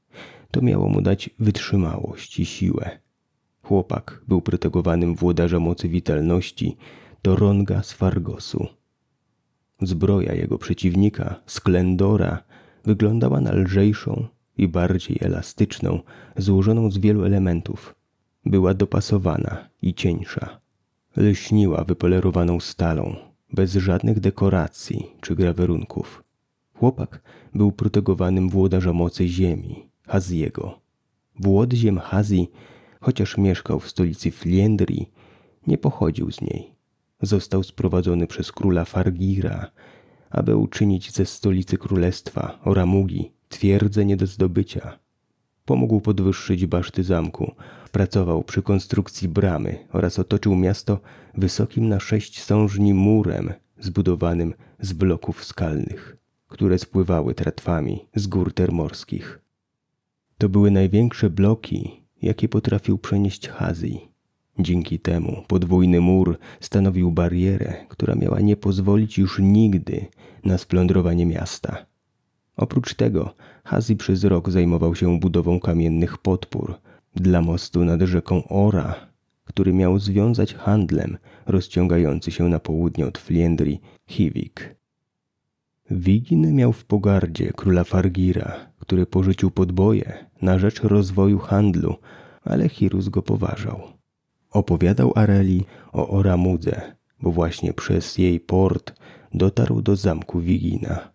To miało mu dać wytrzymałość i siłę. Chłopak był protegowanym włodarza mocy witalności do Ronga z Fargosu. Zbroja jego przeciwnika, Sklendora, wyglądała na lżejszą i bardziej elastyczną, złożoną z wielu elementów. Była dopasowana i cieńsza. Lśniła wypolerowaną stalą, bez żadnych dekoracji czy grawerunków. Chłopak był protegowanym włodarza mocy ziemi, Haziego. Włod ziem Hazi, chociaż mieszkał w stolicy Fliendrii, nie pochodził z niej. Został sprowadzony przez króla Fargira, aby uczynić ze stolicy królestwa Oramugi twierdzę nie do zdobycia. Pomógł podwyższyć baszty zamku, pracował przy konstrukcji bramy oraz otoczył miasto wysokim na sześć sążni murem zbudowanym z bloków skalnych, które spływały tratwami z gór termorskich. To były największe bloki, jakie potrafił przenieść Hazji. Dzięki temu podwójny mur stanowił barierę, która miała nie pozwolić już nigdy na splądrowanie miasta. Oprócz tego Hazi przez rok zajmował się budową kamiennych podpór dla mostu nad rzeką Ora, który miał związać handlem rozciągający się na południe od Fliendrii Hivik. Wigin miał w pogardzie króla Fargira, który porzucił podboje na rzecz rozwoju handlu ale Hirus go poważał. Opowiadał Areli o Oramudze, bo właśnie przez jej port dotarł do zamku Wigina.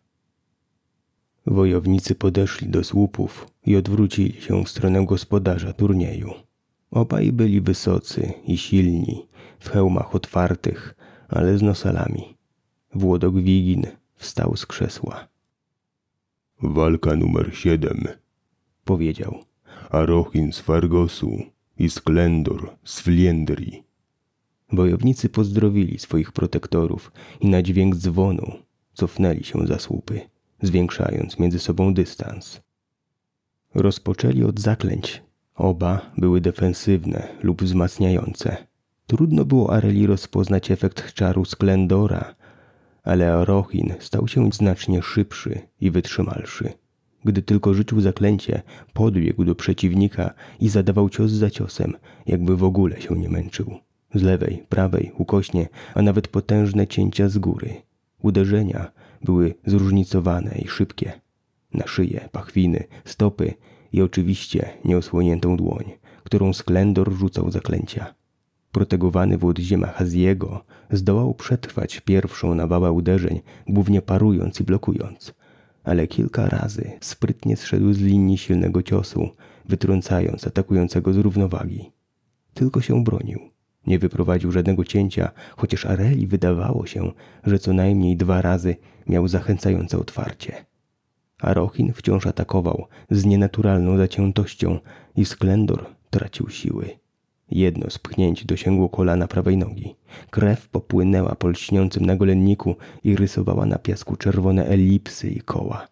Wojownicy podeszli do słupów i odwrócili się w stronę gospodarza turnieju. Obaj byli wysocy i silni, w hełmach otwartych, ale z nosalami. Włodok Wigin wstał z krzesła. Walka numer siedem, Powiedział. Arochin z Fargosu i Sklendor z Fliendrii. Wojownicy pozdrowili swoich protektorów i na dźwięk dzwonu cofnęli się za słupy, zwiększając między sobą dystans. Rozpoczęli od zaklęć. Oba były defensywne lub wzmacniające. Trudno było Areli rozpoznać efekt czaru Sklendora, ale Arochin stał się znacznie szybszy i wytrzymalszy. Gdy tylko rzucił zaklęcie, podbiegł do przeciwnika i zadawał cios za ciosem, jakby w ogóle się nie męczył. Z lewej, prawej, ukośnie, a nawet potężne cięcia z góry. Uderzenia były zróżnicowane i szybkie. Na szyję, pachwiny, stopy i oczywiście nieosłoniętą dłoń, którą Sklendor rzucał zaklęcia. Protegowany w Haziego zdołał przetrwać pierwszą nawałę uderzeń, głównie parując i blokując, ale kilka razy sprytnie zszedł z linii silnego ciosu, wytrącając atakującego z równowagi. Tylko się bronił. Nie wyprowadził żadnego cięcia, chociaż Areli wydawało się, że co najmniej dwa razy miał zachęcające otwarcie. Arochin wciąż atakował z nienaturalną zaciętością i Sklendor tracił siły. Jedno z pchnięć dosięgło kolana prawej nogi. Krew popłynęła po lśniącym nagolenniku i rysowała na piasku czerwone elipsy i koła.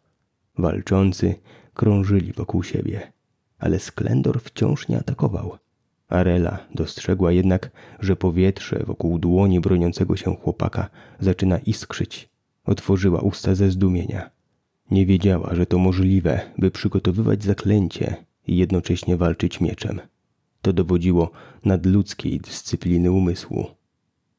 Walczący krążyli wokół siebie, ale Sklendor wciąż nie atakował. Arela dostrzegła jednak, że powietrze wokół dłoni broniącego się chłopaka zaczyna iskrzyć. Otworzyła usta ze zdumienia. Nie wiedziała, że to możliwe, by przygotowywać zaklęcie i jednocześnie walczyć mieczem. To dowodziło nadludzkiej dyscypliny umysłu.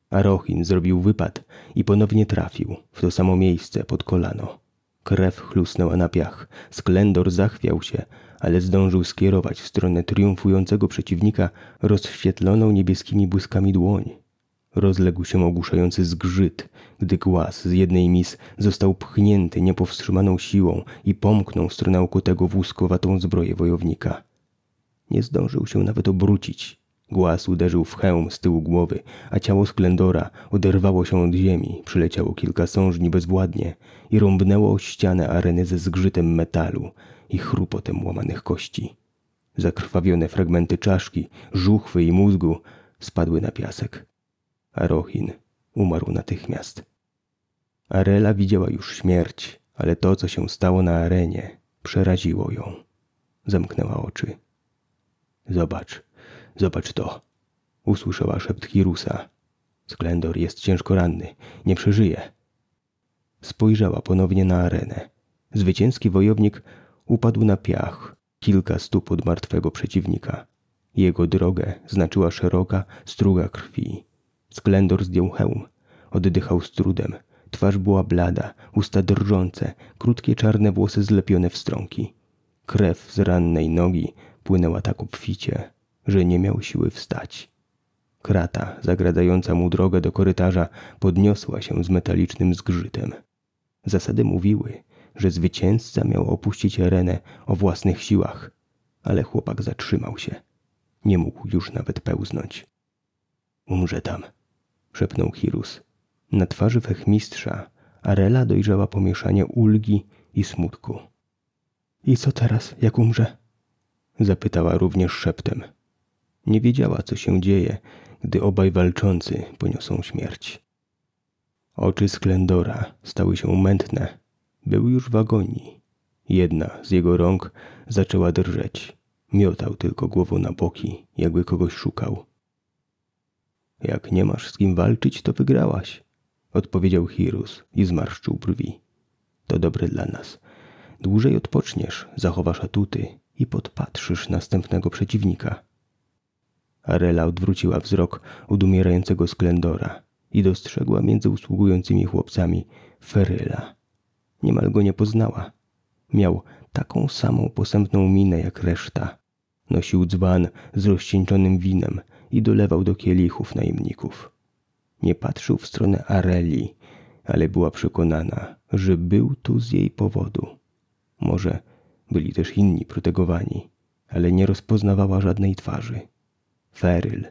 Arochin zrobił wypad i ponownie trafił w to samo miejsce pod kolano. Krew chlusnęła na piach. Sklendor zachwiał się, ale zdążył skierować w stronę triumfującego przeciwnika rozświetloną niebieskimi błyskami dłoń. Rozległ się ogłuszający zgrzyt, gdy głaz z jednej mis został pchnięty niepowstrzymaną siłą i pomknął w stronę okutego wózkowatą zbroję wojownika. Nie zdążył się nawet obrócić. Głaz uderzył w hełm z tyłu głowy, a ciało Sklendora oderwało się od ziemi, przyleciało kilka sążni bezwładnie i rąbnęło o ścianę areny ze zgrzytem metalu i chrupotem łamanych kości. Zakrwawione fragmenty czaszki, żuchwy i mózgu spadły na piasek. Arochin umarł natychmiast. Arela widziała już śmierć, ale to, co się stało na arenie, przeraziło ją. Zamknęła oczy. Zobacz, zobacz to. Usłyszała szept Hirusa. Sklendor jest ciężko ranny, nie przeżyje. Spojrzała ponownie na arenę. Zwycięski wojownik upadł na piach, kilka stóp od martwego przeciwnika. Jego drogę znaczyła szeroka struga krwi. Sklendor zdjął hełm. Oddychał z trudem. Twarz była blada, usta drżące, krótkie czarne włosy zlepione w strąki. Krew z rannej nogi płynęła tak obficie, że nie miał siły wstać. Krata, zagradająca mu drogę do korytarza, podniosła się z metalicznym zgrzytem. Zasady mówiły, że zwycięzca miał opuścić arenę o własnych siłach, ale chłopak zatrzymał się. Nie mógł już nawet pełznąć. Umrze tam, szepnął Hirus. Na twarzy fechmistrza Arela dojrzała pomieszanie ulgi i smutku. I co teraz, jak umrze? Zapytała również szeptem. Nie wiedziała, co się dzieje, gdy obaj walczący poniosą śmierć. Oczy Sklendora stały się mętne. Był już w agonii. Jedna z jego rąk zaczęła drżeć. Miotał tylko głową na boki, jakby kogoś szukał. Jak nie masz z kim walczyć, to wygrałaś, odpowiedział Hirus i zmarszczył brwi. To dobre dla nas. Dłużej odpoczniesz, zachowasz atuty i podpatrzysz następnego przeciwnika. Arela odwróciła wzrok od umierającego Sklendora i dostrzegła między usługującymi chłopcami Feryla. Niemal go nie poznała. Miał taką samą posępną minę jak reszta, Nosił dzban z rozcieńczonym winem i dolewał do kielichów najemników. Nie patrzył w stronę Areli, ale była przekonana, że był tu z jej powodu. Może byli też inni protegowani, ale nie rozpoznawała żadnej twarzy. Feryl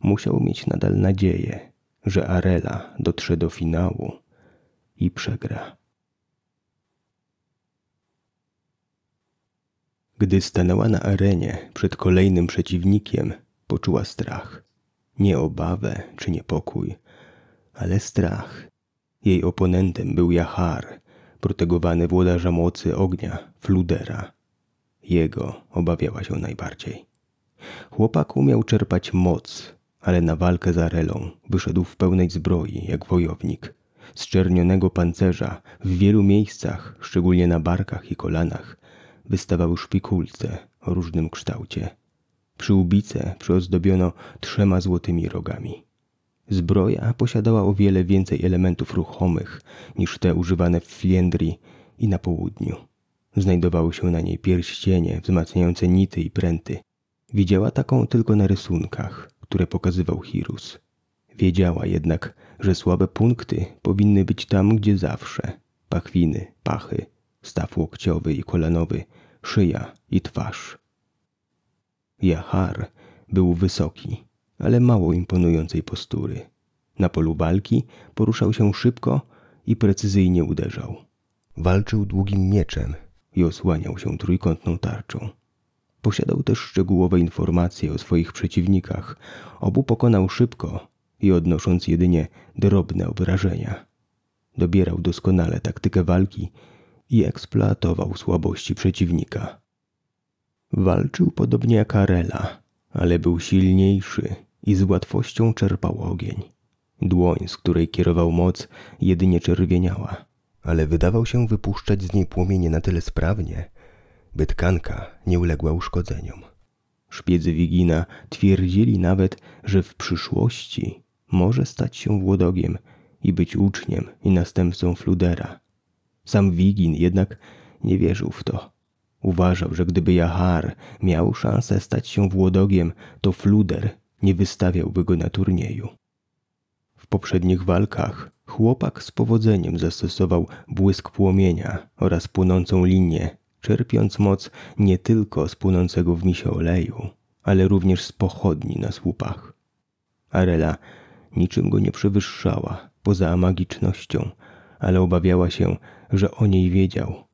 musiał mieć nadal nadzieję, że Arela dotrze do finału i przegra. Gdy stanęła na arenie przed kolejnym przeciwnikiem, poczuła strach. Nie obawę czy niepokój, ale strach. Jej oponentem był Jahar, protegowany włodarza mocy ognia, Fludera. Jego obawiała się najbardziej. Chłopak umiał czerpać moc, ale na walkę z Arelą wyszedł w pełnej zbroi, jak wojownik. Z czernionego pancerza w wielu miejscach, szczególnie na barkach i kolanach, wystawały szpikulce o różnym kształcie. Przyłbice przyozdobiono trzema złotymi rogami. Zbroja posiadała o wiele więcej elementów ruchomych niż te używane w Fliendrii i na południu. Znajdowały się na niej pierścienie wzmacniające nity i pręty. Widziała taką tylko na rysunkach, które pokazywał Hirus. Wiedziała jednak, że słabe punkty powinny być tam, gdzie zawsze. Pachwiny, pachy, staw łokciowy i kolanowy, szyja i twarz. Jahar był wysoki, ale mało imponującej postury. Na polu walki poruszał się szybko i precyzyjnie uderzał. Walczył długim mieczem i osłaniał się trójkątną tarczą. Posiadał też szczegółowe informacje o swoich przeciwnikach. Obu pokonał szybko i odnosząc jedynie drobne obrażenia. Dobierał doskonale taktykę walki i eksploatował słabości przeciwnika. Walczył podobnie jak Arela, ale był silniejszy i z łatwością czerpał ogień. Dłoń, z której kierował moc, jedynie czerwieniała, ale wydawał się wypuszczać z niej płomienie na tyle sprawnie, by tkanka nie uległa uszkodzeniom. Szpiedzy Wigina twierdzili nawet, że w przyszłości może stać się Włodogiem i być uczniem i następcą Fludera. Sam Wigin jednak nie wierzył w to. Uważał, że gdyby Jahar miał szansę stać się Włodogiem, to Fluder nie wystawiałby go na turnieju. W poprzednich walkach chłopak z powodzeniem zastosował błysk płomienia oraz płonącą linię, czerpiąc moc nie tylko z płonącego w misie oleju, ale również z pochodni na słupach. Arela niczym go nie przewyższała poza magicznością, ale obawiała się, że o niej wiedział.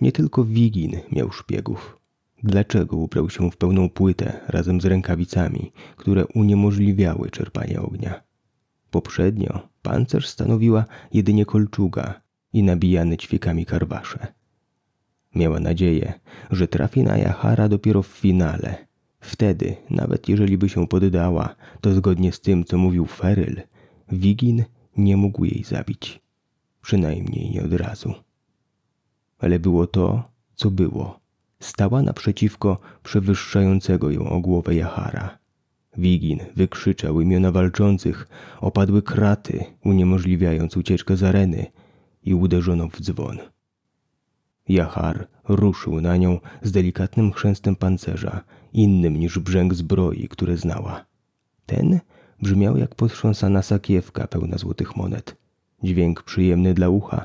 Nie tylko Wigin miał szpiegów. Dlaczego ubrał się w pełną płytę razem z rękawicami, które uniemożliwiały czerpanie ognia? Poprzednio pancerz stanowiła jedynie kolczuga i nabijane ćwiekami karwasze. Miała nadzieję, że trafi na Jahara dopiero w finale. Wtedy, nawet jeżeli by się poddała, to zgodnie z tym, co mówił Feryl, Wigin nie mógł jej zabić. Przynajmniej nie od razu. Ale było to, co było. Stała naprzeciwko przewyższającego ją o głowę Jahara. Wigin wykrzyczał imiona walczących, opadły kraty, uniemożliwiając ucieczkę z areny i uderzono w dzwon. Jahar ruszył na nią z delikatnym chrzęstem pancerza, innym niż brzęk zbroi, które znała. Ten brzmiał jak potrząsana sakiewka pełna złotych monet. Dźwięk przyjemny dla ucha,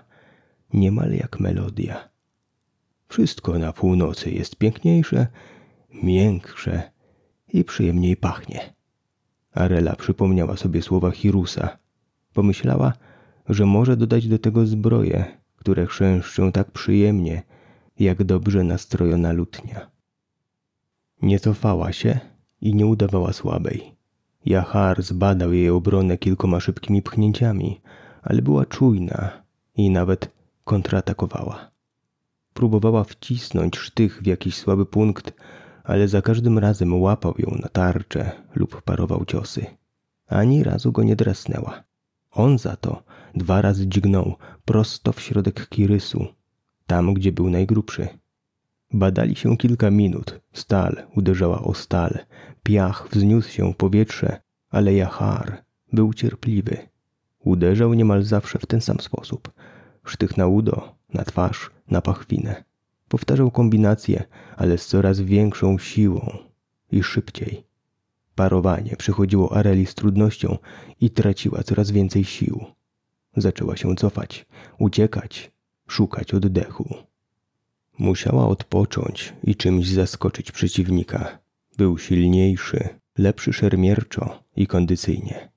niemal jak melodia. Wszystko na północy jest piękniejsze, miększe i przyjemniej pachnie. Arela przypomniała sobie słowa Hirusa. Pomyślała, że może dodać do tego zbroje, które chrzęszczą tak przyjemnie, jak dobrze nastrojona lutnia. Nie cofała się i nie udawała słabej. Jahar zbadał jej obronę kilkoma szybkimi pchnięciami, ale była czujna i nawet kontratakowała. Próbowała wcisnąć sztych w jakiś słaby punkt, ale za każdym razem łapał ją na tarczę lub parował ciosy. Ani razu go nie drasnęła. On za to dwa razy dźgnął prosto w środek kirysu, tam gdzie był najgrubszy. Badali się kilka minut. Stal uderzała o stal. Piach wzniósł się w powietrze, ale Jahar był cierpliwy. Uderzał niemal zawsze w ten sam sposób. Sztych na udo, na twarz, na pachwinę. Powtarzał kombinację, ale z coraz większą siłą. i szybciej. Parowanie przychodziło Areli z trudnością i traciła coraz więcej sił. Zaczęła się cofać, uciekać, szukać oddechu. Musiała odpocząć i czymś zaskoczyć przeciwnika. Był silniejszy, lepszy szermierczo i kondycyjnie.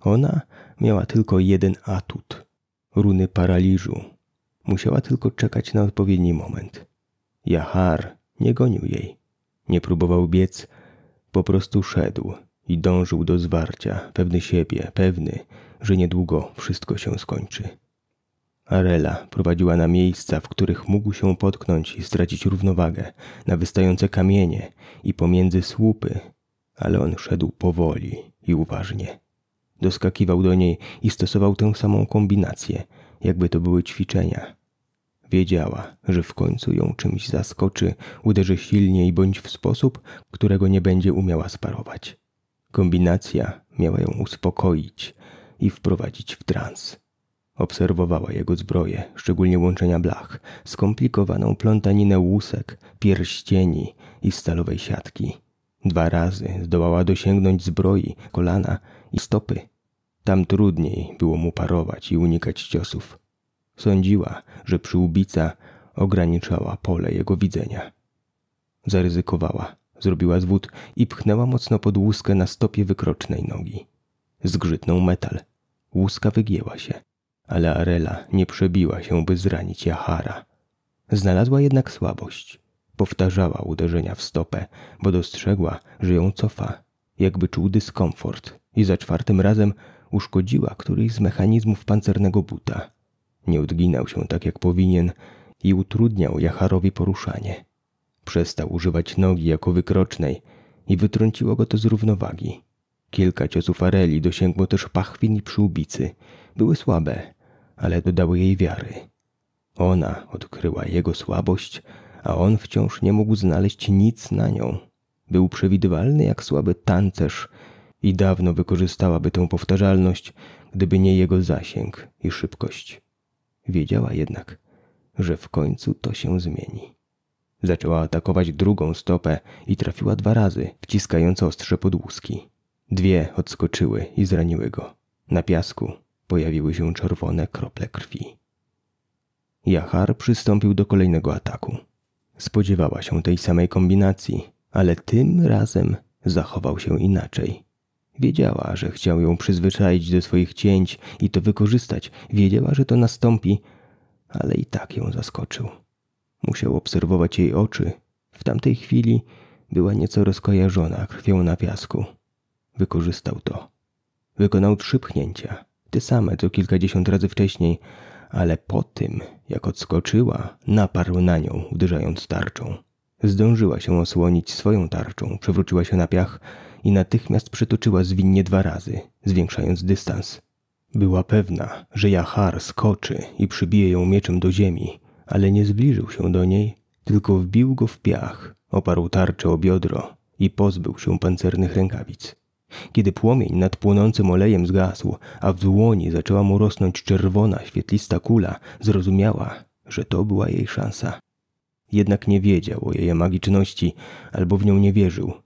Ona miała tylko jeden atut runy paraliżu. Musiała tylko czekać na odpowiedni moment. Jahar nie gonił jej. Nie próbował biec, po prostu szedł i dążył do zwarcia, pewny siebie, pewny, że niedługo wszystko się skończy. Arela prowadziła na miejsca, w których mógł się potknąć i stracić równowagę, na wystające kamienie i pomiędzy słupy, ale on szedł powoli i uważnie. Doskakiwał do niej i stosował tę samą kombinację, jakby to były ćwiczenia. Wiedziała, że w końcu ją czymś zaskoczy, uderzy silniej bądź w sposób, którego nie będzie umiała sparować. Kombinacja miała ją uspokoić i wprowadzić w trans. Obserwowała jego zbroję, szczególnie łączenia blach, skomplikowaną plątaninę łusek, pierścieni i stalowej siatki. Dwa razy zdołała dosięgnąć zbroi, kolana i stopy. Tam trudniej było mu parować i unikać ciosów. Sądziła, że przyłbica ograniczała pole jego widzenia. Zaryzykowała, zrobiła zwód i pchnęła mocno pod łuskę na stopie wykrocznej nogi. Zgrzytnął metal. Łuska wygięła się, ale Arela nie przebiła się, by zranić Jahara. Znalazła jednak słabość. Powtarzała uderzenia w stopę, bo dostrzegła, że ją cofa, jakby czuł dyskomfort i za czwartym razem uszkodziła któryś z mechanizmów pancernego buta. Nie odginał się tak jak powinien i utrudniał Jacharowi poruszanie. Przestał używać nogi jako wykrocznej i wytrąciło go to z równowagi. Kilka ciosów Areli dosięgło też pachwin i przyłbicy. Były słabe, ale dodały jej wiary. Ona odkryła jego słabość, a on wciąż nie mógł znaleźć nic na nią. Był przewidywalny jak słaby tancerz i dawno wykorzystałaby tę powtarzalność, gdyby nie jego zasięg i szybkość. Wiedziała jednak, że w końcu to się zmieni. Zaczęła atakować drugą stopę i trafiła dwa razy, wciskając ostrze pod łuski. Dwie odskoczyły i zraniły go. Na piasku pojawiły się czerwone krople krwi. Jachar przystąpił do kolejnego ataku. Spodziewała się tej samej kombinacji, ale tym razem zachował się inaczej. Wiedziała, że chciał ją przyzwyczaić do swoich cięć i to wykorzystać. Wiedziała, że to nastąpi, ale i tak ją zaskoczył. Musiał obserwować jej oczy. W tamtej chwili była nieco rozkojarzona krwią na piasku. Wykorzystał to. Wykonał trzy pchnięcia, te same co kilkadziesiąt razy wcześniej, ale po tym, jak odskoczyła, naparł na nią, uderzając tarczą. Zdążyła się osłonić swoją tarczą, przewróciła się na piach i natychmiast przetoczyła zwinnie dwa razy, zwiększając dystans. Była pewna, że Jahar skoczy i przybije ją mieczem do ziemi, ale nie zbliżył się do niej, tylko wbił go w piach, oparł tarczę o biodro i pozbył się pancernych rękawic. Kiedy płomień nad płonącym olejem zgasł, a w dłoni zaczęła mu rosnąć czerwona, świetlista kula, zrozumiała, że to była jej szansa. Jednak nie wiedział o jej magiczności albo w nią nie wierzył.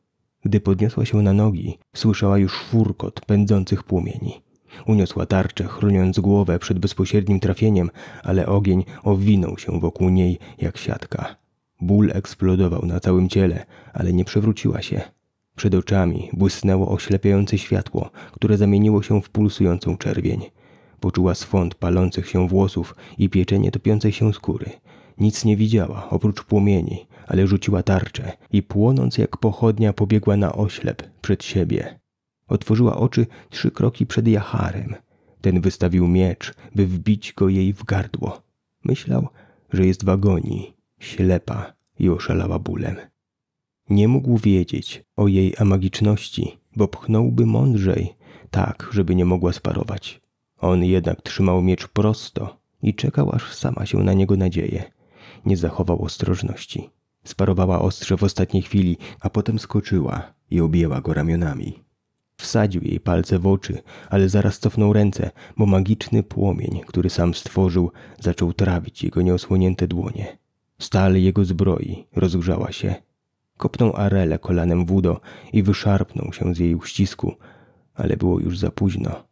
Gdy podniosła się na nogi, słyszała już furkot pędzących płomieni. Uniosła tarczę, chroniąc głowę przed bezpośrednim trafieniem, ale ogień owinął się wokół niej jak siatka. Ból eksplodował na całym ciele, ale nie przewróciła się. Przed oczami błysnęło oślepiające światło, które zamieniło się w pulsującą czerwień. Poczuła swąd palących się włosów i pieczenie topiącej się skóry. Nic nie widziała oprócz płomieni, ale rzuciła tarczę i płonąc jak pochodnia pobiegła na oślep przed siebie. Otworzyła oczy trzy kroki przed Jacharem. Ten wystawił miecz, by wbić go jej w gardło. Myślał, że jest w agonii, ślepa i oszalała bólem. Nie mógł wiedzieć o jej amagiczności, bo pchnąłby mądrzej, tak, żeby nie mogła sparować. On jednak trzymał miecz prosto i czekał, aż sama się na niego nadzieje. Nie zachował ostrożności. Sparowała ostrze w ostatniej chwili, a potem skoczyła i objęła go ramionami. Wsadził jej palce w oczy, ale zaraz cofnął ręce, bo magiczny płomień, który sam stworzył, zaczął trawić jego nieosłonięte dłonie. Stal jego zbroi rozgrzała się. Kopnął Arelę kolanem w udo i wyszarpnął się z jej uścisku, ale było już za późno.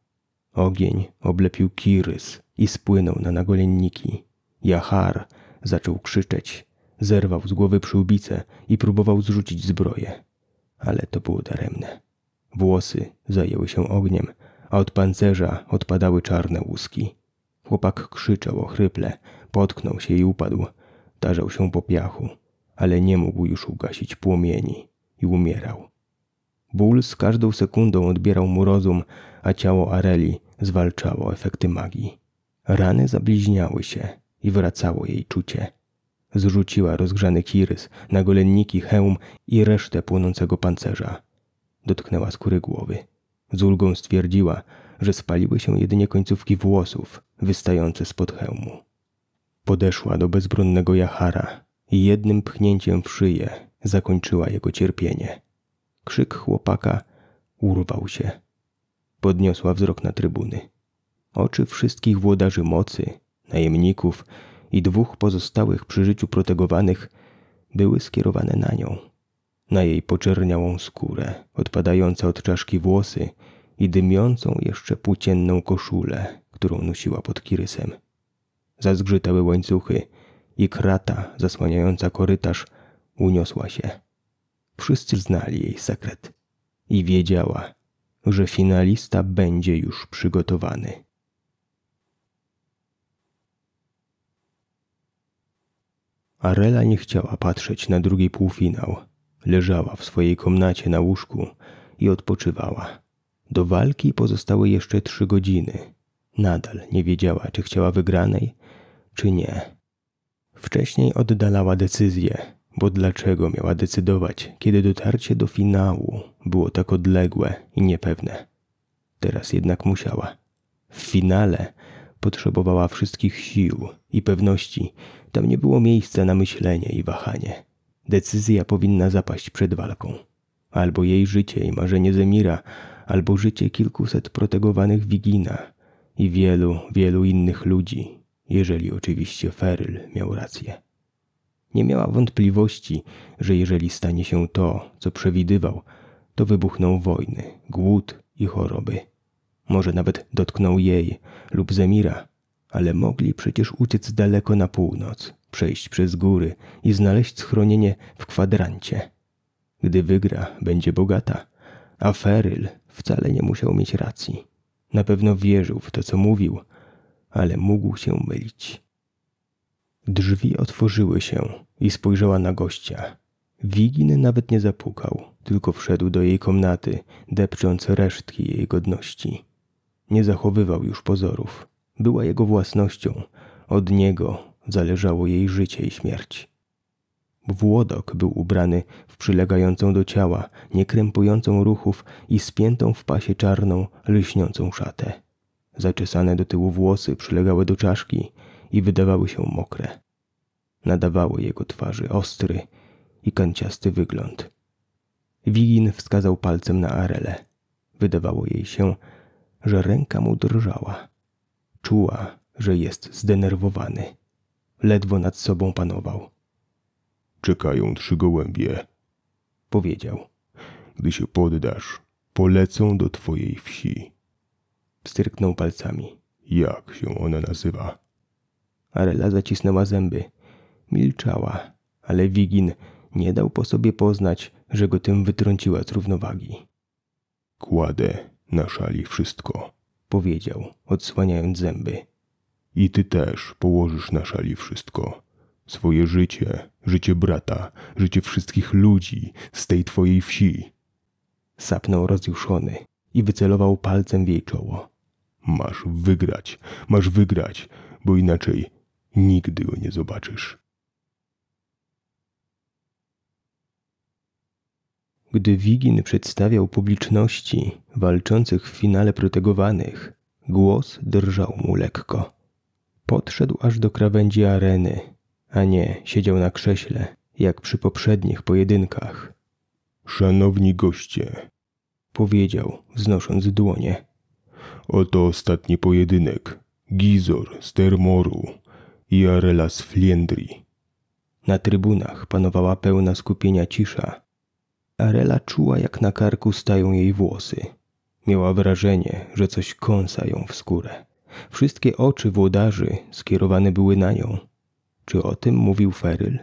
Ogień oblepił Kirys i spłynął na nagolenniki. Jahar zaczął krzyczeć, zerwał z głowy przyłbicę i próbował zrzucić zbroję. Ale to było daremne. Włosy zajęły się ogniem, a od pancerza odpadały czarne łuski. Chłopak krzyczał ochryple, potknął się i upadł. Tarzał się po piachu, ale nie mógł już ugasić płomieni i umierał. Ból z każdą sekundą odbierał mu rozum, a ciało Areli zwalczało efekty magii. Rany zabliźniały się i wracało jej czucie. Zrzuciła rozgrzany kirys, nagolenniki, hełm i resztę płonącego pancerza. Dotknęła skóry głowy. Z ulgą stwierdziła, że spaliły się jedynie końcówki włosów wystające spod hełmu. Podeszła do bezbronnego Jahara i jednym pchnięciem w szyję zakończyła jego cierpienie. Krzyk chłopaka urwał się. Podniosła wzrok na trybuny. Oczy wszystkich włodarzy mocy, najemników i dwóch pozostałych przy życiu protegowanych były skierowane na nią. Na jej poczerniałą skórę, odpadające od czaszki włosy i dymiącą jeszcze płócienną koszulę, którą nosiła pod kirysem. Zazgrzytały łańcuchy i krata zasłaniająca korytarz uniosła się. Wszyscy znali jej sekret i wiedziała, że finalista będzie już przygotowany. Arela nie chciała patrzeć na drugi półfinał. Leżała w swojej komnacie na łóżku i odpoczywała. Do walki pozostały jeszcze trzy godziny. Nadal nie wiedziała, czy chciała wygranej, czy nie. Wcześniej oddalała decyzję, bo dlaczego miała decydować, kiedy dotarcie do finału było tak odległe i niepewne? Teraz jednak musiała. W finale potrzebowała wszystkich sił i pewności. Tam nie było miejsca na myślenie i wahanie. Decyzja powinna zapaść przed walką. Albo jej życie i marzenie Zemira, albo życie kilkuset protegowanych Wigina i wielu, wielu innych ludzi, jeżeli oczywiście Feryl miał rację. Nie miała wątpliwości, że jeżeli stanie się to, co przewidywał, to wybuchną wojny, głód i choroby. Może nawet dotknął jej lub Zemira, ale mogli przecież uciec daleko na północ, przejść przez góry i znaleźć schronienie w kwadrancie. Gdy wygra, będzie bogata, a Feryl wcale nie musiał mieć racji. Na pewno wierzył w to, co mówił, ale mógł się mylić. Drzwi otworzyły się i spojrzała na gościa. Wigin nawet nie zapukał, tylko wszedł do jej komnaty, depcząc resztki jej godności. Nie zachowywał już pozorów. Była jego własnością. Od niego zależało jej życie i śmierć. Włodok był ubrany w przylegającą do ciała, niekrępującą ruchów i spiętą w pasie czarną, lśniącą szatę. Zaczesane do tyłu włosy przylegały do czaszki i wydawały się mokre. Nadawały jego twarzy ostry i kanciasty wygląd. Wigin wskazał palcem na Arelę. Wydawało jej się, że ręka mu drżała. Czuła, że jest zdenerwowany. Ledwo nad sobą panował. Czekają trzy gołębie, Powiedział. Gdy się poddasz, polecą do twojej wsi. Pstryknął palcami. Jak się ona nazywa? Arela zacisnęła zęby. Milczała, ale Wigin nie dał po sobie poznać, że go tym wytrąciła z równowagi. Kładę na szali wszystko. Powiedział, odsłaniając zęby. I ty też położysz na szali wszystko. Swoje życie, życie brata, życie wszystkich ludzi z tej twojej wsi. Sapnął rozjuszony i wycelował palcem w jej czoło. Masz wygrać, masz wygrać, bo inaczej nigdy go nie zobaczysz. Gdy Wigin przedstawiał publiczności walczących w finale protegowanych, głos drżał mu lekko. Podszedł aż do krawędzi areny, a nie siedział na krześle, jak przy poprzednich pojedynkach. Szanowni goście, Powiedział, wznosząc dłonie. oto ostatni pojedynek. Gizor z Termoru i Arela z Fliendri. Na trybunach panowała pełna skupienia cisza. Arela czuła, jak na karku stają jej włosy. Miała wrażenie, że coś kąsa ją w skórę. Wszystkie oczy włodarzy skierowane były na nią. Czy o tym mówił Feryl?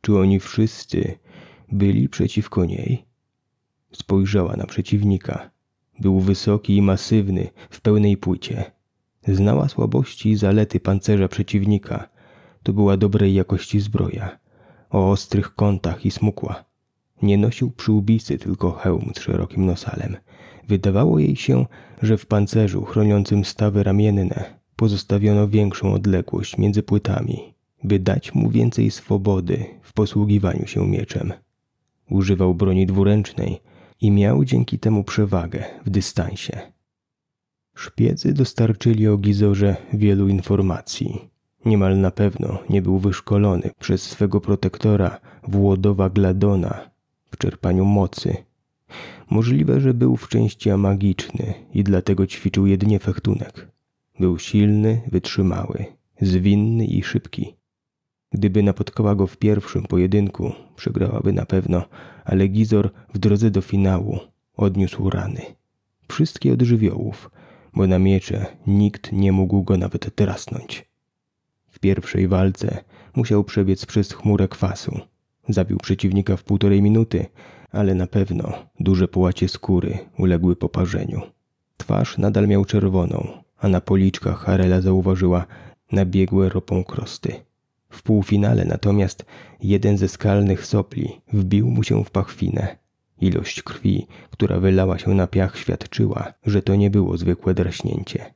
Czy oni wszyscy byli przeciwko niej? Spojrzała na przeciwnika. Był wysoki i masywny, w pełnej płycie. Znała słabości i zalety pancerza przeciwnika. To była dobrej jakości zbroja, o ostrych kątach i smukła. Nie nosił przyłbisy, tylko hełm z szerokim nosalem. Wydawało jej się, że w pancerzu chroniącym stawy ramienne pozostawiono większą odległość między płytami, by dać mu więcej swobody w posługiwaniu się mieczem. Używał broni dwuręcznej i miał dzięki temu przewagę w dystansie. Szpiedzy dostarczyli o Gizorze wielu informacji. Niemal na pewno nie był wyszkolony przez swego protektora Włodowa Gladona w czerpaniu mocy. Możliwe, że był w części amagiczny i dlatego ćwiczył jedynie fechtunek. Był silny, wytrzymały, zwinny i szybki. Gdyby napotkała go w pierwszym pojedynku, przegrałaby na pewno, ale Gizor w drodze do finału odniósł rany. Wszystkie od żywiołów, bo na miecze nikt nie mógł go nawet drasnąć. W pierwszej walce musiał przebiec przez chmurę kwasu. Zabił przeciwnika w półtorej minuty, ale na pewno duże połacie skóry uległy poparzeniu. Twarz nadal miał czerwoną, a na policzkach Harela zauważyła nabiegłe ropą krosty. W półfinale natomiast jeden ze skalnych sopli wbił mu się w pachwinę. Ilość krwi, która wylała się na piach, świadczyła, że to nie było zwykłe draśnięcie.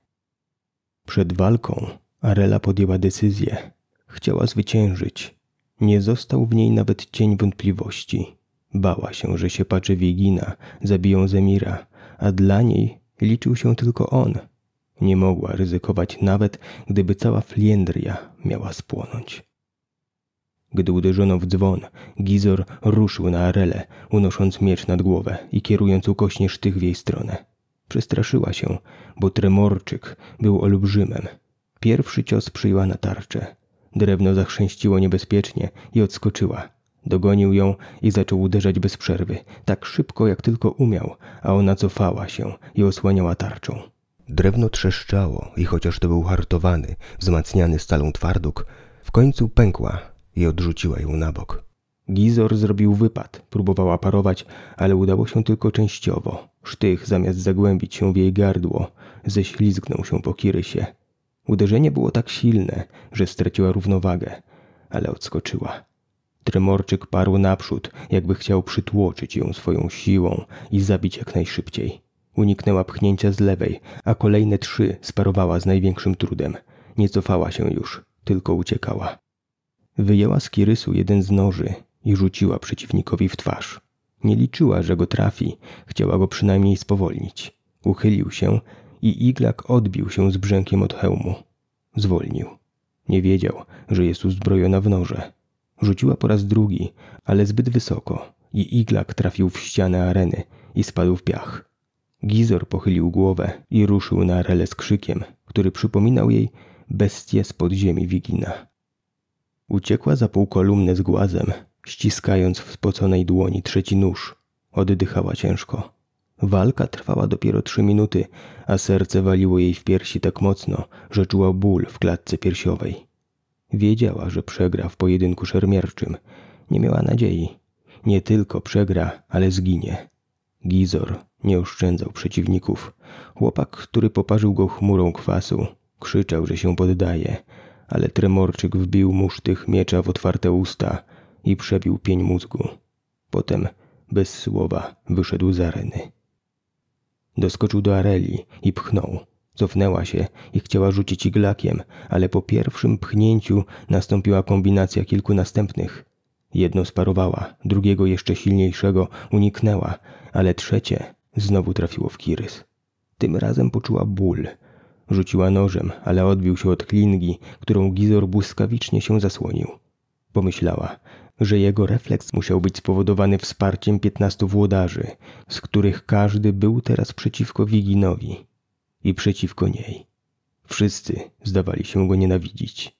Przed walką Arela podjęła decyzję. Chciała zwyciężyć. Nie został w niej nawet cień wątpliwości. Bała się, że się paczy Wigina, zabiją Zemira, a dla niej liczył się tylko on. Nie mogła ryzykować nawet, gdyby cała Fliendria miała spłonąć. Gdy uderzono w dzwon, Gizor ruszył na Arelę, unosząc miecz nad głowę i kierując ukośnie sztych w jej stronę. Przestraszyła się, bo tremorczyk był olbrzymem. Pierwszy cios przyjęła na tarczę. Drewno zachrzęściło niebezpiecznie i odskoczyła. Dogonił ją i zaczął uderzać bez przerwy, tak szybko jak tylko umiał, a ona cofała się i osłaniała tarczą. Drewno trzeszczało i chociaż to był hartowany, wzmacniany stalą twarduk, w końcu pękła i odrzuciła ją na bok. Gizor zrobił wypad, próbowała parować, ale udało się tylko częściowo. Sztych, zamiast zagłębić się w jej gardło, ześlizgnął się po kirysie. Uderzenie było tak silne, że straciła równowagę, ale odskoczyła. Tremorczyk parł naprzód, jakby chciał przytłoczyć ją swoją siłą i zabić jak najszybciej. Uniknęła pchnięcia z lewej, a kolejne trzy sparowała z największym trudem. Nie cofała się już, tylko uciekała. Wyjęła z kirysu jeden z noży i rzuciła przeciwnikowi w twarz. Nie liczyła, że go trafi, chciała go przynajmniej spowolnić. Uchylił się i iglak odbił się z brzękiem od hełmu. Zwolnił. Nie wiedział, że jest uzbrojona w noże. Rzuciła po raz drugi, ale zbyt wysoko i iglak trafił w ścianę areny i spadł w piach. Gizor pochylił głowę i ruszył na arelę z krzykiem, który przypominał jej bestię z podziemi Wigina. Uciekła za pół kolumny z głazem, ściskając w spoconej dłoni trzeci nóż. Oddychała ciężko. Walka trwała dopiero trzy minuty, a serce waliło jej w piersi tak mocno, że czuła ból w klatce piersiowej. Wiedziała, że przegra w pojedynku szermierczym. Nie miała nadziei. Nie tylko przegra, ale zginie. Gizor nie oszczędzał przeciwników. Chłopak, który poparzył go chmurą kwasu, krzyczał, że się poddaje, ale tremorczyk wbił mu sztych miecza w otwarte usta i przebił pień mózgu. Potem, bez słowa, wyszedł z areny. Doskoczył do Areli i pchnął. Cofnęła się i chciała rzucić iglakiem, ale po pierwszym pchnięciu nastąpiła kombinacja kilku następnych. Jedno sparowała, drugiego jeszcze silniejszego uniknęła, ale trzecie znowu trafiło w kirys. Tym razem poczuła ból. Rzuciła nożem, ale odbił się od klingi, którą Gizor błyskawicznie się zasłonił. Pomyślała, że jego refleks musiał być spowodowany wsparciem piętnastu włodarzy, z których każdy był teraz przeciwko Wiginowi i przeciwko niej. Wszyscy zdawali się go nienawidzić.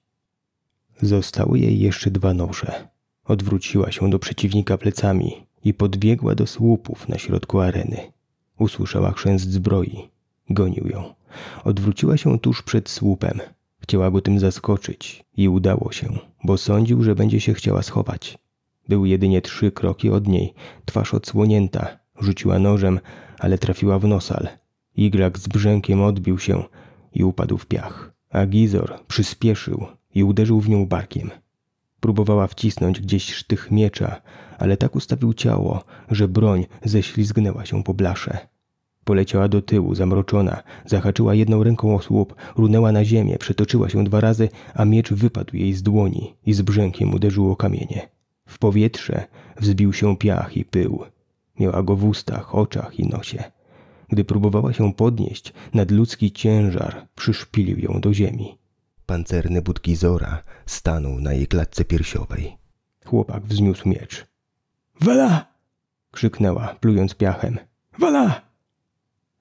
Zostały jej jeszcze dwa noże. Odwróciła się do przeciwnika plecami i podbiegła do słupów na środku areny. Usłyszała chrzęst zbroi. Gonił ją. Odwróciła się tuż przed słupem. Chciała go tym zaskoczyć i udało się, bo sądził, że będzie się chciała schować. Był jedynie trzy kroki od niej, twarz odsłonięta. Rzuciła nożem, ale trafiła w nosal. Iglak z brzękiem odbił się i upadł w piach, a Gizor przyspieszył i uderzył w nią barkiem. Próbowała wcisnąć gdzieś sztych miecza, ale tak ustawił ciało, że broń ześlizgnęła się po blasze. Poleciała do tyłu, zamroczona, zahaczyła jedną ręką o słup, runęła na ziemię, przetoczyła się dwa razy, a miecz wypadł jej z dłoni i z brzękiem uderzył o kamienie. W powietrze wzbił się piach i pył. Miała go w ustach, oczach i nosie. Gdy próbowała się podnieść, nadludzki ciężar przyszpilił ją do ziemi. Pancerny but Gizora stanął na jej klatce piersiowej. Chłopak wzniósł miecz. Wala! krzyknęła, plując piachem. Wala!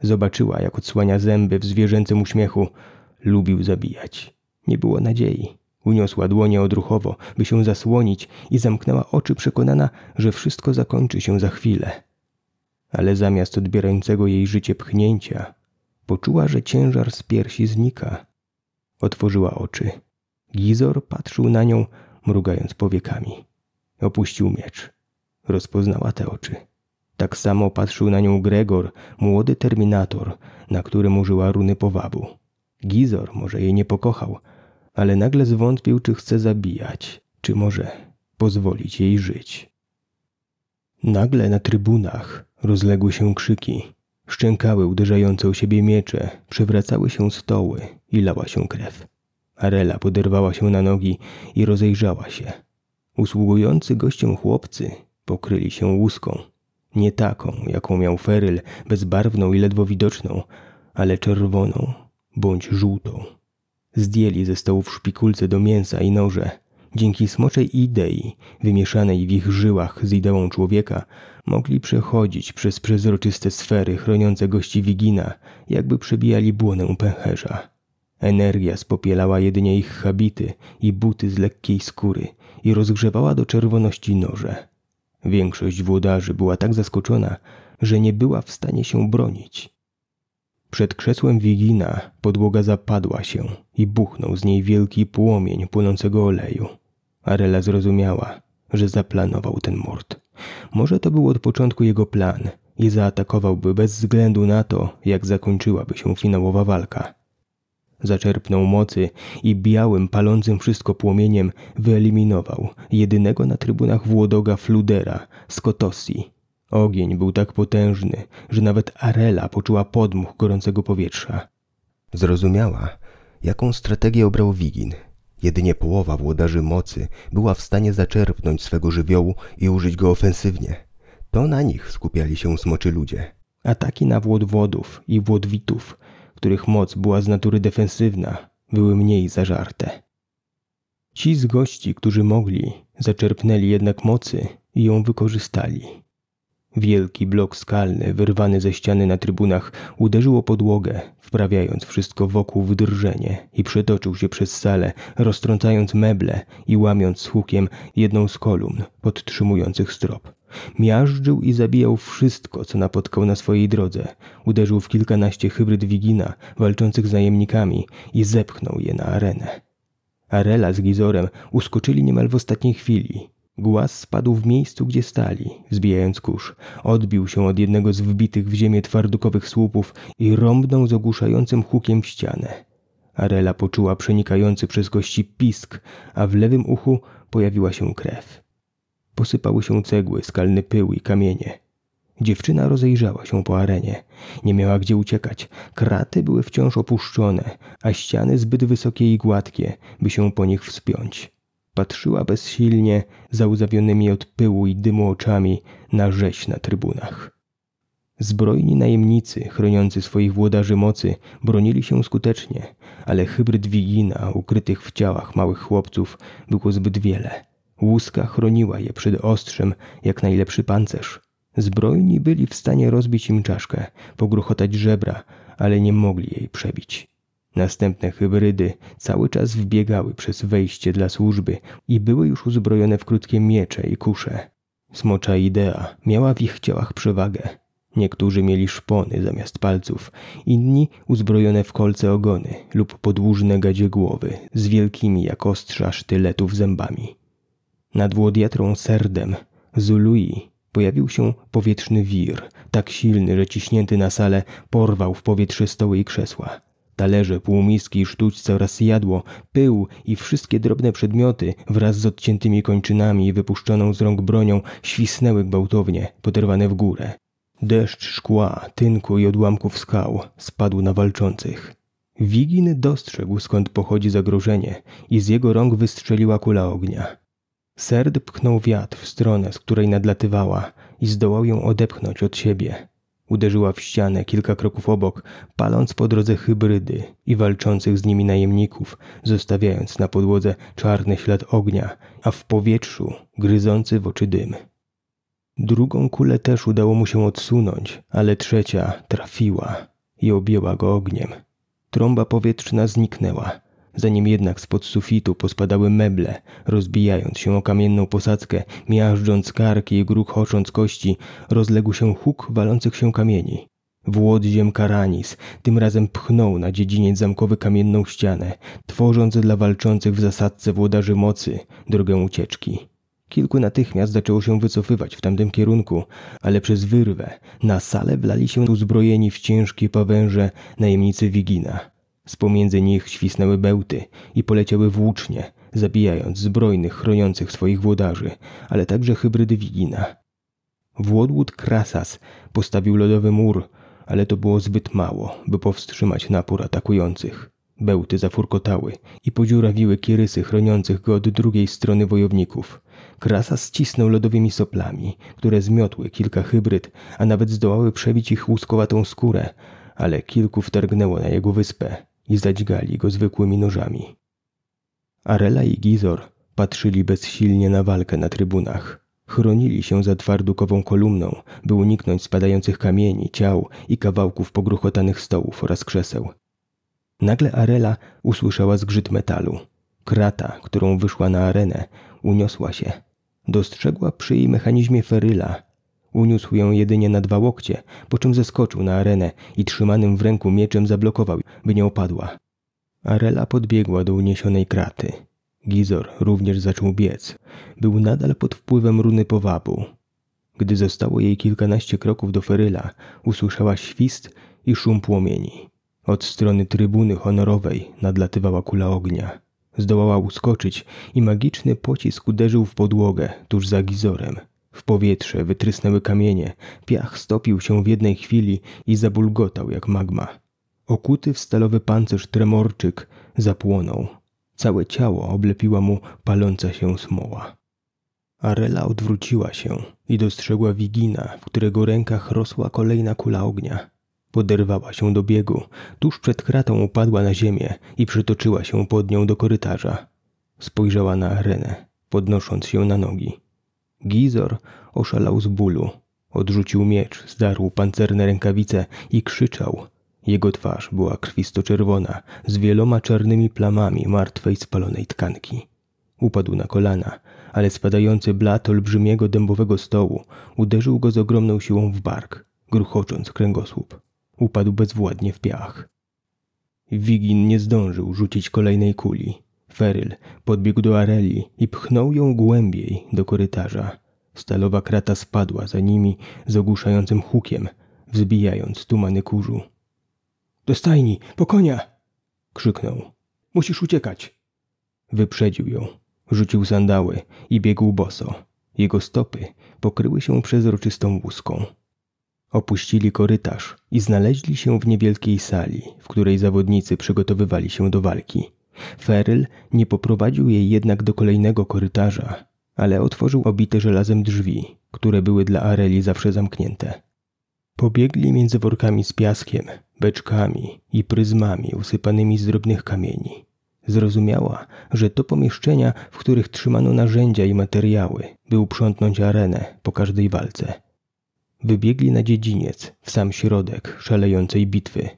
Zobaczyła, jak odsłania zęby w zwierzęcym uśmiechu. Lubił zabijać. Nie było nadziei. Uniosła dłonie odruchowo, by się zasłonić i zamknęła oczy przekonana, że wszystko zakończy się za chwilę. Ale zamiast odbierającego jej życie pchnięcia, poczuła, że ciężar z piersi znika. Otworzyła oczy. Gizor patrzył na nią, mrugając powiekami. Opuścił miecz. Rozpoznała te oczy. Tak samo patrzył na nią Gregor, młody terminator, na którym użyła runy powabu. Gizor może jej nie pokochał, ale nagle zwątpił, czy chce zabijać, czy może pozwolić jej żyć. Nagle na trybunach rozległy się krzyki. Szczękały uderzające o siebie miecze, przewracały się stoły i lała się krew. Arela poderwała się na nogi i rozejrzała się. Usługujący gościom chłopcy pokryli się łuską. Nie taką, jaką miał Feryl, bezbarwną i ledwo widoczną, ale czerwoną bądź żółtą. Zdjęli ze stołów szpikulce do mięsa i noże. Dzięki smoczej idei, wymieszanej w ich żyłach z ideą człowieka, mogli przechodzić przez przezroczyste sfery chroniące gości Wigina, jakby przebijali błonę pęcherza. Energia spopielała jedynie ich habity i buty z lekkiej skóry i rozgrzewała do czerwoności noże. Większość włodarzy była tak zaskoczona, że nie była w stanie się bronić. Przed krzesłem Wigina podłoga zapadła się i buchnął z niej wielki płomień płynącego oleju. Arela zrozumiała, że zaplanował ten mord. Może to był od początku jego plan i zaatakowałby bez względu na to, jak zakończyłaby się finałowa walka. Zaczerpnął mocy i białym, palącym wszystko płomieniem wyeliminował jedynego na trybunach Włodoga Fludera z Kotosji. Ogień był tak potężny, że nawet Arela poczuła podmuch gorącego powietrza. Zrozumiała, jaką strategię obrał Wigin. Jedynie połowa włodarzy mocy była w stanie zaczerpnąć swego żywiołu i użyć go ofensywnie. To na nich skupiali się smoczy ludzie. Ataki na włodwodów i włodwitów których moc była z natury defensywna, były mniej zażarte. Ci z gości, którzy mogli, zaczerpnęli jednak mocy i ją wykorzystali. Wielki blok skalny, wyrwany ze ściany na trybunach, uderzył o podłogę, wprawiając wszystko wokół w drżenie i przetoczył się przez salę, roztrącając meble i łamiąc z hukiem jedną z kolumn podtrzymujących strop. Miażdżył i zabijał wszystko, co napotkał na swojej drodze. Uderzył w kilkanaście hybryd Wigina walczących z najemnikami i zepchnął je na arenę. Arela z Gizorem uskoczyli niemal w ostatniej chwili. Głaz spadł w miejscu, gdzie stali, wzbijając kurz. Odbił się od jednego z wbitych w ziemię twardukowych słupów i rąbnął z ogłuszającym hukiem w ścianę. Arela poczuła przenikający przez kości pisk, a w lewym uchu pojawiła się krew. Posypały się cegły, skalny pył i kamienie. Dziewczyna rozejrzała się po arenie. Nie miała gdzie uciekać. Kraty były wciąż opuszczone, a ściany zbyt wysokie i gładkie, by się po nich wspiąć. Patrzyła bezsilnie, załzawionymi od pyłu i dymu oczami, na rzeź na trybunach. Zbrojni najemnicy, chroniący swoich włodarzy mocy, bronili się skutecznie, ale hybryd Wigina, ukrytych w ciałach małych chłopców, było zbyt wiele. Łuska chroniła je przed ostrzem jak najlepszy pancerz. Zbrojni byli w stanie rozbić im czaszkę, pogruchotać żebra, ale nie mogli jej przebić. Następne hybrydy cały czas wbiegały przez wejście dla służby i były już uzbrojone w krótkie miecze i kusze. Smocza idea miała w ich ciałach przewagę. Niektórzy mieli szpony zamiast palców, inni uzbrojone w kolce ogony lub podłużne gadzie głowy z wielkimi jak ostrza sztyletów zębami. Nad Włodiatrą Serdem, Zului, pojawił się powietrzny wir, tak silny, że ciśnięty na salę porwał w powietrze stoły i krzesła. Talerze, półmiski, sztućce oraz jadło, pył i wszystkie drobne przedmioty wraz z odciętymi kończynami i wypuszczoną z rąk bronią świsnęły gwałtownie, poderwane w górę. Deszcz szkła, tynku i odłamków skał spadł na walczących. Wigin dostrzegł skąd pochodzi zagrożenie i z jego rąk wystrzeliła kula ognia. Serd pchnął wiatr w stronę, z której nadlatywała i zdołał ją odepchnąć od siebie. Uderzyła w ścianę kilka kroków obok, paląc po drodze hybrydy i walczących z nimi najemników, zostawiając na podłodze czarny ślad ognia, a w powietrzu gryzący w oczy dym. Drugą kulę też udało mu się odsunąć, ale trzecia trafiła i objęła go ogniem. Trąba powietrzna zniknęła, zanim jednak spod sufitu pospadały meble, rozbijając się o kamienną posadzkę, miażdżąc karki i gruchocząc kości, rozległ się huk walących się kamieni. Włodziem Karanis tym razem pchnął na dziedziniec zamkowy kamienną ścianę, tworząc dla walczących w zasadce włodarzy mocy drogę ucieczki. Kilku natychmiast zaczęło się wycofywać w tamtym kierunku, ale przez wyrwę na salę wlali się uzbrojeni w ciężkie pawęże najemnicy Wigina. Z pomiędzy nich świsnęły bełty i poleciały włócznie, zabijając zbrojnych chroniących swoich włodarzy, ale także hybrydy Wigina. Włodłód Krasas postawił lodowy mur, ale to było zbyt mało, by powstrzymać napór atakujących. Bełty zafurkotały i podziurawiły kierysy chroniących go od drugiej strony wojowników. Krasa ścisnął lodowymi soplami, które zmiotły kilka hybryd, a nawet zdołały przebić ich łuskowatą skórę, ale kilku wtargnęło na jego wyspę i zadźgali go zwykłymi nożami. Arela i Gizor patrzyli bezsilnie na walkę na trybunach. Chronili się za twardukową kolumną, by uniknąć spadających kamieni, ciał i kawałków pogruchotanych stołów oraz krzeseł. Nagle Arela usłyszała zgrzyt metalu. Krata, którą wyszła na arenę, uniosła się. Dostrzegła przy jej mechanizmie feryla. Uniósł ją jedynie na dwa łokcie, po czym zeskoczył na arenę i trzymanym w ręku mieczem zablokował, by nie opadła. Arela podbiegła do uniesionej kraty. Gizor również zaczął biec. Był nadal pod wpływem runy powabu. Gdy zostało jej kilkanaście kroków do feryla, usłyszała świst i szum płomieni. Od strony trybuny honorowej nadlatywała kula ognia. Zdołała uskoczyć i magiczny pocisk uderzył w podłogę tuż za gizorem. W powietrze wytrysnęły kamienie, piach stopił się w jednej chwili i zabulgotał jak magma. Okuty w stalowy pancerz tremorczyk zapłonął. Całe ciało oblepiła mu paląca się smoła. Arela odwróciła się i dostrzegła Wigina, w którego rękach rosła kolejna kula ognia. Poderwała się do biegu. Tuż przed kratą upadła na ziemię i przytoczyła się pod nią do korytarza. Spojrzała na arenę, podnosząc się na nogi. Gizor oszalał z bólu. Odrzucił miecz, zdarł pancerne rękawice i krzyczał. Jego twarz była krwisto-czerwona, z wieloma czarnymi plamami martwej spalonej tkanki. Upadł na kolana, ale spadający blat olbrzymiego dębowego stołu uderzył go z ogromną siłą w bark, gruchocząc kręgosłup. Upadł bezwładnie w piach. Wigin nie zdążył rzucić kolejnej kuli. Feryl podbiegł do Areli i pchnął ją głębiej do korytarza. Stalowa krata spadła za nimi z ogłuszającym hukiem, wzbijając tumany kurzu. Do stajni, po konia! krzyknął. Musisz uciekać. Wyprzedził ją, rzucił sandały i biegł boso. Jego stopy pokryły się przezroczystą łuską. Opuścili korytarz i znaleźli się w niewielkiej sali, w której zawodnicy przygotowywali się do walki. Feryl nie poprowadził jej jednak do kolejnego korytarza, ale otworzył obite żelazem drzwi, które były dla Areli zawsze zamknięte. Pobiegli między workami z piaskiem, beczkami i pryzmami usypanymi z drobnych kamieni. Zrozumiała, że to pomieszczenia, w których trzymano narzędzia i materiały, by uprzątnąć arenę po każdej walce. Wybiegli na dziedziniec, w sam środek szalejącej bitwy.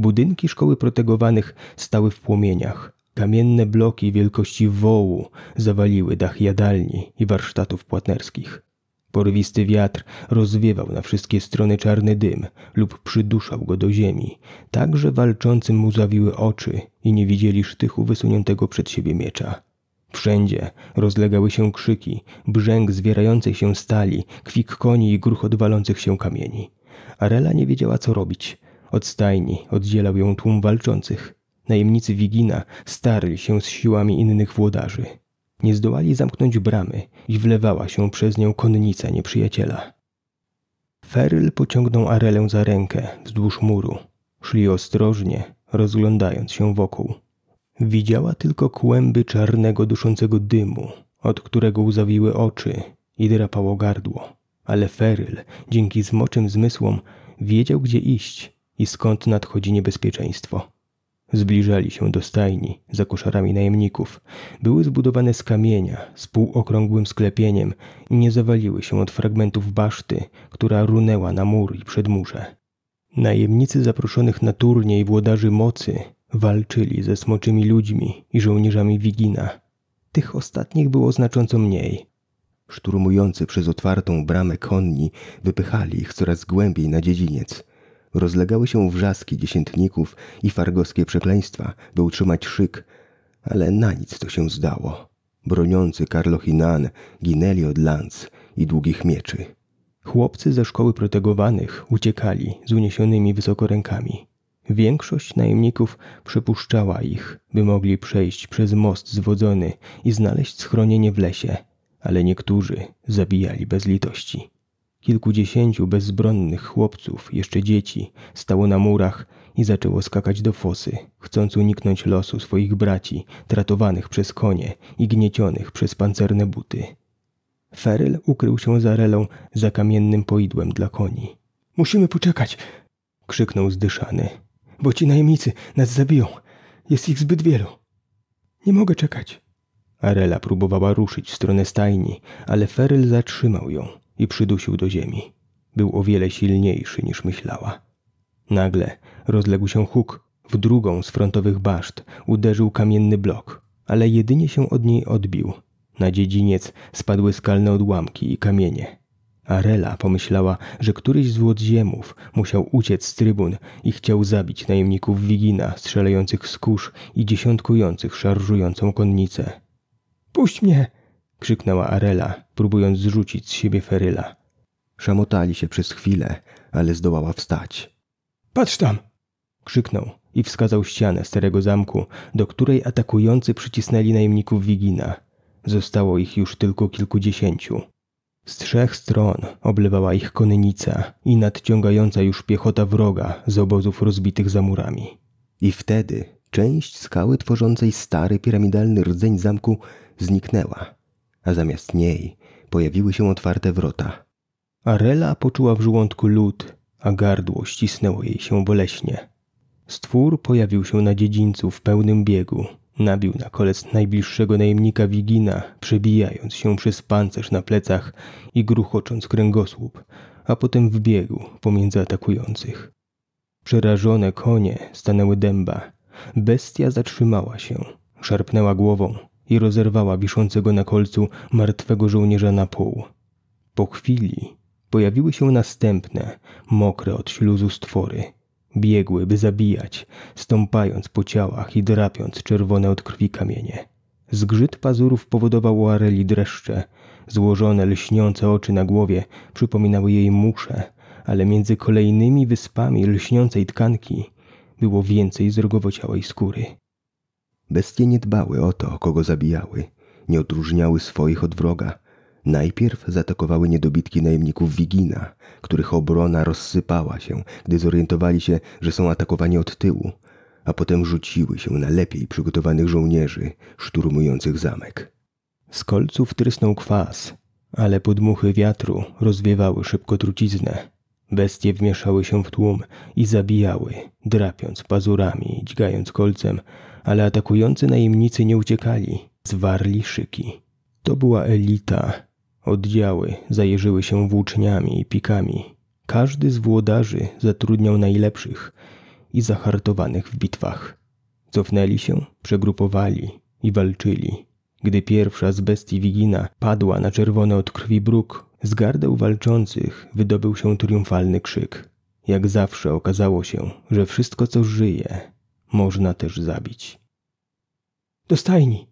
Budynki szkoły protegowanych stały w płomieniach. Kamienne bloki wielkości wołu zawaliły dach jadalni i warsztatów płatnerskich. Porywisty wiatr rozwiewał na wszystkie strony czarny dym lub przyduszał go do ziemi, tak że walczącym mu zawiły oczy i nie widzieli sztychu wysuniętego przed siebie miecza. Wszędzie rozlegały się krzyki, brzęk zwierającej się stali, kwik koni i gruchot walących się kamieni. Arela nie wiedziała, co robić. Od stajni oddzielał ją tłum walczących. Najemnicy Wigina starli się z siłami innych włodarzy. Nie zdołali zamknąć bramy i wlewała się przez nią konnica nieprzyjaciela. Feryl pociągnął Arelę za rękę wzdłuż muru. Szli ostrożnie, rozglądając się wokół. Widziała tylko kłęby czarnego, duszącego dymu, od którego łzawiły oczy i drapało gardło. Ale Feryl, dzięki zmoczym zmysłom, wiedział, gdzie iść i skąd nadchodzi niebezpieczeństwo. Zbliżali się do stajni za koszarami najemników. Były zbudowane z kamienia, z półokrągłym sklepieniem i nie zawaliły się od fragmentów baszty, która runęła na mur i przedmurze. Najemnicy zaproszonych na turniej włodarzy mocy walczyli ze smoczymi ludźmi i żołnierzami Wigina. Tych ostatnich było znacząco mniej. Szturmujący przez otwartą bramę konni wypychali ich coraz głębiej na dziedziniec – Rozlegały się wrzaski dziesiętników i fargowskie przekleństwa, by utrzymać szyk, ale na nic to się zdało. Broniący Karlochinan ginęli od lanc i długich mieczy. Chłopcy ze szkoły protegowanych uciekali z uniesionymi wysoko rękami. Większość najemników przepuszczała ich, by mogli przejść przez most zwodzony i znaleźć schronienie w lesie, ale niektórzy zabijali bez litości. Kilkudziesięciu bezbronnych chłopców, jeszcze dzieci, stało na murach i zaczęło skakać do fosy, chcąc uniknąć losu swoich braci, tratowanych przez konie i gniecionych przez pancerne buty. Feryl ukrył się za relą za kamiennym poidłem dla koni. Musimy poczekać, krzyknął zdyszany, bo ci najemnicy nas zabiją. Jest ich zbyt wielu. Nie mogę czekać. Arela próbowała ruszyć w stronę stajni, ale Feryl zatrzymał ją i przydusił do ziemi. Był o wiele silniejszy niż myślała. Nagle rozległ się huk. W drugą z frontowych baszt uderzył kamienny blok, ale jedynie się od niej odbił. Na dziedziniec spadły skalne odłamki i kamienie. Arela pomyślała, że któryś z łodziemów musiał uciec z trybun i chciał zabić najemników Wigina strzelających z kurz i dziesiątkujących szarżującą konnicę. Puść mnie! Krzyknęła Arela, próbując zrzucić z siebie Feryla. Szamotali się przez chwilę, ale zdołała wstać. Patrz tam! krzyknął i wskazał ścianę starego zamku, do której atakujący przycisnęli najemników Wigina. Zostało ich już tylko kilkudziesięciu. Z trzech stron oblewała ich konnica i nadciągająca już piechota wroga z obozów rozbitych za murami. I wtedy część skały tworzącej stary piramidalny rdzeń zamku zniknęła a zamiast niej pojawiły się otwarte wrota. Arela poczuła w żołądku lód, a gardło ścisnęło jej się boleśnie. Stwór pojawił się na dziedzińcu w pełnym biegu. Nabił na kolec najbliższego najemnika Wigina, przebijając się przez pancerz na plecach i gruchocząc kręgosłup, a potem wbiegł pomiędzy atakujących. Przerażone konie stanęły dęba. Bestia zatrzymała się, szarpnęła głową, i rozerwała wiszącego na kolcu martwego żołnierza na pół. Po chwili pojawiły się następne, mokre od śluzu stwory. Biegły, by zabijać, stąpając po ciałach i drapiąc czerwone od krwi kamienie. Zgrzyt pazurów powodował u Areli dreszcze. Złożone, lśniące oczy na głowie przypominały jej musze, ale między kolejnymi wyspami lśniącej tkanki było więcej zrogowociałej skóry. Bestie nie dbały o to, kogo zabijały, nie odróżniały swoich od wroga. Najpierw zaatakowały niedobitki najemników Wigina, których obrona rozsypała się, gdy zorientowali się, że są atakowani od tyłu, a potem rzuciły się na lepiej przygotowanych żołnierzy szturmujących zamek. Z kolców trysnął kwas, ale podmuchy wiatru rozwiewały szybko truciznę. Bestie wmieszały się w tłum i zabijały, drapiąc pazurami, dźgając kolcem, ale atakujący najemnicy nie uciekali, zwarli szyki. To była elita. Oddziały zajeżyły się włóczniami i pikami. Każdy z włodarzy zatrudniał najlepszych i zahartowanych w bitwach. Cofnęli się, przegrupowali i walczyli. Gdy pierwsza z bestii Wigina padła na czerwony od krwi bruk, z gardeł walczących wydobył się triumfalny krzyk. Jak zawsze okazało się, że wszystko co żyje, można też zabić. Do stajni!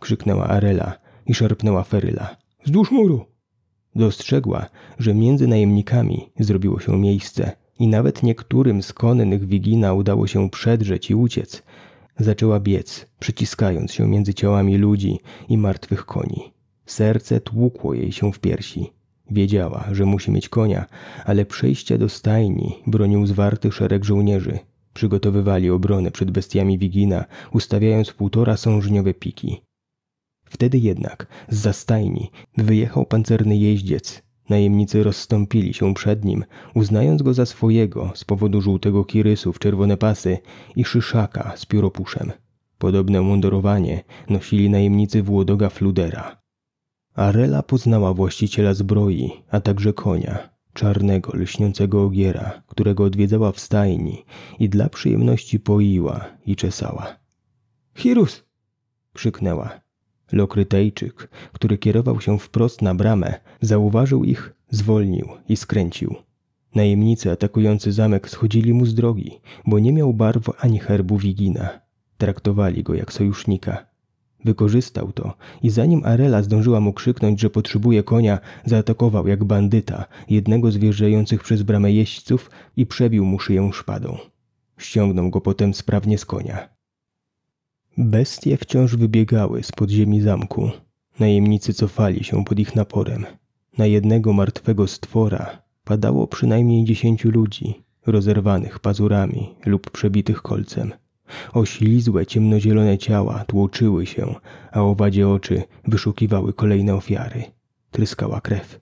krzyknęła Arela i szarpnęła Feryla. Wzdłuż muru! Dostrzegła, że między najemnikami zrobiło się miejsce i nawet niektórym z konnych Wigina udało się przedrzeć i uciec. Zaczęła biec, przyciskając się między ciałami ludzi i martwych koni. Serce tłukło jej się w piersi. Wiedziała, że musi mieć konia, ale przejście do stajni bronił zwarty szereg żołnierzy. Przygotowywali obronę przed bestiami Wigina, ustawiając półtora sążniowe piki. Wtedy jednak z zastajni wyjechał pancerny jeździec. Najemnicy rozstąpili się przed nim, uznając go za swojego z powodu żółtego kirysu w czerwone pasy i szyszaka z pióropuszem. Podobne mundurowanie nosili najemnicy Włodoga Fludera. Arela poznała właściciela zbroi, a także konia, czarnego, lśniącego ogiera, którego odwiedzała w stajni i dla przyjemności poiła i czesała. Hirus! krzyknęła. Lokrytejczyk, który kierował się wprost na bramę, zauważył ich, zwolnił i skręcił. Najemnicy atakujący zamek schodzili mu z drogi, bo nie miał barw ani herbu Wigina. Traktowali go jak sojusznika. Wykorzystał to i zanim Arela zdążyła mu krzyknąć, że potrzebuje konia, zaatakował jak bandyta jednego z wjeżdżających przez bramę jeźdźców i przebił mu szyję szpadą. Ściągnął go potem sprawnie z konia. Bestie wciąż wybiegały z podziemi zamku. Najemnicy cofali się pod ich naporem. Na jednego martwego stwora padało przynajmniej dziesięciu ludzi, rozerwanych pazurami lub przebitych kolcem. Oślizłe, ciemnozielone ciała tłoczyły się, a owadzie oczy wyszukiwały kolejne ofiary. Tryskała krew.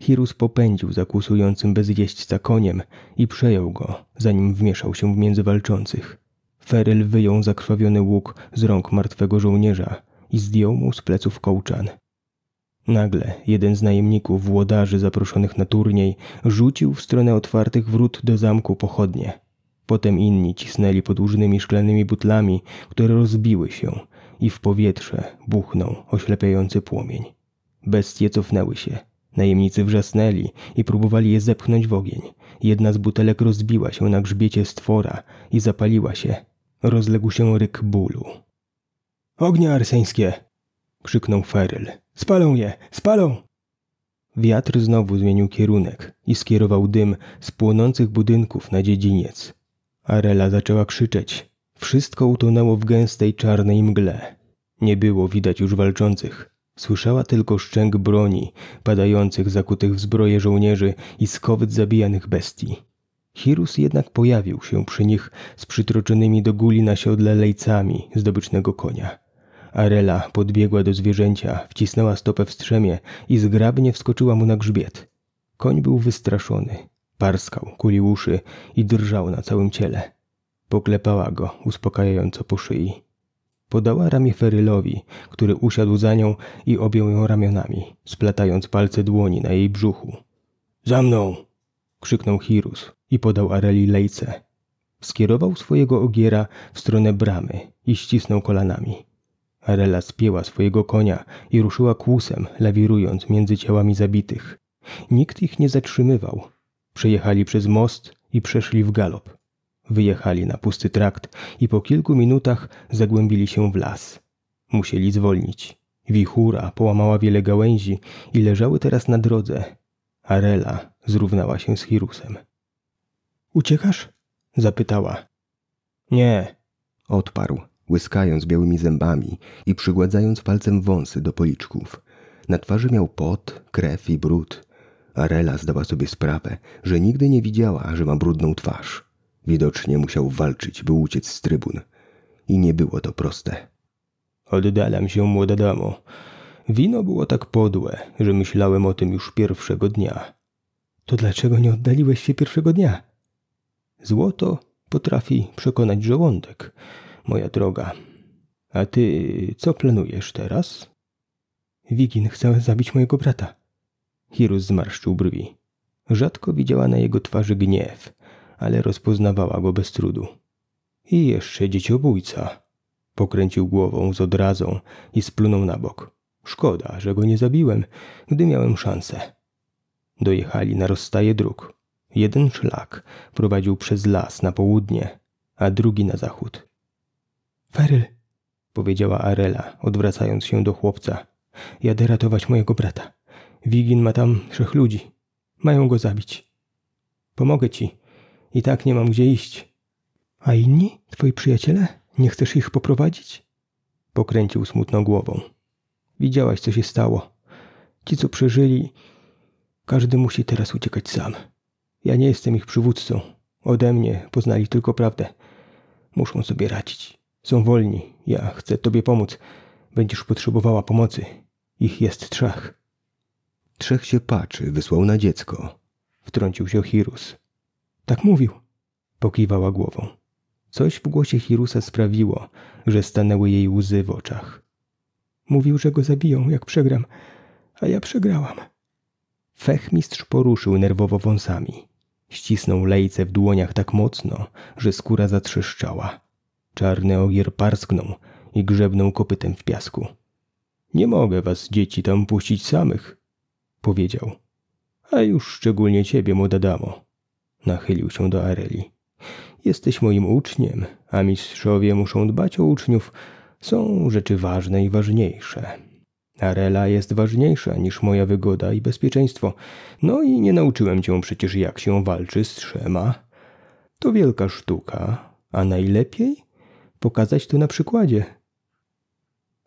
Hirus popędził za kłusującym bez jeźdźca koniem i przejął go, zanim wmieszał się między walczących. Feryl wyjął zakrwawiony łuk z rąk martwego żołnierza i zdjął mu z pleców kołczan. Nagle jeden z najemników włodarzy zaproszonych na turniej rzucił w stronę otwartych wrót do zamku pochodnie. Potem inni cisnęli podłużnymi szklanymi butlami, które rozbiły się i w powietrze buchnął oślepiający płomień. Bestie cofnęły się. Najemnicy wrzasnęli i próbowali je zepchnąć w ogień. Jedna z butelek rozbiła się na grzbiecie stwora i zapaliła się. Rozległ się ryk bólu. Ognia arseńskie! krzyknął Feryl. Spalą je! Spalą! Wiatr znowu zmienił kierunek i skierował dym z płonących budynków na dziedziniec. Arela zaczęła krzyczeć. Wszystko utonęło w gęstej czarnej mgle. Nie było widać już walczących. Słyszała tylko szczęk broni, padających zakutych w zbroje żołnierzy i skowyt zabijanych bestii. Hirus jednak pojawił się przy nich z przytroczonymi do guli na siodle lejcami zdobycznego konia. Arela podbiegła do zwierzęcia, wcisnęła stopę w strzemie i zgrabnie wskoczyła mu na grzbiet. Koń był wystraszony. Parskał, kulił uszy i drżał na całym ciele. Poklepała go, uspokajająco po szyi. Podała ramię Ferylowi, który usiadł za nią i objął ją ramionami, splatając palce dłoni na jej brzuchu. Za mną! krzyknął Hirus i podał Areli lejce. Skierował swojego ogiera w stronę bramy i ścisnął kolanami. Arela spięła swojego konia i ruszyła kłusem, lawirując między ciałami zabitych. Nikt ich nie zatrzymywał. Przejechali przez most i przeszli w galop. Wyjechali na pusty trakt i po kilku minutach zagłębili się w las. Musieli zwolnić. Wichura połamała wiele gałęzi i leżały teraz na drodze. Arela zrównała się z Hirusem. Uciekasz? Zapytała. Nie, odparł, łyskając białymi zębami i przygładzając palcem wąsy do policzków. Na twarzy miał pot, krew i brud. Arela zdała sobie sprawę, że nigdy nie widziała, że ma brudną twarz. Widocznie musiał walczyć, by uciec z trybun. I nie było to proste. Oddalam się, młoda damo. Wino było tak podłe, że myślałem o tym już pierwszego dnia. To dlaczego nie oddaliłeś się pierwszego dnia? Złoto potrafi przekonać żołądek, moja droga. A ty co planujesz teraz? Wigin chce zabić mojego brata. Hirus zmarszczył brwi. Rzadko widziała na jego twarzy gniew, ale rozpoznawała go bez trudu. I jeszcze dzieciobójca. Pokręcił głową z odrazą i splunął na bok. Szkoda, że go nie zabiłem, gdy miałem szansę. Dojechali na rozstaje dróg. Jeden szlak prowadził przez las na południe, a drugi na zachód. Feryl, powiedziała Arela, odwracając się do chłopca. Jadę ratować mojego brata. Wigin ma tam trzech ludzi. Mają go zabić. Pomogę ci. I tak nie mam gdzie iść. A inni? Twoi przyjaciele? Nie chcesz ich poprowadzić? Pokręcił smutną głową. Widziałaś, co się stało. Ci, co przeżyli, każdy musi teraz uciekać sam. Ja nie jestem ich przywódcą. Ode mnie poznali tylko prawdę. Muszą sobie radzić. Są wolni. Ja chcę tobie pomóc. Będziesz potrzebowała pomocy. Ich jest trzech. Trzech się paczy, wysłał na dziecko. Wtrącił się Hirus. Tak mówił. Pokiwała głową. Coś w głosie Hirusa sprawiło, że stanęły jej łzy w oczach. Mówił, że go zabiją, jak przegram, a ja przegrałam. Fechmistrz poruszył nerwowo wąsami. Ścisnął lejce w dłoniach tak mocno, że skóra zatrzeszczała. Czarny ogier parsknął i grzebnął kopytem w piasku. Nie mogę was, dzieci, tam puścić samych, powiedział. A już szczególnie ciebie, młoda damo. Nachylił się do Areli. Jesteś moim uczniem, a mistrzowie muszą dbać o uczniów. Są rzeczy ważne i ważniejsze. Arela jest ważniejsza niż moja wygoda i bezpieczeństwo. No i nie nauczyłem cię przecież, jak się walczy z trzema. To wielka sztuka, a najlepiej pokazać to na przykładzie.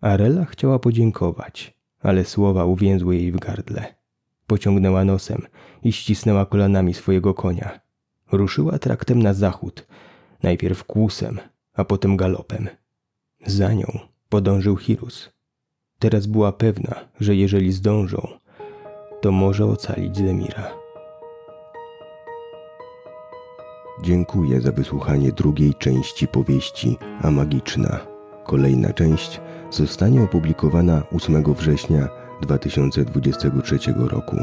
Arela chciała podziękować, ale słowa uwięzły jej w gardle. Pociągnęła nosem i ścisnęła kolanami swojego konia. Ruszyła traktem na zachód, najpierw kłusem, a potem galopem. Za nią podążył Hirus. Teraz była pewna, że jeżeli zdążą, to może ocalić Zemira. Dziękuję za wysłuchanie drugiej części powieści A Magiczna. Kolejna część zostanie opublikowana 8 września 2023 roku.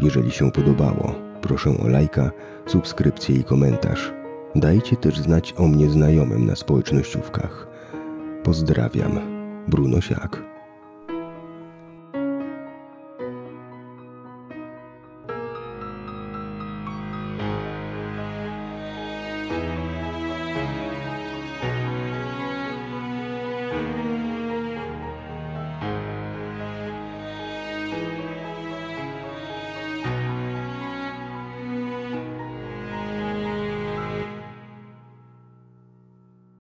Jeżeli się podobało, proszę o lajka, subskrypcję i komentarz. Dajcie też znać o mnie znajomym na społecznościówkach. Pozdrawiam, Bruno Siak.